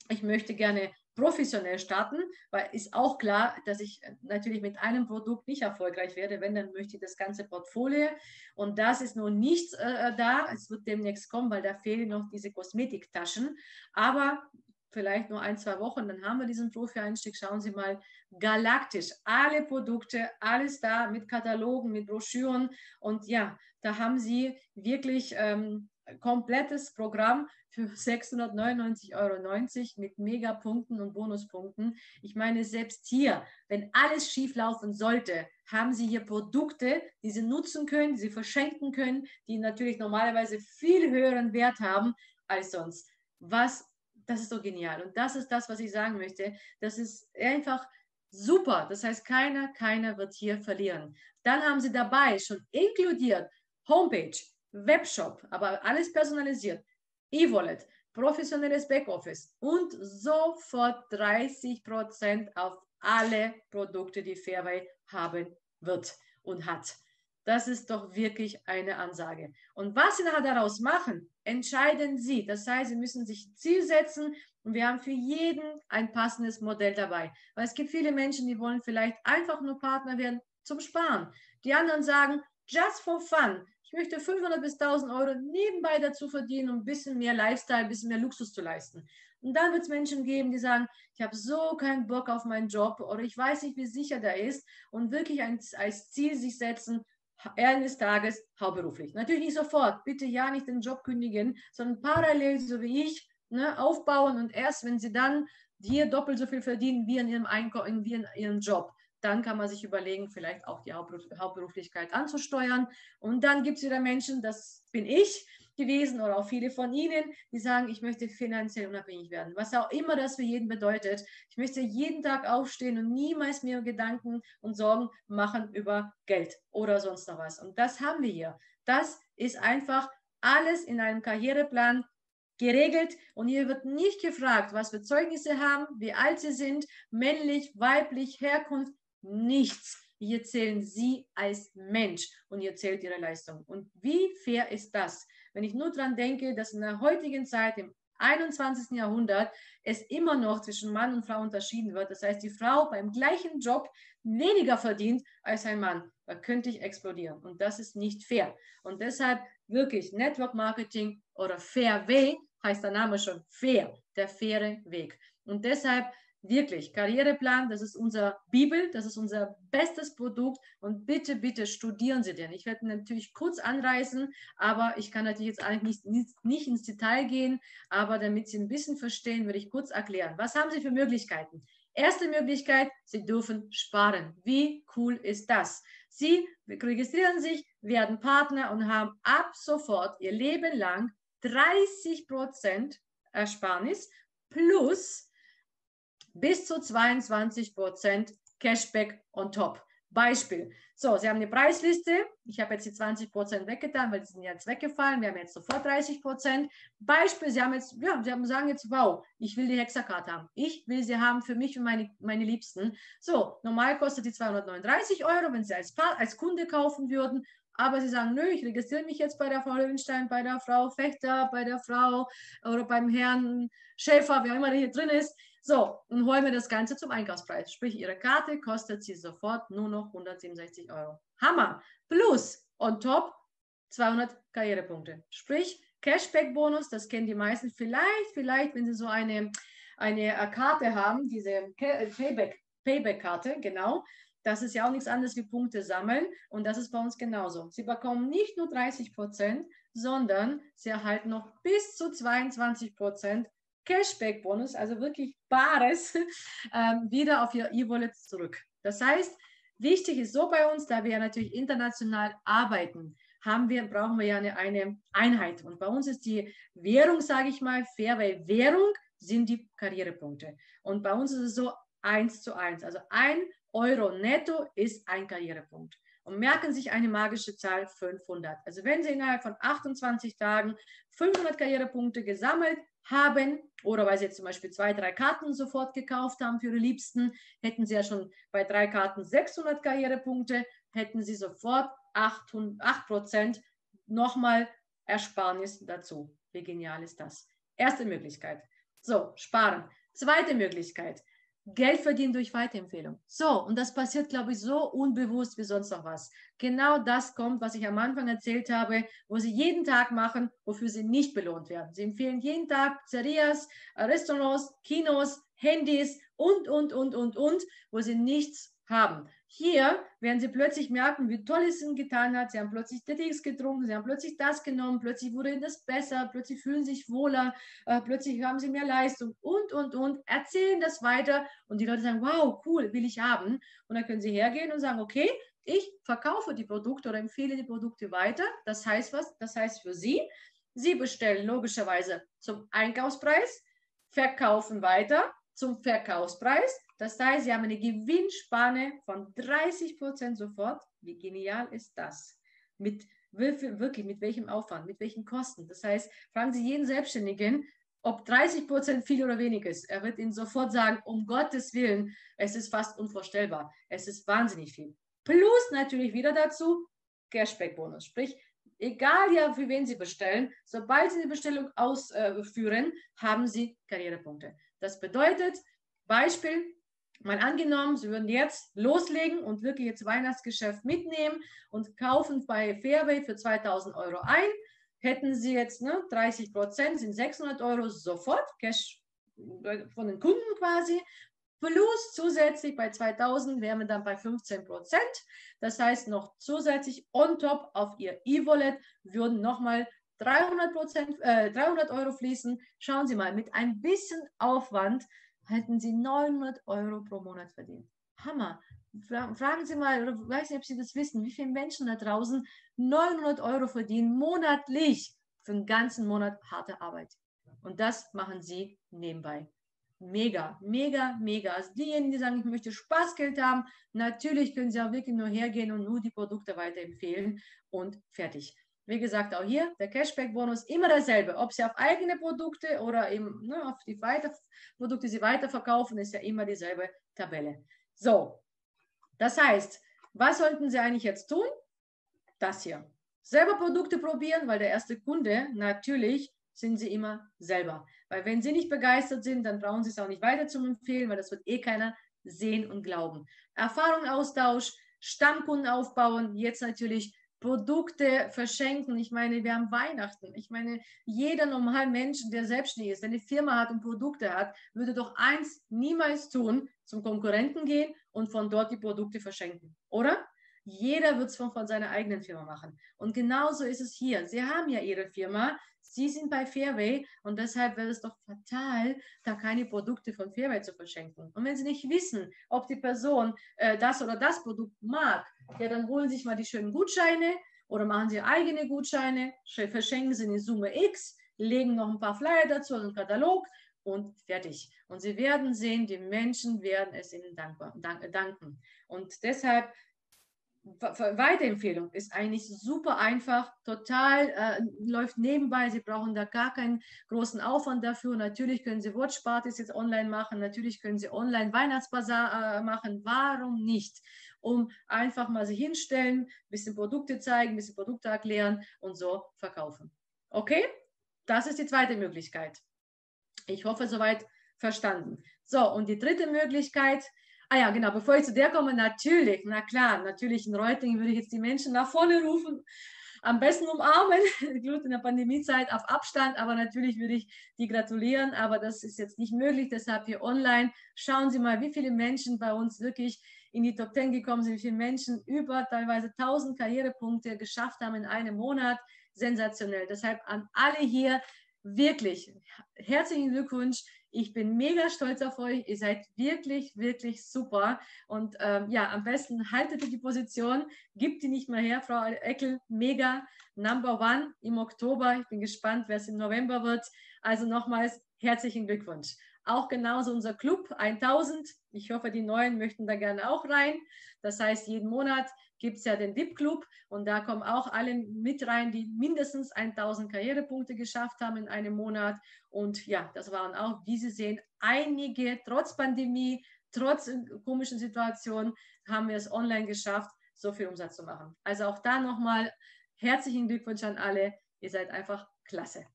ich möchte gerne professionell starten, weil ist auch klar, dass ich natürlich mit einem Produkt nicht erfolgreich werde. Wenn, dann möchte ich das ganze Portfolio. Und das ist noch nicht äh, da. Es wird demnächst kommen, weil da fehlen noch diese Kosmetiktaschen. Aber vielleicht nur ein, zwei Wochen, dann haben wir diesen Profi-Einstieg. Schauen Sie mal, galaktisch, alle Produkte, alles da mit Katalogen, mit Broschüren. Und ja, da haben Sie wirklich ähm, komplettes Programm für 699,90 Euro mit Megapunkten und Bonuspunkten. Ich meine, selbst hier, wenn alles schief laufen sollte, haben Sie hier Produkte, die Sie nutzen können, die Sie verschenken können, die natürlich normalerweise viel höheren Wert haben als sonst. Was, das ist so genial. Und das ist das, was ich sagen möchte. Das ist einfach super. Das heißt, keiner, keiner wird hier verlieren. Dann haben Sie dabei schon inkludiert Homepage, Webshop, aber alles personalisiert, E-Wallet, professionelles Backoffice und sofort 30% auf alle Produkte, die Fairway haben wird und hat. Das ist doch wirklich eine Ansage. Und was Sie nachher daraus machen, entscheiden Sie. Das heißt, Sie müssen sich Ziel setzen und wir haben für jeden ein passendes Modell dabei. Weil es gibt viele Menschen, die wollen vielleicht einfach nur Partner werden zum Sparen. Die anderen sagen, just for fun. Ich möchte 500 bis 1000 Euro nebenbei dazu verdienen, um ein bisschen mehr Lifestyle, ein bisschen mehr Luxus zu leisten. Und dann wird es Menschen geben, die sagen, ich habe so keinen Bock auf meinen Job oder ich weiß nicht, wie sicher der ist und wirklich ein, als Ziel sich setzen, eines Tages hauptberuflich. Natürlich nicht sofort, bitte ja nicht den Job kündigen, sondern parallel, so wie ich, ne, aufbauen und erst, wenn sie dann hier doppelt so viel verdienen wie in ihrem Einkommen, wie in ihrem Job, dann kann man sich überlegen, vielleicht auch die Hauptberuflichkeit anzusteuern. Und dann gibt es wieder Menschen, das bin ich gewesen oder auch viele von Ihnen, die sagen, ich möchte finanziell unabhängig werden. Was auch immer das für jeden bedeutet. Ich möchte jeden Tag aufstehen und niemals mehr Gedanken und Sorgen machen über Geld oder sonst noch was. Und das haben wir hier. Das ist einfach alles in einem Karriereplan geregelt und hier wird nicht gefragt, was für Zeugnisse haben, wie alt sie sind, männlich, weiblich, Herkunft, nichts. Hier zählen Sie als Mensch und hier zählt Ihre Leistung. Und wie fair ist das? Wenn ich nur daran denke, dass in der heutigen Zeit, im 21. Jahrhundert, es immer noch zwischen Mann und Frau unterschieden wird. Das heißt, die Frau beim gleichen Job weniger verdient als ein Mann. Da könnte ich explodieren. Und das ist nicht fair. Und deshalb wirklich Network Marketing oder Fair Way heißt der Name schon fair, der faire Weg. Und deshalb Wirklich, Karriereplan, das ist unser Bibel, das ist unser bestes Produkt und bitte, bitte studieren Sie den. Ich werde natürlich kurz anreißen, aber ich kann natürlich jetzt eigentlich nicht, nicht, nicht ins Detail gehen, aber damit Sie ein bisschen verstehen, werde ich kurz erklären. Was haben Sie für Möglichkeiten? Erste Möglichkeit, Sie dürfen sparen. Wie cool ist das? Sie registrieren sich, werden Partner und haben ab sofort Ihr Leben lang 30 Prozent Ersparnis plus bis zu 22 Prozent Cashback on top. Beispiel. So, Sie haben eine Preisliste. Ich habe jetzt die 20 Prozent weggetan, weil die sind jetzt weggefallen. Wir haben jetzt sofort 30 Prozent. Beispiel, Sie haben jetzt, ja, Sie haben, sagen jetzt, wow, ich will die Hexakarte haben. Ich will sie haben für mich und meine, meine Liebsten. So, normal kostet die 239 Euro, wenn Sie als, als Kunde kaufen würden. Aber Sie sagen, nö, ich registriere mich jetzt bei der Frau Löwenstein, bei der Frau Fechter, bei der Frau oder beim Herrn Schäfer, wer immer hier drin ist. So, und holen wir das Ganze zum Einkaufspreis. Sprich, Ihre Karte kostet Sie sofort nur noch 167 Euro. Hammer! Plus, on top, 200 Karrierepunkte. Sprich, Cashback-Bonus, das kennen die meisten vielleicht, vielleicht, wenn sie so eine, eine äh, Karte haben, diese äh, Payback, Payback-Karte, genau. Das ist ja auch nichts anderes wie Punkte sammeln und das ist bei uns genauso. Sie bekommen nicht nur 30 Prozent, sondern sie erhalten noch bis zu 22 Prozent Cashback-Bonus, also wirklich Bares, [LAUGHS] ähm, wieder auf ihr E-Wallet zurück. Das heißt, wichtig ist so bei uns, da wir ja natürlich international arbeiten, haben wir, brauchen wir ja eine, eine Einheit. Und bei uns ist die Währung, sage ich mal, fair, weil Währung sind die Karrierepunkte. Und bei uns ist es so eins zu eins. Also ein Euro netto ist ein Karrierepunkt. Und merken sich eine magische Zahl 500. Also wenn Sie innerhalb von 28 Tagen 500 Karrierepunkte gesammelt haben oder weil Sie jetzt zum Beispiel zwei, drei Karten sofort gekauft haben für Ihre Liebsten, hätten Sie ja schon bei drei Karten 600 Karrierepunkte, hätten Sie sofort 8, 8 Prozent nochmal Ersparnis dazu. Wie genial ist das? Erste Möglichkeit. So, sparen. Zweite Möglichkeit. Geld verdienen durch Weiterempfehlung. So, und das passiert, glaube ich, so unbewusst wie sonst noch was. Genau das kommt, was ich am Anfang erzählt habe, wo sie jeden Tag machen, wofür sie nicht belohnt werden. Sie empfehlen jeden Tag Pizzerias, Restaurants, Kinos, Handys und, und, und, und, und, wo sie nichts haben. Hier werden sie plötzlich merken, wie toll es ihnen getan hat. Sie haben plötzlich Dix getrunken, sie haben plötzlich das genommen, plötzlich wurde ihnen das besser, plötzlich fühlen sie sich wohler, äh, plötzlich haben sie mehr Leistung und, und, und. Erzählen das weiter und die Leute sagen, wow, cool, will ich haben. Und dann können sie hergehen und sagen, okay, ich verkaufe die Produkte oder empfehle die Produkte weiter. Das heißt was? Das heißt für Sie, Sie bestellen logischerweise zum Einkaufspreis, verkaufen weiter zum Verkaufspreis das heißt, Sie haben eine Gewinnspanne von 30 Prozent sofort. Wie genial ist das? Mit wirklich, mit welchem Aufwand, mit welchen Kosten? Das heißt, fragen Sie jeden Selbstständigen, ob 30 Prozent viel oder wenig ist. Er wird Ihnen sofort sagen, um Gottes Willen, es ist fast unvorstellbar. Es ist wahnsinnig viel. Plus natürlich wieder dazu Cashback-Bonus. Sprich, egal ja, für wen Sie bestellen, sobald Sie die Bestellung ausführen, haben Sie Karrierepunkte. Das bedeutet, Beispiel, Mal angenommen, Sie würden jetzt loslegen und wirklich jetzt Weihnachtsgeschäft mitnehmen und kaufen bei Fairway für 2000 Euro ein. Hätten Sie jetzt ne, 30 Prozent, sind 600 Euro sofort Cash von den Kunden quasi. Plus zusätzlich bei 2000 wären wir dann bei 15 Prozent. Das heißt, noch zusätzlich on top auf Ihr E-Wallet würden nochmal 300, äh, 300 Euro fließen. Schauen Sie mal, mit ein bisschen Aufwand hätten Sie 900 Euro pro Monat verdient. Hammer. Fragen Sie mal, ich weiß nicht, ob Sie das wissen, wie viele Menschen da draußen 900 Euro verdienen monatlich für einen ganzen Monat harte Arbeit. Und das machen Sie nebenbei. Mega, mega, mega. Also diejenigen, die sagen, ich möchte Spaßgeld haben, natürlich können Sie auch wirklich nur hergehen und nur die Produkte weiterempfehlen und fertig. Wie gesagt, auch hier der Cashback-Bonus immer derselbe. Ob Sie auf eigene Produkte oder eben ne, auf die Weiter Produkte Sie weiterverkaufen, ist ja immer dieselbe Tabelle. So, das heißt, was sollten Sie eigentlich jetzt tun? Das hier. Selber Produkte probieren, weil der erste Kunde natürlich sind Sie immer selber. Weil wenn Sie nicht begeistert sind, dann brauchen Sie es auch nicht weiter zu empfehlen, weil das wird eh keiner sehen und glauben. Erfahrung, Austausch, Stammkunden aufbauen, jetzt natürlich Produkte verschenken. Ich meine, wir haben Weihnachten. Ich meine, jeder normale Mensch, der selbstständig ist, eine Firma hat und Produkte hat, würde doch eins niemals tun, zum Konkurrenten gehen und von dort die Produkte verschenken, oder? Jeder wird es von, von seiner eigenen Firma machen. Und genauso ist es hier. Sie haben ja Ihre Firma, Sie sind bei Fairway und deshalb wäre es doch fatal, da keine Produkte von Fairway zu verschenken. Und wenn Sie nicht wissen, ob die Person äh, das oder das Produkt mag, ja, dann holen Sie sich mal die schönen Gutscheine oder machen Sie eigene Gutscheine, verschenken Sie eine Summe X, legen noch ein paar Flyer dazu, also einen Katalog und fertig. Und Sie werden sehen, die Menschen werden es Ihnen dankbar, danken. Und deshalb Weiterempfehlung ist eigentlich super einfach, total äh, läuft nebenbei. Sie brauchen da gar keinen großen Aufwand dafür. Natürlich können Sie Watchpartys jetzt online machen, natürlich können Sie online Weihnachtsbazar äh, machen. Warum nicht? Um einfach mal sich hinstellen, ein bisschen Produkte zeigen, ein bisschen Produkte erklären und so verkaufen. Okay? Das ist die zweite Möglichkeit. Ich hoffe, soweit verstanden. So, und die dritte Möglichkeit, Ah ja, genau, bevor ich zu der komme, natürlich, na klar, natürlich in Reutlingen würde ich jetzt die Menschen nach vorne rufen. am besten umarmen, [LAUGHS] gut in der Pandemiezeit auf Abstand, aber natürlich würde ich die gratulieren, aber das ist jetzt nicht möglich, deshalb hier online. Schauen Sie mal, wie viele Menschen bei uns wirklich in die Top 10 gekommen sind, wie viele Menschen über teilweise 1000 Karrierepunkte geschafft haben in einem Monat. Sensationell. Deshalb an alle hier wirklich herzlichen Glückwunsch. Ich bin mega stolz auf euch. Ihr seid wirklich, wirklich super. Und ähm, ja, am besten haltet ihr die Position. Gibt die nicht mehr her, Frau Eckel. Mega. Number one im Oktober. Ich bin gespannt, wer es im November wird. Also nochmals herzlichen Glückwunsch. Auch genauso unser Club 1000. Ich hoffe, die Neuen möchten da gerne auch rein. Das heißt, jeden Monat gibt es ja den VIP-Club und da kommen auch alle mit rein, die mindestens 1000 Karrierepunkte geschafft haben in einem Monat. Und ja, das waren auch, wie Sie sehen, einige, trotz Pandemie, trotz komischen Situationen, haben wir es online geschafft, so viel Umsatz zu machen. Also auch da nochmal herzlichen Glückwunsch an alle. Ihr seid einfach klasse.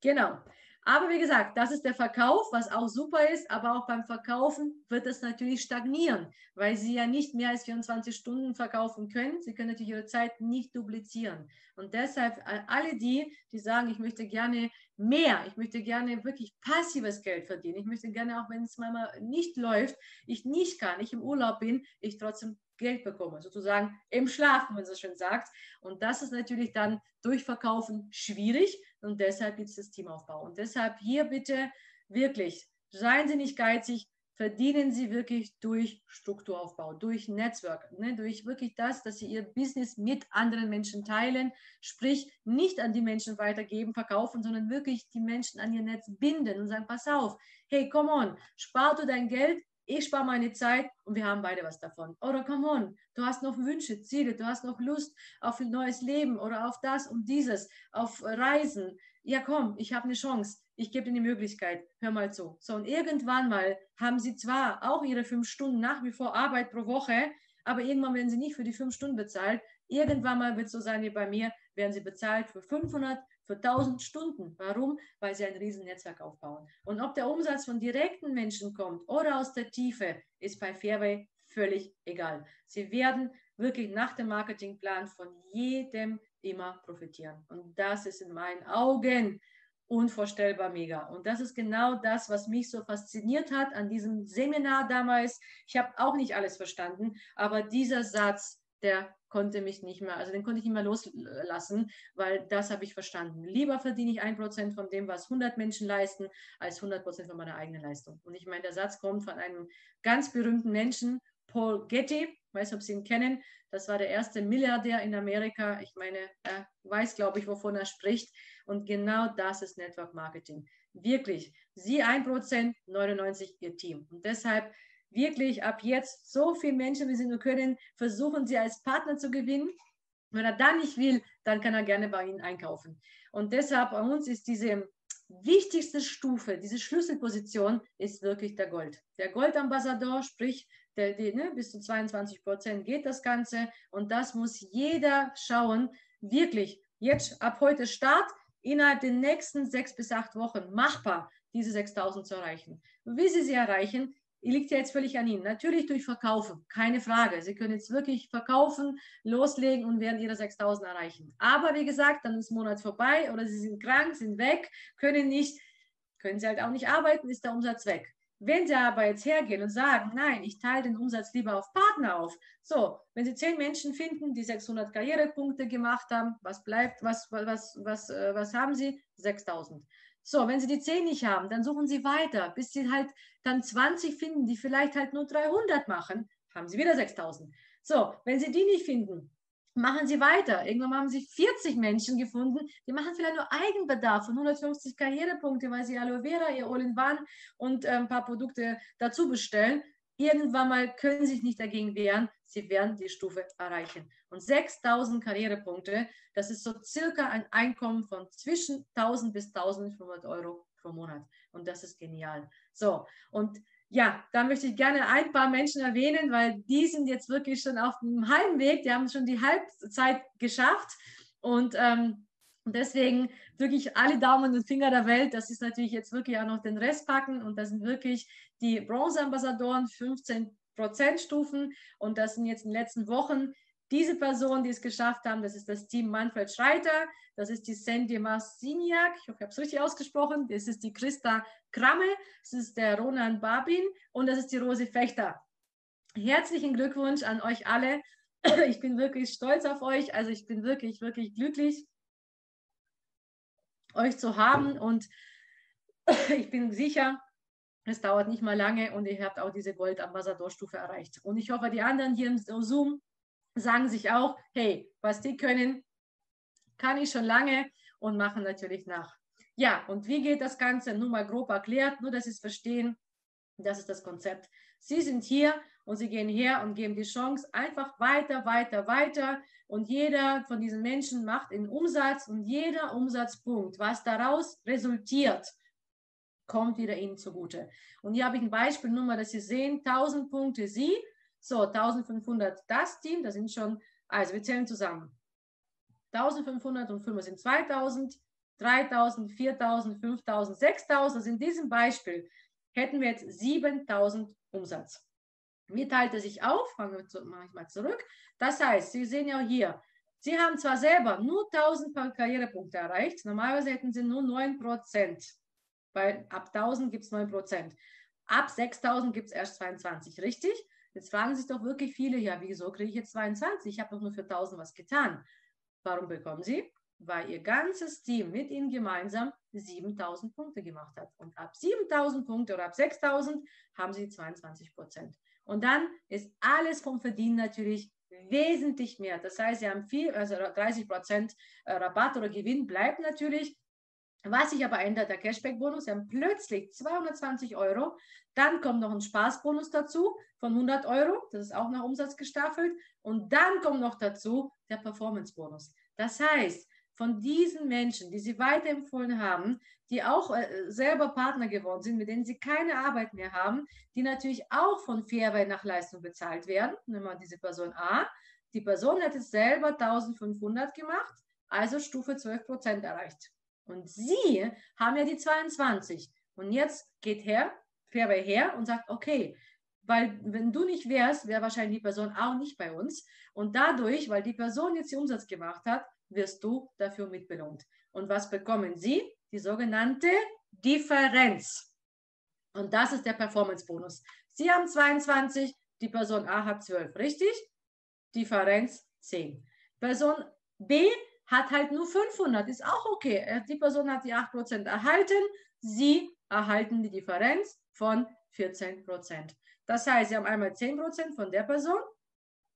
Genau. Aber wie gesagt, das ist der Verkauf, was auch super ist. Aber auch beim Verkaufen wird es natürlich stagnieren, weil Sie ja nicht mehr als 24 Stunden verkaufen können. Sie können natürlich Ihre Zeit nicht duplizieren. Und deshalb alle die, die sagen, ich möchte gerne mehr, ich möchte gerne wirklich passives Geld verdienen. Ich möchte gerne, auch wenn es mal nicht läuft, ich nicht kann, ich im Urlaub bin, ich trotzdem Geld bekomme, sozusagen im Schlaf, wie man so schön sagt. Und das ist natürlich dann durch Verkaufen schwierig und deshalb gibt es das Teamaufbau. Und deshalb hier bitte wirklich, seien Sie nicht geizig, verdienen Sie wirklich durch Strukturaufbau, durch Netzwerk, ne, durch wirklich das, dass Sie Ihr Business mit anderen Menschen teilen, sprich nicht an die Menschen weitergeben, verkaufen, sondern wirklich die Menschen an Ihr Netz binden und sagen, pass auf, hey, come on, spar du dein Geld, ich spare meine Zeit und wir haben beide was davon. Oder come on, du hast noch Wünsche, Ziele, du hast noch Lust auf ein neues Leben oder auf das und dieses, auf Reisen. Ja, komm, ich habe eine Chance. Ich gebe dir die Möglichkeit. Hör mal zu. So, und irgendwann mal haben sie zwar auch ihre fünf Stunden nach wie vor Arbeit pro Woche, aber irgendwann werden sie nicht für die fünf Stunden bezahlt. Irgendwann mal wird es so sein wie bei mir, werden sie bezahlt für 500, für 1000 Stunden. Warum? Weil sie ein Riesennetzwerk aufbauen. Und ob der Umsatz von direkten Menschen kommt oder aus der Tiefe, ist bei Fairway völlig egal. Sie werden wirklich nach dem Marketingplan von jedem immer profitieren. Und das ist in meinen Augen unvorstellbar mega. Und das ist genau das, was mich so fasziniert hat an diesem Seminar damals. Ich habe auch nicht alles verstanden, aber dieser Satz, der konnte mich nicht mehr, also den konnte ich nicht mehr loslassen, weil das habe ich verstanden. Lieber verdiene ich ein Prozent von dem, was 100 Menschen leisten, als 100 Prozent von meiner eigenen Leistung. Und ich meine, der Satz kommt von einem ganz berühmten Menschen, Paul Getty, ich weiß ob Sie ihn kennen. Das war der erste Milliardär in Amerika. Ich meine, er weiß, glaube ich, wovon er spricht. Und genau das ist Network Marketing. Wirklich. Sie 1%, 99 Ihr Team. Und deshalb wirklich ab jetzt so viele Menschen, wie sie nur können, versuchen sie als Partner zu gewinnen. Wenn er dann nicht will, dann kann er gerne bei Ihnen einkaufen. Und deshalb bei uns ist diese wichtigste Stufe, diese Schlüsselposition ist wirklich der Gold. Der Goldambassador, sprich der, die, ne, bis zu 22 Prozent geht das Ganze. Und das muss jeder schauen, wirklich jetzt ab heute Start, innerhalb der nächsten sechs bis acht Wochen machbar, diese 6000 zu erreichen. Wie Sie sie erreichen, liegt ja jetzt völlig an Ihnen. Natürlich durch Verkaufen, keine Frage. Sie können jetzt wirklich verkaufen, loslegen und werden Ihre 6000 erreichen. Aber wie gesagt, dann ist Monat vorbei oder Sie sind krank, sind weg, können nicht, können Sie halt auch nicht arbeiten, ist der Umsatz weg. Wenn Sie aber jetzt hergehen und sagen, nein, ich teile den Umsatz lieber auf Partner auf. So, wenn Sie zehn Menschen finden, die 600 Karrierepunkte gemacht haben, was bleibt, was, was, was, äh, was haben Sie? 6000. So, wenn Sie die 10 nicht haben, dann suchen Sie weiter, bis Sie halt dann 20 finden, die vielleicht halt nur 300 machen, haben Sie wieder 6000. So, wenn Sie die nicht finden, machen Sie weiter. Irgendwann haben Sie 40 Menschen gefunden, die machen vielleicht nur Eigenbedarf von 150 Karrierepunkte, weil sie Aloe Vera, ihr All-in-One und äh, ein paar Produkte dazu bestellen. Irgendwann mal können Sie sich nicht dagegen wehren. Sie werden die Stufe erreichen. Und 6000 Karrierepunkte, das ist so circa ein Einkommen von zwischen 1000 bis 1500 Euro pro Monat. Und das ist genial. So, und ja, da möchte ich gerne ein paar Menschen erwähnen, weil die sind jetzt wirklich schon auf dem halben Weg, die haben schon die Halbzeit geschafft und ähm, deswegen wirklich alle Daumen und Finger der Welt, das ist natürlich jetzt wirklich auch noch den Rest packen und das sind wirklich die Bronze-Ambassadoren, 15 Prozentstufen und das sind jetzt in den letzten Wochen Diese Personen, die es geschafft haben, das ist das Team Manfred Schreiter, das ist die Sandy Marsiniak, ich hoffe, ich habe es richtig ausgesprochen, das ist die Christa Kramme, das ist der Ronan Babin und das ist die Rose Fechter. Herzlichen Glückwunsch an euch alle. [CLEARS THROAT] Ich bin wirklich stolz auf euch. Also ich bin wirklich, wirklich glücklich, euch zu haben und [CLEARS THROAT] ich bin sicher, es dauert nicht mal lange und ihr habt auch diese Gold-Ambassadorstufe erreicht. Und ich hoffe, die anderen hier im Zoom sagen sich auch, hey, was die können, kann ich schon lange und machen natürlich nach. Ja, und wie geht das Ganze? Nur mal grob erklärt, nur dass Sie es verstehen. Das ist das Konzept. Sie sind hier und Sie gehen her und geben die Chance einfach weiter, weiter, weiter. Und jeder von diesen Menschen macht einen Umsatz und jeder Umsatzpunkt, was daraus resultiert, kommt wieder Ihnen zugute. Und hier habe ich ein Beispiel, nur mal, dass Sie sehen, 1000 Punkte Sie, so 1500 das Team, das sind schon, also wir zählen zusammen. 1500 und 5 sind 2000, 3000, 4000, 5000, 6000. Also in diesem Beispiel hätten wir jetzt 7000 Umsatz. Wie teilt er sich auf? Fangen wir mache ich mal zurück. Das heißt, Sie sehen ja hier, Sie haben zwar selber nur 1000 Karrierepunkte erreicht, normalerweise hätten Sie nur 9 Prozent, weil ab 1000 gibt es 9 Prozent. Ab 6000 gibt es erst 22, richtig? Jetzt fragen sich doch wirklich viele, ja, wieso kriege ich jetzt 22? Ich habe doch nur für 1000 was getan. Warum bekommen Sie? Weil Ihr ganzes Team mit Ihnen gemeinsam 7000 Punkte gemacht hat. Und ab 7000 Punkte oder ab 6000 haben Sie 22 Prozent. Und dann ist alles vom Verdienen natürlich wesentlich mehr. Das heißt, Sie haben viel, also 30 Prozent äh, Rabatt oder Gewinn bleibt natürlich was sich aber ändert, der Cashback-Bonus, wir haben plötzlich 220 Euro. Dann kommt noch ein Spaßbonus dazu von 100 Euro. Das ist auch nach Umsatz gestaffelt. Und dann kommt noch dazu der Performance-Bonus. Das heißt, von diesen Menschen, die Sie weiterempfohlen haben, die auch äh, selber Partner geworden sind, mit denen Sie keine Arbeit mehr haben, die natürlich auch von Fairway nach Leistung bezahlt werden. Nehmen wir diese Person A. Die Person hat es selber 1500 gemacht, also Stufe 12 Prozent erreicht. Und sie haben ja die 22. Und jetzt geht her, Fairway her und sagt, okay, weil wenn du nicht wärst, wäre wahrscheinlich die Person auch nicht bei uns. Und dadurch, weil die Person jetzt den Umsatz gemacht hat, wirst du dafür mitbelohnt. Und was bekommen sie? Die sogenannte Differenz. Und das ist der Performance-Bonus. Sie haben 22, die Person A hat 12, richtig? Differenz 10. Person B hat halt nur 500, ist auch okay. Die Person hat die 8% erhalten, Sie erhalten die Differenz von 14%. Das heißt, Sie haben einmal 10% von der Person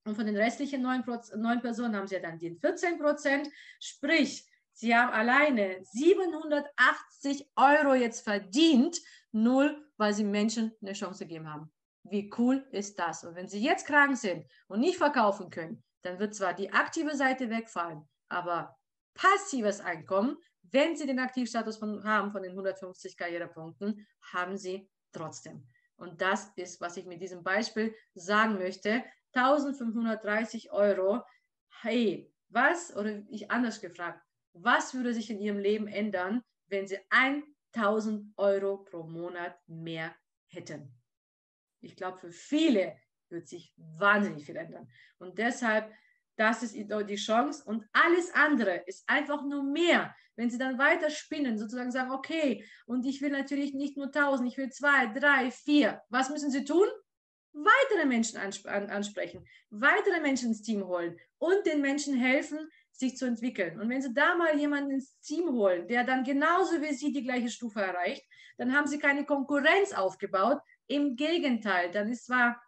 und von den restlichen 9, 9 Personen haben Sie dann die 14%. Sprich, Sie haben alleine 780 Euro jetzt verdient, null, weil Sie Menschen eine Chance gegeben haben. Wie cool ist das? Und wenn Sie jetzt krank sind und nicht verkaufen können, dann wird zwar die aktive Seite wegfallen, aber passives Einkommen, wenn Sie den Aktivstatus von, haben von den 150 Karrierepunkten, haben Sie trotzdem. Und das ist, was ich mit diesem Beispiel sagen möchte. 1530 Euro. Hey, was, oder ich anders gefragt, was würde sich in Ihrem Leben ändern, wenn Sie 1000 Euro pro Monat mehr hätten? Ich glaube, für viele wird sich wahnsinnig viel ändern. Und deshalb das ist die Chance und alles andere ist einfach nur mehr. Wenn Sie dann weiter spinnen, sozusagen sagen, okay, und ich will natürlich nicht nur 1000, ich will zwei, drei, vier. Was müssen Sie tun? Weitere Menschen ansprechen, weitere Menschen ins Team holen und den Menschen helfen, sich zu entwickeln. Und wenn Sie da mal jemanden ins Team holen, der dann genauso wie Sie die gleiche Stufe erreicht, dann haben Sie keine Konkurrenz aufgebaut. Im Gegenteil, dann ist zwar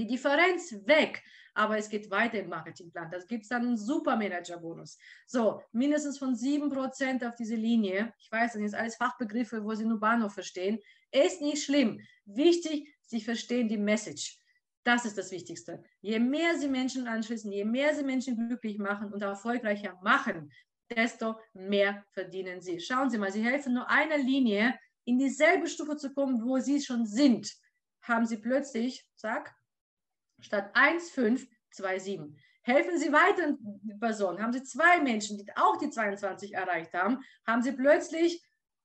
die Differenz weg aber es geht weiter im Marketingplan. Da gibt es dann einen Supermanager-Bonus. So, mindestens von 7% auf diese Linie. Ich weiß, das sind alles Fachbegriffe, wo Sie nur Bahnhof verstehen. Ist nicht schlimm. Wichtig, Sie verstehen die Message. Das ist das Wichtigste. Je mehr Sie Menschen anschließen, je mehr Sie Menschen glücklich machen und erfolgreicher machen, desto mehr verdienen Sie. Schauen Sie mal, Sie helfen nur einer Linie in dieselbe Stufe zu kommen, wo Sie schon sind. Haben Sie plötzlich, sag, statt 1,527. Helfen Sie weiteren Personen. Haben Sie zwei Menschen, die auch die 22 erreicht haben, haben Sie plötzlich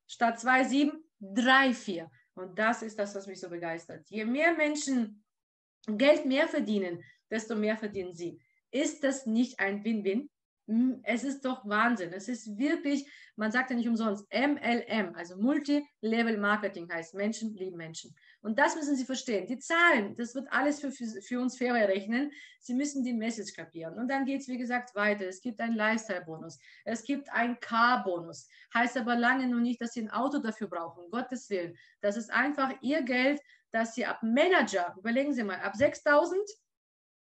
statt 2,7 3,4. Und das ist das, was mich so begeistert. Je mehr Menschen Geld mehr verdienen, desto mehr verdienen Sie. Ist das nicht ein Win-Win? Hm, es ist doch Wahnsinn. Es ist wirklich, man sagt ja nicht umsonst, MLM, also Multi-Level Marketing heißt Menschen lieben Menschen. Und das müssen Sie verstehen. Die Zahlen, das wird alles für, für, uns fairer rechnen. Sie müssen die Message kapieren. Und dann geht es, wie gesagt, weiter. Es gibt einen Lifestyle-Bonus. Es gibt einen Car-Bonus. Heißt aber lange noch nicht, dass Sie ein Auto dafür brauchen. Gottes Willen. Das ist einfach Ihr Geld, das Sie ab Manager, überlegen Sie mal, ab 6000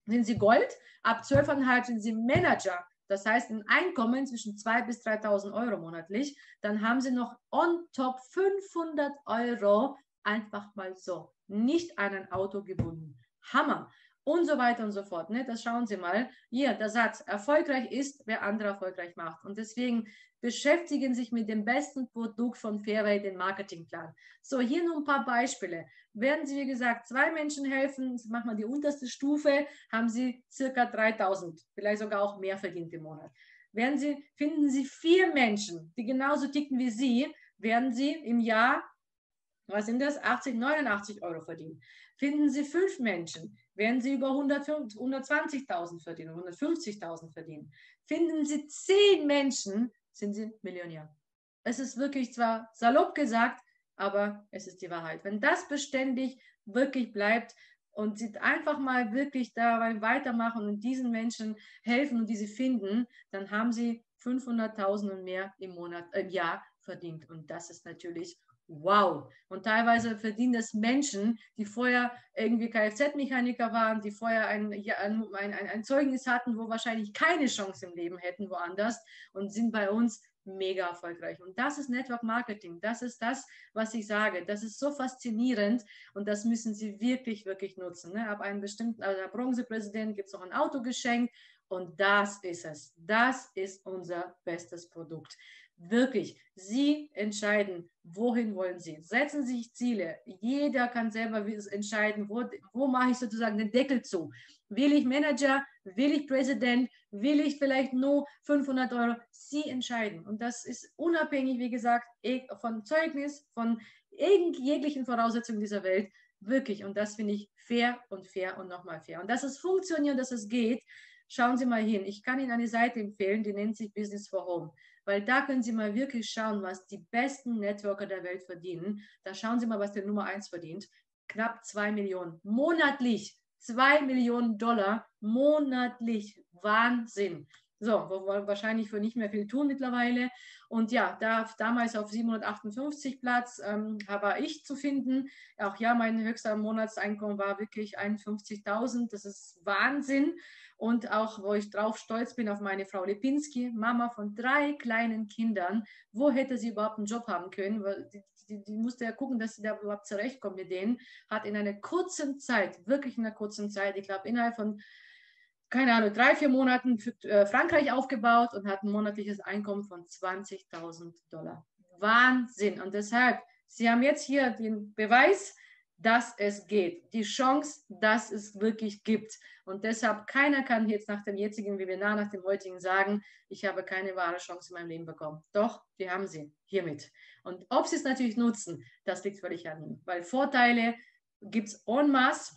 sind Sie Gold, ab 12,5 sind Sie Manager das heißt ein Einkommen zwischen 2.000 bis 3.000 Euro monatlich, dann haben Sie noch on top 500 Euro einfach mal so, nicht an ein Auto gebunden. Hammer und so weiter und so fort. Ne? Das schauen Sie mal. Hier, der Satz, erfolgreich ist, wer andere erfolgreich macht. Und deswegen beschäftigen Sie sich mit dem besten Produkt von Fairway, den Marketingplan. So, hier nur ein paar Beispiele. Werden Sie, wie gesagt, zwei Menschen helfen, machen wir die unterste Stufe, haben Sie circa 3000, vielleicht sogar auch mehr verdient im Monat. Werden Sie, finden Sie vier Menschen, die genauso ticken wie Sie, werden Sie im Jahr was sind das? 80, 89 Euro verdienen. Finden Sie fünf Menschen, werden Sie über 120.000 verdienen, 150.000 verdienen. Finden Sie zehn Menschen, sind Sie Millionär. Es ist wirklich zwar salopp gesagt, aber es ist die Wahrheit. Wenn das beständig wirklich bleibt und Sie einfach mal wirklich dabei weitermachen und diesen Menschen helfen und diese finden, dann haben Sie 500.000 und mehr im Monat, im Jahr verdient. Und das ist natürlich wow. Und teilweise verdienen das Menschen, die vorher irgendwie Kfz-Mechaniker waren, die vorher ein, ein, ein, ein Zeugnis hatten, wo wahrscheinlich keine Chance im Leben hätten woanders und sind bei uns mega erfolgreich. Und das ist Network Marketing. Das ist das, was ich sage. Das ist so faszinierend und das müssen Sie wirklich, wirklich nutzen. Ne? Ab einem bestimmten, also der Bronzepräsident gibt es noch ein Auto geschenkt und das ist es. Das ist unser bestes Produkt. Wirklich, Sie entscheiden, wohin wollen Sie. Setzen Sie sich Ziele. Jeder kann selber entscheiden, wo, wo mache ich sozusagen den Deckel zu. Will ich Manager, will ich Präsident, will ich vielleicht nur 500 Euro? Sie entscheiden. Und das ist unabhängig, wie gesagt, e, von Zeugnis, von jeglichen Voraussetzungen dieser Welt. Wirklich. Und das finde ich fair und fair und nochmal fair. Und dass es funktioniert, dass es geht, schauen Sie mal hin. Ich kann Ihnen eine Seite empfehlen, die nennt sich Business for Home weil da können Sie mal wirklich schauen, was die besten Networker der Welt verdienen. Da schauen Sie mal, was der Nummer 1 verdient. Knapp 2 Millionen monatlich. 2 Millionen Dollar monatlich. Wahnsinn. So, wo wir wahrscheinlich für nicht mehr viel tun mittlerweile. Und ja, da damals auf 758 Platz ähm, war ich zu finden. Auch ja, mein höchster Monatseinkommen war wirklich 51.000. Das ist Wahnsinn. Und auch, wo ich drauf stolz bin auf meine Frau Lipinski, Mama von drei kleinen Kindern. Wo hätte sie überhaupt einen Job haben können? Weil die, die, die musste ja gucken, dass sie da überhaupt zurechtkommt mit denen. Hat in einer kurzen Zeit, wirklich in einer kurzen Zeit, ich glaube innerhalb von keine Ahnung, drei, vier Monaten für äh, Frankreich aufgebaut und hat ein monatliches Einkommen von 20.000 Dollar. Wahnsinn. Und deshalb, Sie haben jetzt hier den Beweis, dass es geht. Die Chance, dass es wirklich gibt. Und deshalb, keiner kann jetzt nach dem jetzigen Webinar, nach dem heutigen sagen, ich habe keine wahre Chance in meinem Leben bekommen. Doch, die haben sie hiermit. Und ob sie es natürlich nutzen, das liegt völlig an ihnen. Weil Vorteile gibt es en masse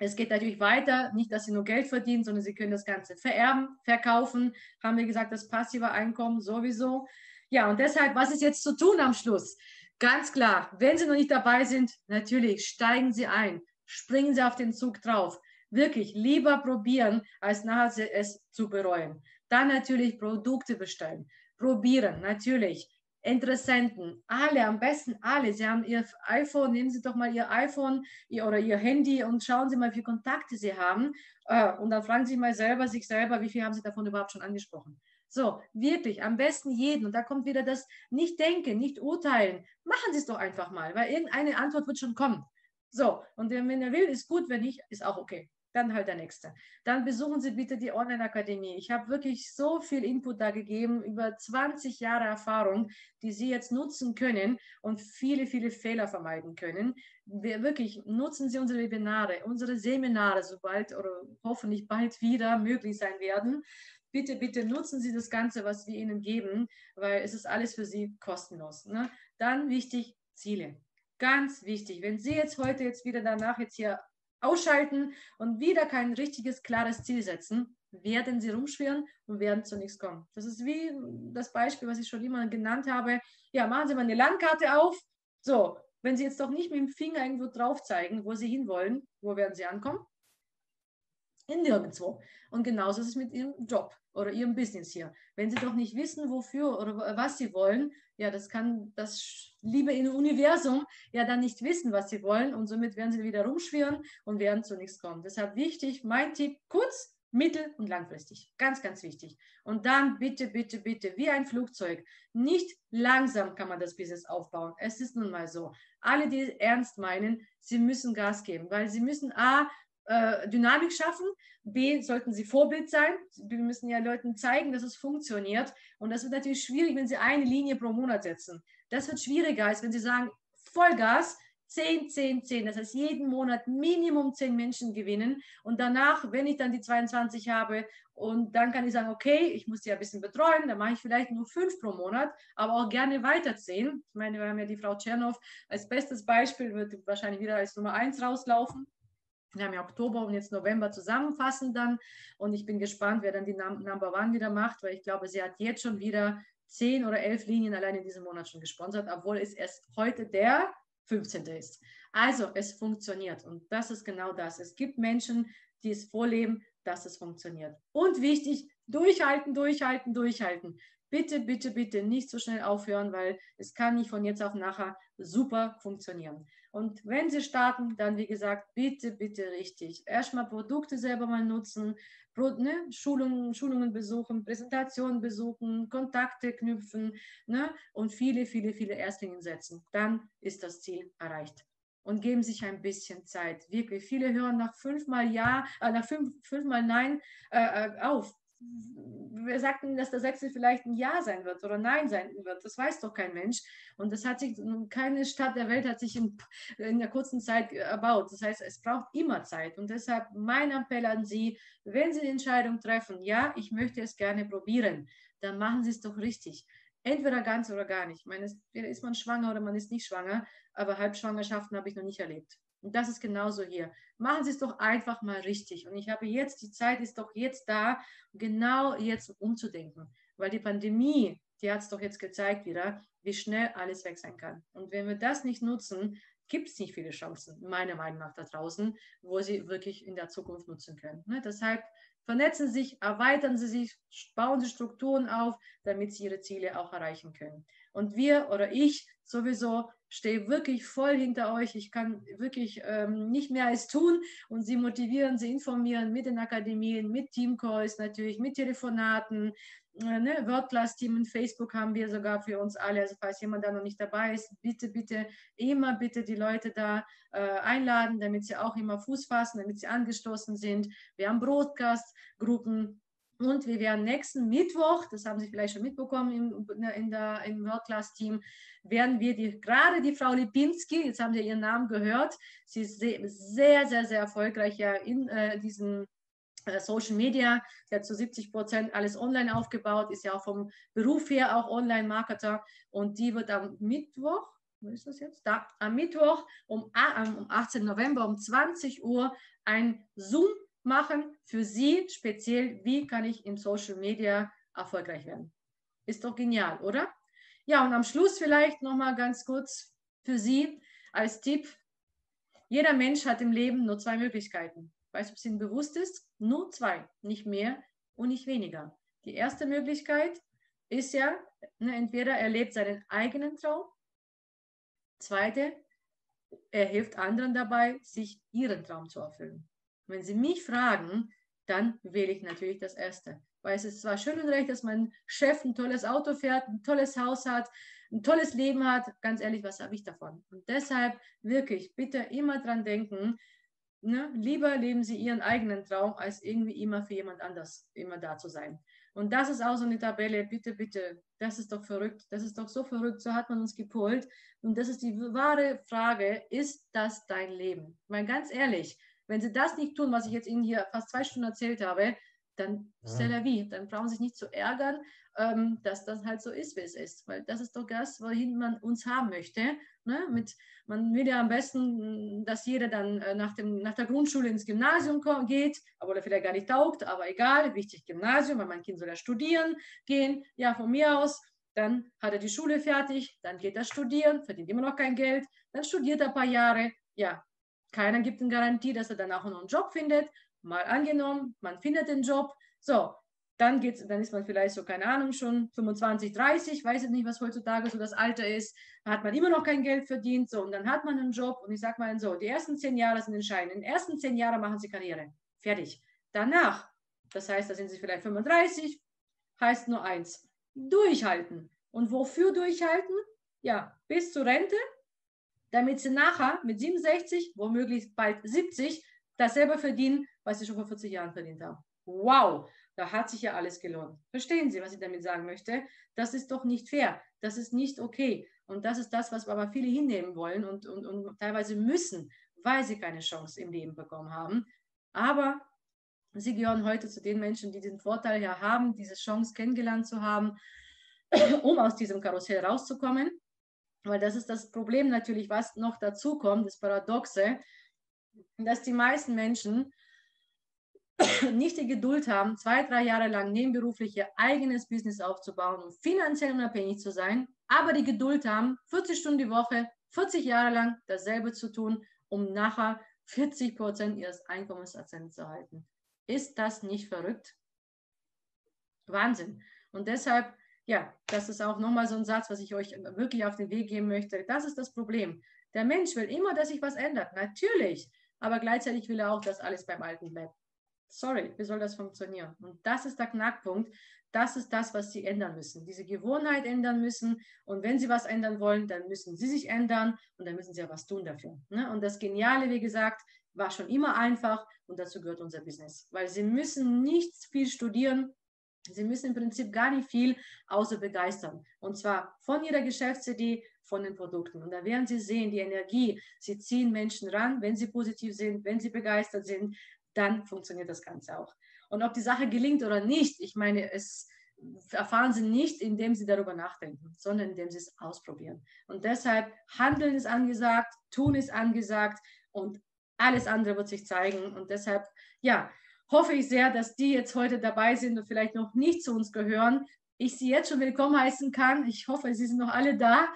es geht natürlich weiter, nicht, dass sie nur Geld verdienen, sondern sie können das Ganze vererben, verkaufen, haben wir gesagt, das passive Einkommen sowieso. Ja, und deshalb, was ist jetzt zu tun am Schluss? Ganz klar, wenn Sie noch nicht dabei sind, natürlich steigen Sie ein, springen Sie auf den Zug drauf. Wirklich lieber probieren, als nachher es zu bereuen. Dann natürlich Produkte bestellen. Probieren, natürlich. Interessenten, alle, am besten alle. Sie haben Ihr iPhone, nehmen Sie doch mal Ihr iPhone ihr, oder Ihr Handy und schauen Sie mal, wie viele Kontakte Sie haben. Äh, und dann fragen Sie mal selber, sich selber, wie viel haben Sie davon überhaupt schon angesprochen. So, wirklich, am besten jeden. Und da kommt wieder das nicht denken, nicht urteilen. Machen Sie es doch einfach mal, weil irgendeine Antwort wird schon kommen. So, und wenn er will, ist gut, wenn nicht, ist auch okay dann halt der nächste. Dann besuchen Sie bitte die Online-Akademie. Ich habe wirklich so viel Input da gegeben, über 20 Jahre Erfahrung, die Sie jetzt nutzen können und viele, viele Fehler vermeiden können. Wir, wirklich, nutzen Sie unsere Webinare, unsere Seminare, sobald oder hoffentlich bald wieder möglich sein werden. Bitte, bitte nutzen Sie das Ganze, was wir Ihnen geben, weil es ist alles für Sie kostenlos. Ne? Dann wichtig, Ziele. Ganz wichtig. Wenn Sie jetzt heute jetzt wieder danach jetzt hier ausschalten und wieder kein richtiges, klares Ziel setzen, werden sie rumschwirren und werden zu nichts kommen. Das ist wie das Beispiel, was ich schon immer genannt habe. Ja, machen Sie mal eine Landkarte auf. So, wenn Sie jetzt doch nicht mit dem Finger irgendwo drauf zeigen, wo Sie hinwollen, wo werden Sie ankommen? In nirgendwo. Und genauso ist es mit Ihrem Job oder Ihrem Business hier. Wenn Sie doch nicht wissen, wofür oder was Sie wollen, ja, das kann das liebe Universum ja dann nicht wissen, was Sie wollen und somit werden Sie wieder rumschwirren und werden zu nichts kommen. Deshalb wichtig, mein Tipp, kurz, mittel- und langfristig. Ganz, ganz wichtig. Und dann bitte, bitte, bitte, wie ein Flugzeug. Nicht langsam kann man das Business aufbauen. Es ist nun mal so. Alle, die ernst meinen, sie müssen Gas geben, weil sie müssen A, äh, Dynamik schaffen. B, sollten sie Vorbild sein. Wir müssen ja Leuten zeigen, dass es funktioniert. Und das wird natürlich schwierig, wenn sie eine Linie pro Monat setzen. Das wird schwieriger, als wenn sie sagen, Vollgas, 10, 10, 10. Das heißt, jeden Monat Minimum 10 Menschen gewinnen. Und danach, wenn ich dann die 22 habe, und dann kann ich sagen, okay, ich muss die ein bisschen betreuen, dann mache ich vielleicht nur 5 pro Monat, aber auch gerne weiter 10. Ich meine, wir haben ja die Frau Tschernow als bestes Beispiel, wird wahrscheinlich wieder als Nummer 1 rauslaufen. Wir haben ja Oktober und jetzt November zusammenfassen dann. Und ich bin gespannt, wer dann die Number One wieder macht, weil ich glaube, sie hat jetzt schon wieder zehn oder elf Linien allein in diesem Monat schon gesponsert, obwohl es erst heute der 15. ist. Also es funktioniert und das ist genau das. Es gibt Menschen, die es vorleben, dass es funktioniert. Und wichtig, durchhalten, durchhalten, durchhalten. Bitte, bitte, bitte nicht so schnell aufhören, weil es kann nicht von jetzt auf nachher super funktionieren. Und wenn Sie starten, dann wie gesagt, bitte, bitte richtig. Erstmal Produkte selber mal nutzen, ne, Schulungen, Schulungen besuchen, Präsentationen besuchen, Kontakte knüpfen ne, und viele, viele, viele Erstlinge setzen. Dann ist das Ziel erreicht. Und geben sich ein bisschen Zeit. Wirklich, viele hören nach fünfmal Ja, äh, nach fünf, fünfmal Nein äh, äh auf wir sagten, dass der sechste vielleicht ein Ja sein wird oder Nein sein wird. Das weiß doch kein Mensch. Und das hat sich, keine Stadt der Welt hat sich in, in der kurzen Zeit erbaut. Das heißt, es braucht immer Zeit. Und deshalb mein Appell an Sie, wenn Sie die Entscheidung treffen, ja, ich möchte es gerne probieren, dann machen Sie es doch richtig. Entweder ganz oder gar nicht. Ich meine, ist man schwanger oder man ist nicht schwanger, aber Halbschwangerschaften habe ich noch nicht erlebt. Und das ist genauso hier. Machen Sie es doch einfach mal richtig. Und ich habe jetzt, die Zeit ist doch jetzt da, genau jetzt umzudenken. Weil die Pandemie, die hat es doch jetzt gezeigt wieder, wie schnell alles weg sein kann. Und wenn wir das nicht nutzen, gibt es nicht viele Chancen, meiner Meinung nach, da draußen, wo Sie wirklich in der Zukunft nutzen können. Ne? Deshalb vernetzen Sie sich, erweitern Sie sich, bauen Sie Strukturen auf, damit Sie Ihre Ziele auch erreichen können. Und wir oder ich sowieso stehe wirklich voll hinter euch. Ich kann wirklich ähm, nicht mehr als tun und sie motivieren, sie informieren mit den Akademien, mit Teamcalls natürlich, mit Telefonaten. Äh, ne? WordClass-Team in Facebook haben wir sogar für uns alle. Also falls jemand da noch nicht dabei ist, bitte, bitte, immer bitte die Leute da äh, einladen, damit sie auch immer Fuß fassen, damit sie angestoßen sind. Wir haben Broadcast-Gruppen und wir werden nächsten Mittwoch, das haben Sie vielleicht schon mitbekommen im, in der, im World Class Team, werden wir die, gerade die Frau Lipinski, jetzt haben Sie ihren Namen gehört, sie ist sehr, sehr, sehr, erfolgreich ja in äh, diesen äh, Social Media. Sie hat zu 70 Prozent alles online aufgebaut, ist ja auch vom Beruf her auch Online-Marketer und die wird am Mittwoch, wo ist das jetzt? Da, am Mittwoch um, um 18. November um 20 Uhr ein Zoom machen für Sie speziell, wie kann ich im Social Media erfolgreich werden. Ist doch genial, oder? Ja, und am Schluss vielleicht nochmal ganz kurz für Sie als Tipp. Jeder Mensch hat im Leben nur zwei Möglichkeiten. Weißt du, ob es Ihnen bewusst ist? Nur zwei, nicht mehr und nicht weniger. Die erste Möglichkeit ist ja, ne, entweder er lebt seinen eigenen Traum. Zweite, er hilft anderen dabei, sich ihren Traum zu erfüllen. Wenn Sie mich fragen, dann wähle ich natürlich das Erste. Weil es ist zwar schön und recht, dass mein Chef ein tolles Auto fährt, ein tolles Haus hat, ein tolles Leben hat. Ganz ehrlich, was habe ich davon? Und deshalb wirklich bitte immer dran denken, ne? lieber leben Sie Ihren eigenen Traum, als irgendwie immer für jemand anders immer da zu sein. Und das ist auch so eine Tabelle, bitte, bitte, das ist doch verrückt, das ist doch so verrückt, so hat man uns gepolt. Und das ist die wahre Frage, ist das dein Leben? Mal ganz ehrlich, wenn Sie das nicht tun, was ich jetzt Ihnen hier fast zwei Stunden erzählt habe, dann c'est la vie. Dann brauchen Sie sich nicht zu ärgern, ähm, dass das halt so ist, wie es ist. Weil das ist doch das, wohin man uns haben möchte. Ne? Mit, man will ja am besten, dass jeder dann äh, nach, dem, nach der Grundschule ins Gymnasium geht, aber vielleicht gar nicht taugt, aber egal, wichtig Gymnasium, weil mein Kind soll ja studieren gehen. Ja, von mir aus, dann hat er die Schule fertig, dann geht er studieren, verdient immer noch kein Geld, dann studiert er ein paar Jahre. Ja, keiner gibt eine Garantie, dass er dann auch noch einen Job findet. Mal angenommen, man findet den Job. So, dann geht's, dann ist man vielleicht so, keine Ahnung, schon 25, 30, weiß ich nicht, was heutzutage so das Alter ist, da hat man immer noch kein Geld verdient, so, und dann hat man einen Job, und ich sage mal so, die ersten zehn Jahre sind entscheidend, in den ersten zehn Jahren machen sie Karriere, fertig. Danach, das heißt, da sind sie vielleicht 35, heißt nur eins, durchhalten. Und wofür durchhalten? Ja, bis zur Rente, damit sie nachher mit 67, womöglich bald 70, dasselbe verdienen, was sie schon vor 40 Jahren verdient haben. Wow, da hat sich ja alles gelohnt. Verstehen Sie, was ich damit sagen möchte? Das ist doch nicht fair. Das ist nicht okay. Und das ist das, was aber viele hinnehmen wollen und, und, und teilweise müssen, weil sie keine Chance im Leben bekommen haben. Aber sie gehören heute zu den Menschen, die diesen Vorteil ja haben, diese Chance kennengelernt zu haben, [CLEARS THROAT] um aus diesem Karussell rauszukommen. Weil das ist das Problem natürlich, was noch dazu kommt, das Paradoxe, dass die meisten Menschen [COUGHS] nicht die Geduld haben, zwei, drei Jahre lang nebenberuflich ihr eigenes Business aufzubauen und finanziell unabhängig zu sein, aber die Geduld haben, 40 Stunden die Woche, 40 Jahre lang dasselbe zu tun, um nachher 40 Prozent ihres Einkommens zu halten. Ist das nicht verrückt? Wahnsinn. Und deshalb, ja, das ist auch nochmal so ein Satz, was ich euch wirklich auf den Weg geben möchte. Das ist das Problem. Der Mensch will immer, dass sich was ändert. Natürlich. Aber gleichzeitig will er auch, dass alles beim Alten bleibt. Sorry, wie soll das funktionieren? Und das ist der Knackpunkt. Das ist das, was Sie ändern müssen. Diese Gewohnheit ändern müssen. Und wenn Sie was ändern wollen, dann müssen Sie sich ändern und dann müssen Sie ja was tun dafür. Ne? Und das Geniale, wie gesagt, war schon immer einfach und dazu gehört unser Business. Weil Sie müssen nicht viel studieren. Sie müssen im Prinzip gar nicht viel außer begeistern. Und zwar von Ihrer Geschäftsidee, von den Produkten. Und da werden Sie sehen, die Energie, Sie ziehen Menschen ran, wenn sie positiv sind, wenn sie begeistert sind, dann funktioniert das Ganze auch. Und ob die Sache gelingt oder nicht, ich meine, es erfahren sie nicht, indem sie darüber nachdenken, sondern indem sie es ausprobieren. Und deshalb Handeln ist angesagt, Tun ist angesagt und alles andere wird sich zeigen. Und deshalb, ja, hoffe ich sehr, dass die jetzt heute dabei sind und vielleicht noch nicht zu uns gehören. Ich sie jetzt schon willkommen heißen kann. Ich hoffe, sie sind noch alle da.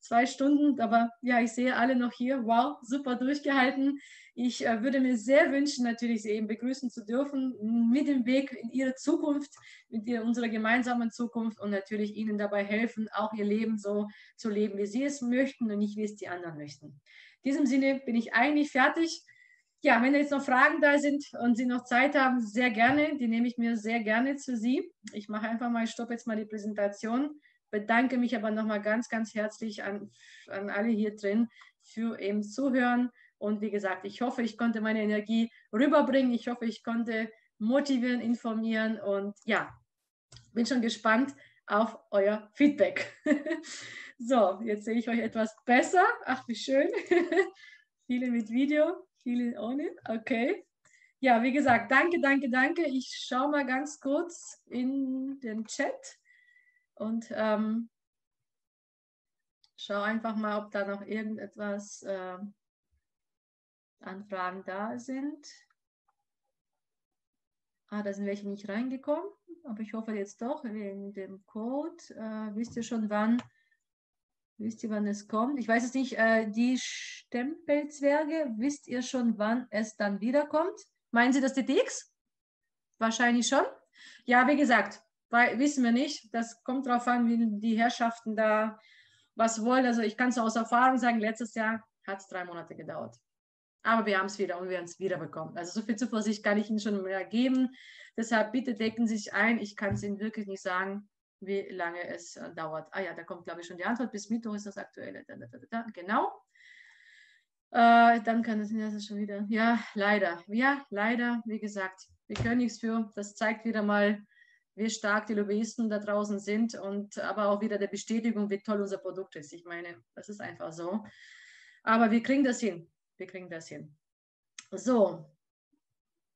Zwei Stunden, aber ja, ich sehe alle noch hier. Wow, super durchgehalten. Ich äh, würde mir sehr wünschen, natürlich Sie eben begrüßen zu dürfen mit dem Weg in Ihre Zukunft, mit ihr, unserer gemeinsamen Zukunft und natürlich Ihnen dabei helfen, auch Ihr Leben so zu leben, wie Sie es möchten und nicht, wie es die anderen möchten. In diesem Sinne bin ich eigentlich fertig. Ja, wenn jetzt noch Fragen da sind und Sie noch Zeit haben, sehr gerne. Die nehme ich mir sehr gerne zu Sie. Ich mache einfach mal, ich stoppe jetzt mal die Präsentation bedanke mich aber nochmal ganz, ganz herzlich an, an alle hier drin für eben Zuhören und wie gesagt, ich hoffe, ich konnte meine Energie rüberbringen. Ich hoffe, ich konnte motivieren, informieren und ja, bin schon gespannt auf euer Feedback. [LAUGHS] so, jetzt sehe ich euch etwas besser. Ach, wie schön. [LAUGHS] viele mit Video, viele ohne. Okay. Ja, wie gesagt, danke, danke, danke. Ich schaue mal ganz kurz in den Chat und ähm, schaue einfach mal, ob da noch irgendetwas äh, Anfragen da sind. Ah, da sind welche nicht reingekommen, aber ich hoffe jetzt doch wegen dem Code. Äh, wisst ihr schon wann? Wisst ihr, wann es kommt? Ich weiß es nicht. Äh, die Stempelzwerge, wisst ihr schon, wann es dann wiederkommt? Meinen Sie das DTX? Wahrscheinlich schon. Ja, wie gesagt, weil, wissen wir nicht. Das kommt darauf an, wie die Herrschaften da was wollen. Also ich kann es aus Erfahrung sagen, letztes Jahr hat es drei Monate gedauert. Aber wir haben es wieder und wir haben es wieder bekommen. Also so viel Zuversicht kann ich Ihnen schon mehr geben. Deshalb bitte decken Sie sich ein. Ich kann es Ihnen wirklich nicht sagen, wie lange es äh, dauert. Ah ja, da kommt, glaube ich, schon die Antwort. Bis Mittwoch ist das aktuelle. Da, da, da, genau. Äh, dann kann es das schon wieder. Ja, leider. Ja, leider. Wie gesagt, wir können nichts für. Das zeigt wieder mal, wie stark die Lobbyisten da draußen sind und aber auch wieder der Bestätigung, wie toll unser Produkt ist. Ich meine, das ist einfach so. Aber wir kriegen das hin wir kriegen das hin. So,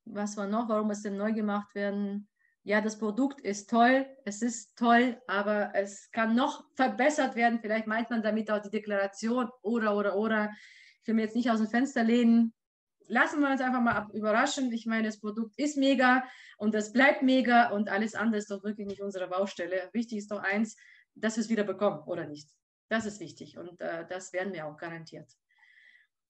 was war noch, warum muss denn neu gemacht werden? Ja, das Produkt ist toll, es ist toll, aber es kann noch verbessert werden. Vielleicht meint man damit auch die Deklaration oder, oder, oder. Ich will mir jetzt nicht aus dem Fenster lehnen. Lassen wir uns einfach mal überraschen. Ich meine, das Produkt ist mega und das bleibt mega und alles andere ist doch wirklich nicht unsere Baustelle. Wichtig ist doch eins, dass wir es wieder bekommen oder nicht. Das ist wichtig und äh, das werden wir auch garantiert.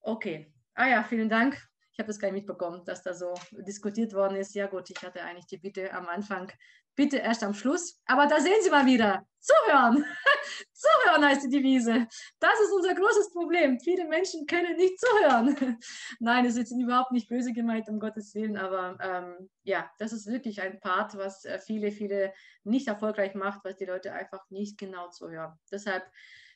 Okay. Ah ja, vielen Dank ich habe das gar nicht mitbekommen, dass da so diskutiert worden ist. Ja gut, ich hatte eigentlich die Bitte am Anfang, bitte erst am Schluss. Aber da sehen Sie mal wieder, zuhören. [LAUGHS] zuhören heißt die Devise. Das ist unser großes Problem. Viele Menschen können nicht zuhören. [LAUGHS] Nein, es ist überhaupt nicht böse gemeint, um Gottes Willen. Aber ähm, ja, das ist wirklich ein Part, was äh, viele, viele nicht erfolgreich macht, weil die Leute einfach nicht genau zuhören. Deshalb,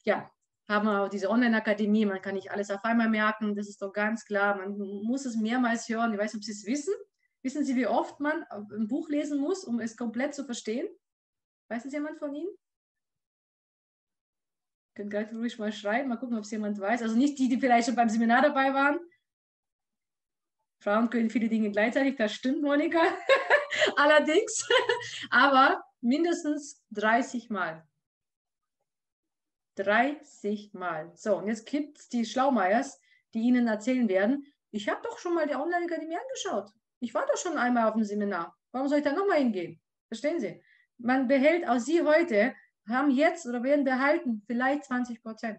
ja, haben wir auch diese Online-Akademie, man kann nicht alles auf einmal merken, das ist doch ganz klar, man muss es mehrmals hören. Ich weiß nicht, ob Sie es wissen. Wissen Sie, wie oft man ein Buch lesen muss, um es komplett zu verstehen? Weiß es jemand von Ihnen? Könnt gleich ruhig mal schreiben, mal gucken, ob es jemand weiß. Also nicht die, die vielleicht schon beim Seminar dabei waren. Frauen können viele Dinge gleichzeitig, das stimmt, Monika. [LAUGHS] Allerdings, aber mindestens 30 Mal. 30 Mal. So, und jetzt gibt es die Schlaumeiers, die Ihnen erzählen werden, ich habe doch schon mal die Online-Akademie angeschaut. Ich war doch schon einmal auf dem Seminar. Warum soll ich da nochmal hingehen? Verstehen Sie? Man behält auch Sie heute, haben jetzt oder werden behalten vielleicht 20 Prozent.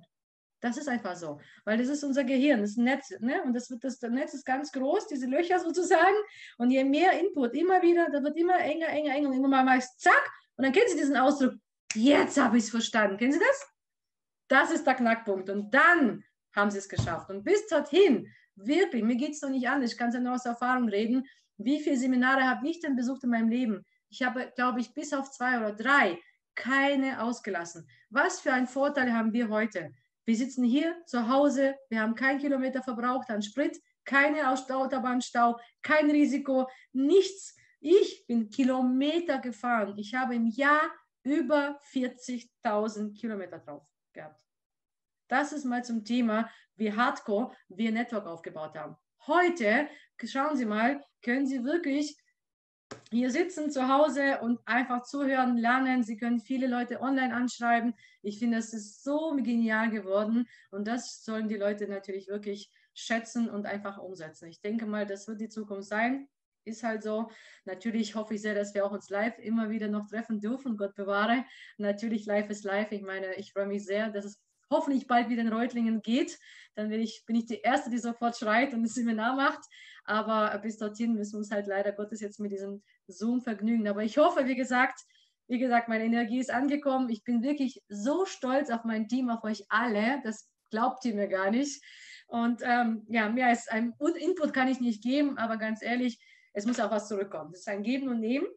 Das ist einfach so, weil das ist unser Gehirn, das ist ein Netz, ne? Und das wird das, das Netz ist ganz groß, diese Löcher sozusagen. Und je mehr Input, immer wieder, da wird immer enger, enger, enger und immer mal zack. Und dann kennen Sie diesen Ausdruck. Jetzt habe ich es verstanden. Kennen Sie das? Das ist der Knackpunkt. Und dann haben sie es geschafft. Und bis dorthin, wirklich, mir geht es doch nicht an, ich kann es ja nur aus Erfahrung reden, wie viele Seminare habe ich denn besucht in meinem Leben? Ich habe, glaube ich, bis auf zwei oder drei keine ausgelassen. Was für einen Vorteil haben wir heute? Wir sitzen hier zu Hause, wir haben keinen Kilometer verbraucht an Sprit, keine Autobahnstau, kein Risiko, nichts. Ich bin Kilometer gefahren. Ich habe im Jahr über 40.000 Kilometer drauf gehabt. Das ist mal zum Thema, wie hardcore wir Network aufgebaut haben. Heute, schauen Sie mal, können Sie wirklich hier sitzen zu Hause und einfach zuhören, lernen. Sie können viele Leute online anschreiben. Ich finde, das ist so genial geworden und das sollen die Leute natürlich wirklich schätzen und einfach umsetzen. Ich denke mal, das wird die Zukunft sein. Ist halt so. Natürlich hoffe ich sehr, dass wir auch uns live immer wieder noch treffen dürfen. Gott bewahre. Natürlich, live ist live. Ich meine, ich freue mich sehr, dass es hoffentlich bald wieder in Reutlingen geht. Dann bin ich, bin ich die Erste, die sofort schreit und das Seminar macht. Aber bis dorthin müssen wir uns halt leider Gottes jetzt mit diesem Zoom vergnügen. Aber ich hoffe, wie gesagt, wie gesagt, meine Energie ist angekommen. Ich bin wirklich so stolz auf mein Team, auf euch alle. Das glaubt ihr mir gar nicht. Und ähm, ja, mehr als ein Input kann ich nicht geben, aber ganz ehrlich, es muss auch was zurückkommen. Es ist ein Geben und Nehmen.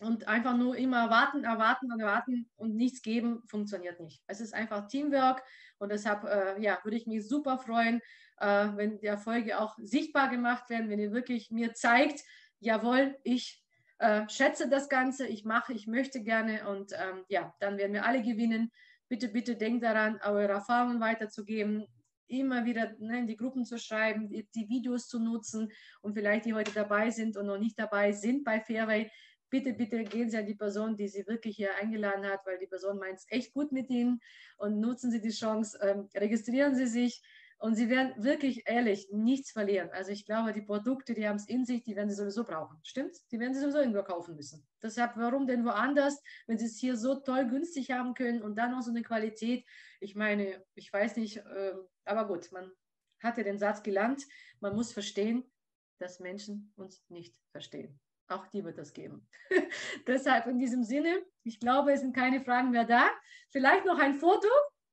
Und einfach nur immer erwarten, erwarten und erwarten und nichts geben, funktioniert nicht. Es ist einfach Teamwork und deshalb äh, ja, würde ich mich super freuen, äh, wenn die Erfolge auch sichtbar gemacht werden, wenn ihr wirklich mir zeigt, jawohl, ich äh, schätze das Ganze, ich mache, ich möchte gerne und ähm, ja, dann werden wir alle gewinnen. Bitte, bitte denkt daran, eure Erfahrungen weiterzugeben, immer wieder ne, in die Gruppen zu schreiben, die, die, Videos zu nutzen und vielleicht die heute dabei sind und noch nicht dabei sind bei Fairway, bitte, bitte gehen Sie an die Person, die Sie wirklich hier eingeladen hat, weil die Person meint es echt gut mit Ihnen und nutzen Sie die Chance, ähm, registrieren Sie sich und Sie werden wirklich ehrlich nichts verlieren. Also ich glaube, die Produkte, die haben es in sich, die werden Sie sowieso brauchen. Stimmt? Die werden Sie sowieso irgendwo kaufen müssen. Deshalb, warum denn woanders, wenn Sie es hier so toll günstig haben können und dann noch so eine Qualität? Ich meine, ich weiß nicht, äh, aber gut, man hat ja den Satz gelernt, man muss verstehen, dass Menschen uns nicht verstehen. Auch die wird es geben. [LAUGHS] Deshalb in diesem Sinne, ich glaube, es sind keine Fragen mehr da. Vielleicht noch ein Foto.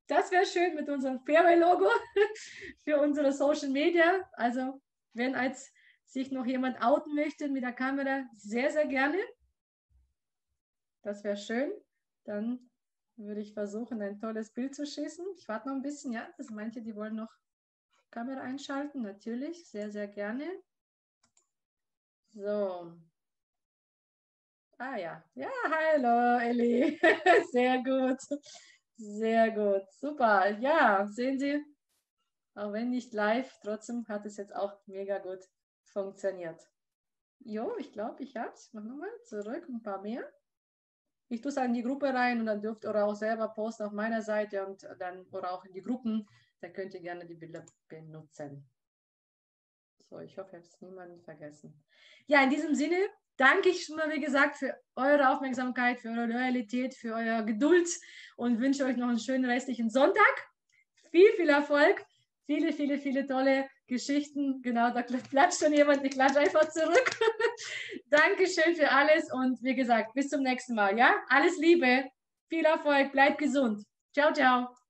Das wäre schön mit unserem Fairway-Logo [LAUGHS] für unsere Social Media. Also, wenn als sich noch jemand outen möchte mit der Kamera, sehr, sehr gerne. Das wäre schön. Dann würde ich versuchen, ein tolles Bild zu schießen. Ich warte noch ein bisschen, ja. Das manche, die wollen noch Kamera einschalten. Natürlich, sehr, sehr gerne. So, Ah ja, ja, hallo Elli. [LAUGHS] Sehr gut. Sehr gut. Super. Ja, sehen Sie, auch wenn nicht live, trotzdem hat es jetzt auch mega gut funktioniert. Jo, ich glaube, ich hab's. Mach nochmal zurück, ein paar mehr. Ich tue es in die Gruppe rein und dann dürft ihr auch selber posten auf meiner Seite und dann oder auch in die Gruppen. Da könnt ihr gerne die Bilder benutzen. So, ich hoffe, ich habe es niemanden vergessen. Ja, in diesem Sinne danke ich schon mal, wie gesagt, für eure Aufmerksamkeit, für eure Loyalität, für eure Geduld und wünsche euch noch einen schönen restlichen Sonntag. Viel, viel Erfolg, viele, viele, viele tolle Geschichten. Genau, da klatscht schon jemand, ich klatsche einfach zurück. [LAUGHS] Dankeschön für alles und wie gesagt, bis zum nächsten Mal. Ja, alles Liebe, viel Erfolg, bleibt gesund. Ciao, ciao.